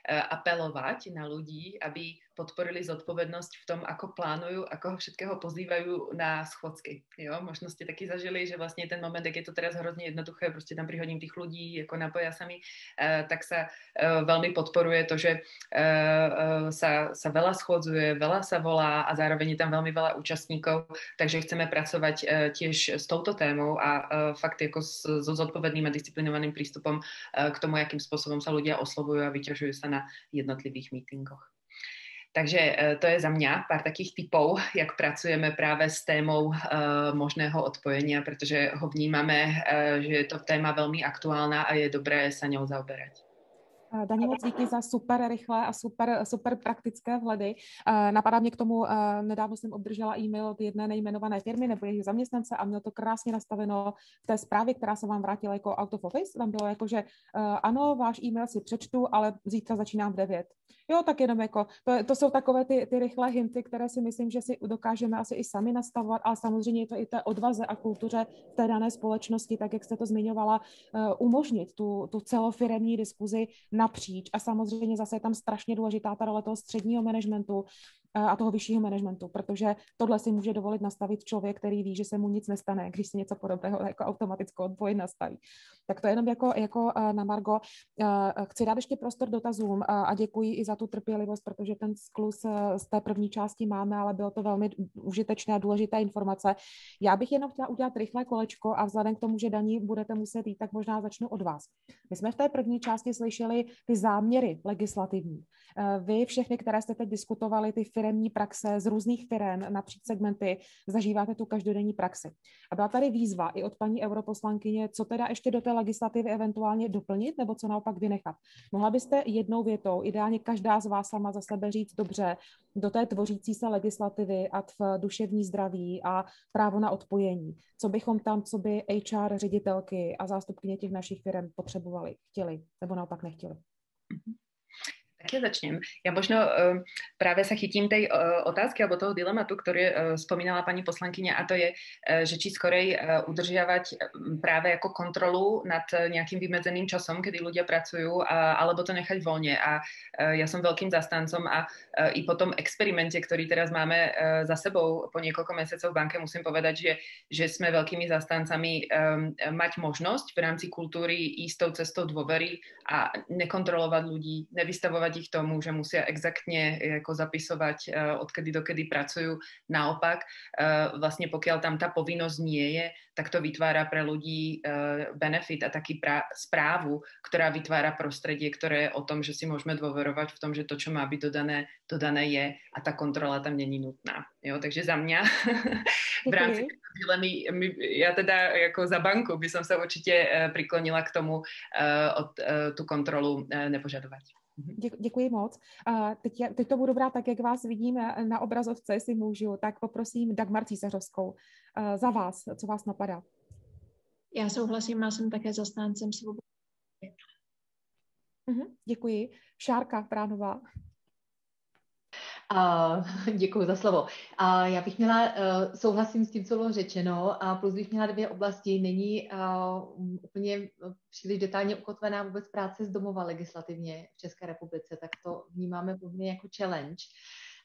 apelovať na ľudí, aby podporili zodpovednosť v tom, ako plánujú, ako ho všetkého pozývajú na schodsky. Jo? Možno ste taky zažili, že vlastně ten moment, jak je to teraz hrozně jednoduché, prostě tam prihodím tých ľudí jako napoja sami, eh, tak sa eh, veľmi podporuje to, že sa, sa veľa schodzuje, veľa sa volá a zároveň je tam veľmi veľa účastníkov, takže chceme pracovať tiež s touto témou a fakt jako so zodpovedným a disciplinovaným prístupom k tomu, jakým spôsobom sa ľudia oslovujú a vyťažujú sa na jednotlivých meetingoch. Takže e, to je za mňa pár takých typov, jak pracujeme právě s témou e, možného odpojenia, protože ho vnímame, e, že je to téma velmi aktuálna a je dobré sa ňou zaoberať. Dani, moc díky za super rychlé a super, super praktické vhledy. Napadá mě k tomu, nedávno jsem obdržela e-mail od jedné nejmenované firmy nebo jejich zaměstnance a měl to krásně nastaveno v té zprávě, která se vám vrátila jako out of office. Tam bylo jako, že ano, váš e-mail si přečtu, ale zítra začínám v 9. Jo, tak jenom jako, to, to jsou takové ty, ty rychlé hinty, které si myslím, že si dokážeme asi i sami nastavovat, ale samozřejmě je to i té odvaze a kultuře té dané společnosti, tak jak jste to zmiňovala, umožnit tu, tu celofiremní diskuzi napříč. A samozřejmě zase je tam strašně důležitá ta role toho středního managementu, a toho vyššího managementu, protože tohle si může dovolit nastavit člověk, který ví, že se mu nic nestane, když si něco podobného jako automatickou odpověď nastaví. Tak to je jenom jako, jako na Margo. Chci dát ještě prostor dotazům a děkuji i za tu trpělivost, protože ten sklus z té první části máme, ale bylo to velmi užitečné a důležité informace. Já bych jenom chtěla udělat rychlé kolečko a vzhledem k tomu, že daní budete muset jít, tak možná začnu od vás. My jsme v té první části slyšeli ty záměry legislativní. Vy všechny, které jste teď diskutovali, ty firemní praxe z různých firm napříč segmenty, zažíváte tu každodenní praxi. A byla tady výzva i od paní europoslankyně, co teda ještě do té legislativy eventuálně doplnit nebo co naopak vynechat. Mohla byste jednou větou, ideálně každá z vás sama za sebe říct dobře, do té tvořící se legislativy a v duševní zdraví a právo na odpojení. Co bychom tam, co by HR ředitelky a zástupkyně těch našich firm potřebovali, chtěli nebo naopak nechtěli? Mm-hmm. Tak ja začnem. Ja možno uh, práve sa chytím tej uh, otázky alebo toho dilematu, ktorý uh, spomínala pani poslankyňa a to je, uh, že či skorej uh, udržiavať práve ako kontrolu nad nejakým vymedzeným časom, kedy ľudia pracujú, alebo to nechať voľne. A uh, ja som veľkým zastancom a uh, i po tom experimente, ktorý teraz máme uh, za sebou po niekoľko mesiacov v banke, musím povedať, že, že sme veľkými zastancami um, mať možnosť v rámci kultúry ísť tou cestou dôvery a nekontrolovať ľudí, nevystavovať motivovať ich tomu, že musia exaktne jako zapisovať, eh, odkedy dokedy pracujú. Naopak, eh, vlastne pokiaľ tam tá povinnosť nie je, tak to vytvára pre ľudí eh, benefit a taký správu, ktorá vytvára prostredie, ktoré je o tom, že si môžeme dôverovať v tom, že to, čo má byť dodané, dodané je a ta kontrola tam není nutná. Jo, takže za mňa v rámci dilemy, ja teda jako za banku by som sa určite priklonila k tomu od tu kontrolu nepožadovať. Děkuji moc. Teď, teď to budu brát tak, jak vás vidím na obrazovce, jestli můžu, tak poprosím Dagmar Císařovskou za vás, co vás napadá. Já souhlasím, já jsem také zastáncem svobody. Mhm, děkuji. Šárka Pránová. Uh, děkuji za slovo. Uh, já bych měla, uh, souhlasím s tím, co bylo řečeno, a plus bych měla dvě oblasti. Není uh, úplně příliš detailně ukotvená vůbec práce z domova legislativně v České republice, tak to vnímáme poměrně jako challenge.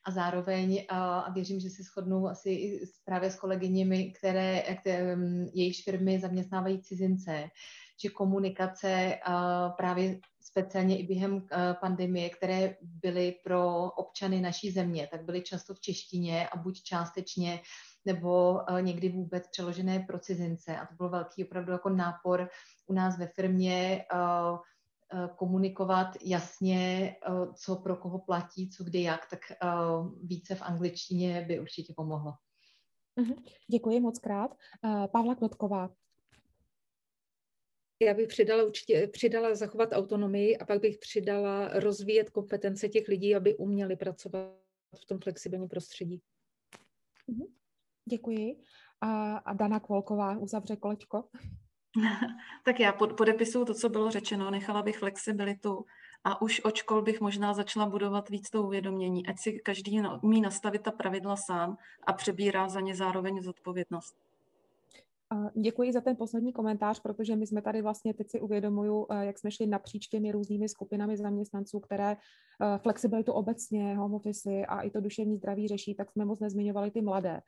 A zároveň, a věřím, že si shodnou asi i právě s kolegyněmi, které, které jejichž firmy zaměstnávají cizince, že komunikace právě speciálně i během pandemie, které byly pro občany naší země, tak byly často v češtině a buď částečně nebo někdy vůbec přeložené pro cizince. A to byl velký opravdu jako nápor u nás ve firmě komunikovat jasně, co pro koho platí, co kdy jak, tak více v angličtině by určitě pomohlo. Mhm. Děkuji moc krát. Pavla Knotková, já bych přidala určitě přidala zachovat autonomii a pak bych přidala rozvíjet kompetence těch lidí, aby uměli pracovat v tom flexibilním prostředí. Mhm. Děkuji. A, a Dana Kvolková uzavře kolečko. tak já pod, podepisuju to, co bylo řečeno. Nechala bych flexibilitu a už od škol bych možná začala budovat víc to uvědomění, ať si každý umí nastavit ta pravidla sám a přebírá za ně zároveň zodpovědnost. Děkuji za ten poslední komentář, protože my jsme tady vlastně, teď si uvědomuju, eh, jak jsme šli napříč těmi různými skupinami zaměstnanců, které eh, flexibilitu obecně, home office a i to duševní zdraví řeší, tak jsme moc nezmiňovali ty mladé.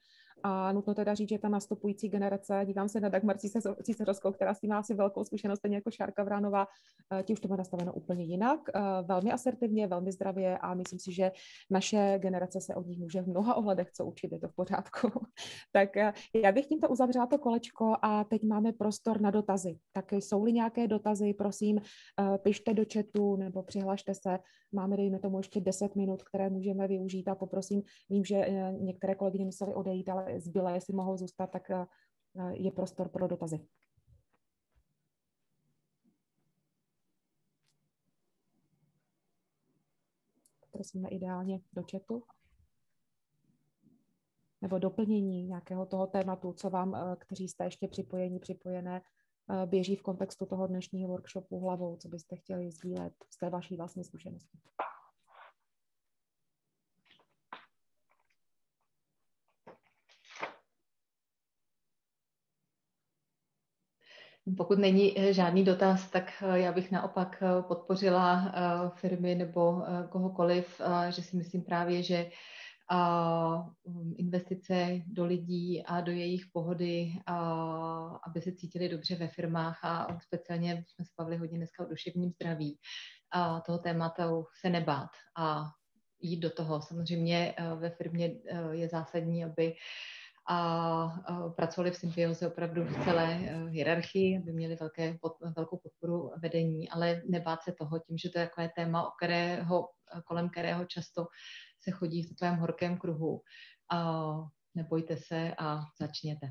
A nutno teda říct, že ta nastupující generace, dívám se na Dagmar Císařovskou, která s tím má asi velkou zkušenost, stejně jako Šárka Vránová, eh, ti už to má nastaveno úplně jinak, velmi asertivně, velmi zdravě a myslím si, že naše generace se od nich může v mnoha ohledech co učit, je to v pořádku. tak já bych tímto uzavřela to kolečko a teď máme prostor na dotazy. Tak jsou-li nějaké dotazy, prosím, eh, pište do chatu nebo přihlašte se. Máme, dejme tomu, ještě 10 minut, které můžeme využít a poprosím, vím, že eh, některé kolegyně museli odejít, ale zbylé, jestli mohou zůstat, tak eh, je prostor pro dotazy. Prosíme ideálně do chatu nebo doplnění nějakého toho tématu, co vám, eh, kteří jste ještě připojení, připojené, eh, běží v kontextu toho dnešního workshopu hlavou, co byste chtěli sdílet z té vaší vlastní zkušenosti. Pokud není eh, žádný dotaz, tak já bych naopak podpořila firmy nebo kohokoliv, že si myslím právě, že um, investice do lidí a do jejich pohody, aby se cítili dobře ve firmách a speciálně jsme se bavili hodně dneska o duševním zdraví. A toho tématu se nebát a jít do toho. Samozřejmě eh, ve firmě eh, je zásadní, aby a pracovali v symbioze opravdu v celé eh, hierarchii, aby měli velké, velkou podporu vedení, ale nebát se toho tím, že to je takové téma, o kterého, kolem kterého často se chodí v takovém horkém kruhu. Nebojte se a začněte.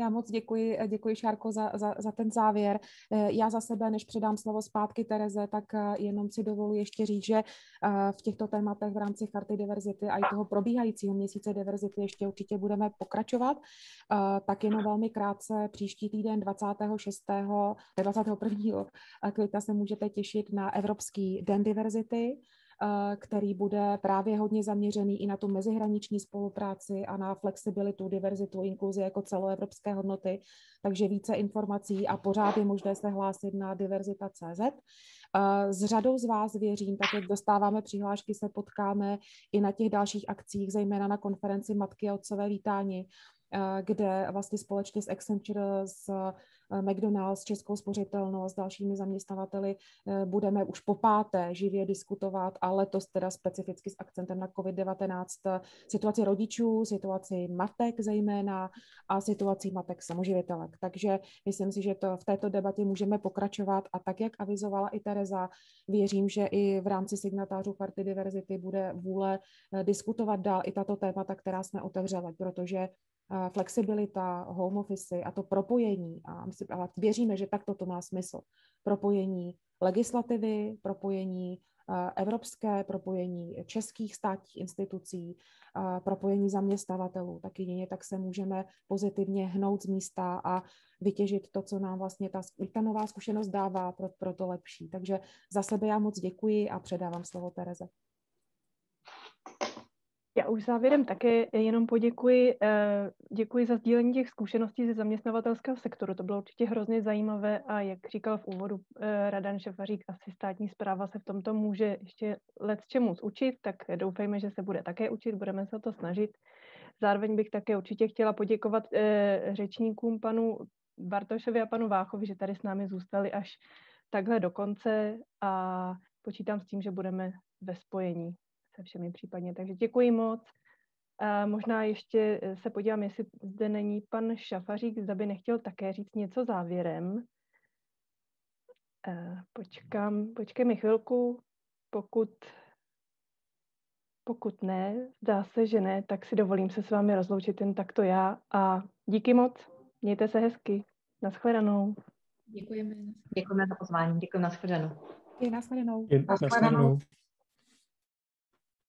Já moc děkuji, děkuji Šárko za, za, za ten závěr. Eh, já za sebe, než předám slovo zpátky Tereze, tak eh, jenom si dovoluji ještě říct, že eh, v těchto tématech v rámci Charty diverzity a i toho probíhajícího měsíce diverzity ještě určitě budeme pokračovat. Tak jenom velmi krátce příští týden 26. 21. května se můžete těšit na Evropský den diverzity Eh, který bude právě hodně zaměřený i na tu mezihraniční spolupráci a na flexibilitu, diverzitu, inkluzi jako celoevropské hodnoty. Takže více informací a pořád je možné se hlásit na diverzita.cz. Eh, s řadou z vás věřím, tak jak dostáváme přihlášky, se potkáme i na těch dalších akcích, zejména na konferenci Matky a otcové vítání, eh, kde vlastně společně s Accenture, s Eh, McDonald's, Českou spořitelnost, s dalšími zaměstnavateli eh, budeme už po páté živě diskutovat a letos teda specificky s akcentem na COVID-19 eh, situaci rodičů, situaci matek zejména a situaci matek samoživitelek. Takže myslím si, že to v této debatě můžeme pokračovat a tak, jak avizovala i Tereza, věřím, že i v rámci signatářů Charty diverzity bude vůle diskutovat dál i tato témata, která jsme otevřeli, protože flexibilita, home office a to propojení, a, myslím, a věříme, že takto to má smysl, propojení legislativy, propojení evropské, propojení českých státních institucí, propojení zaměstnavatelů. Tak jedině tak se můžeme pozitivně hnout z místa a vytěžit to, co nám vlastně ta, ta nová zkušenost dává pro, pro to lepší. Takže za sebe já moc děkuji a předávám slovo Tereze. Já už závěrem také jenom poděkuji. Eh, děkuji za sdílení těch zkušeností ze zaměstnavatelského sektoru. To bylo určitě hrozně zajímavé a jak říkal v úvodu eh, Radan Šefařík, asi státní zpráva se v tomto může ještě let čemu učit, tak doufejme, že se bude také učit, budeme se o to snažit. Zároveň bych také určitě chtěla poděkovat eh, řečníkům panu Bartošovi a panu Váchovi, že tady s námi zůstali až takhle do konce a počítám s tím, že budeme ve spojení se všemi případně. Takže děkuji moc. A možná ještě eh, se podívám, jestli zde není pan Šafařík, zda by nechtěl také říct něco závěrem. Eh, počkám, počkej mi chvilku, pokud, pokud ne, zdá se, že ne, tak si dovolím se s vámi rozloučit jen takto já a díky moc, mějte se hezky, naschledanou. Děkujeme. Děkujeme za pozvání, děkujeme, naschledanou. I naschledanou. Naschledanou.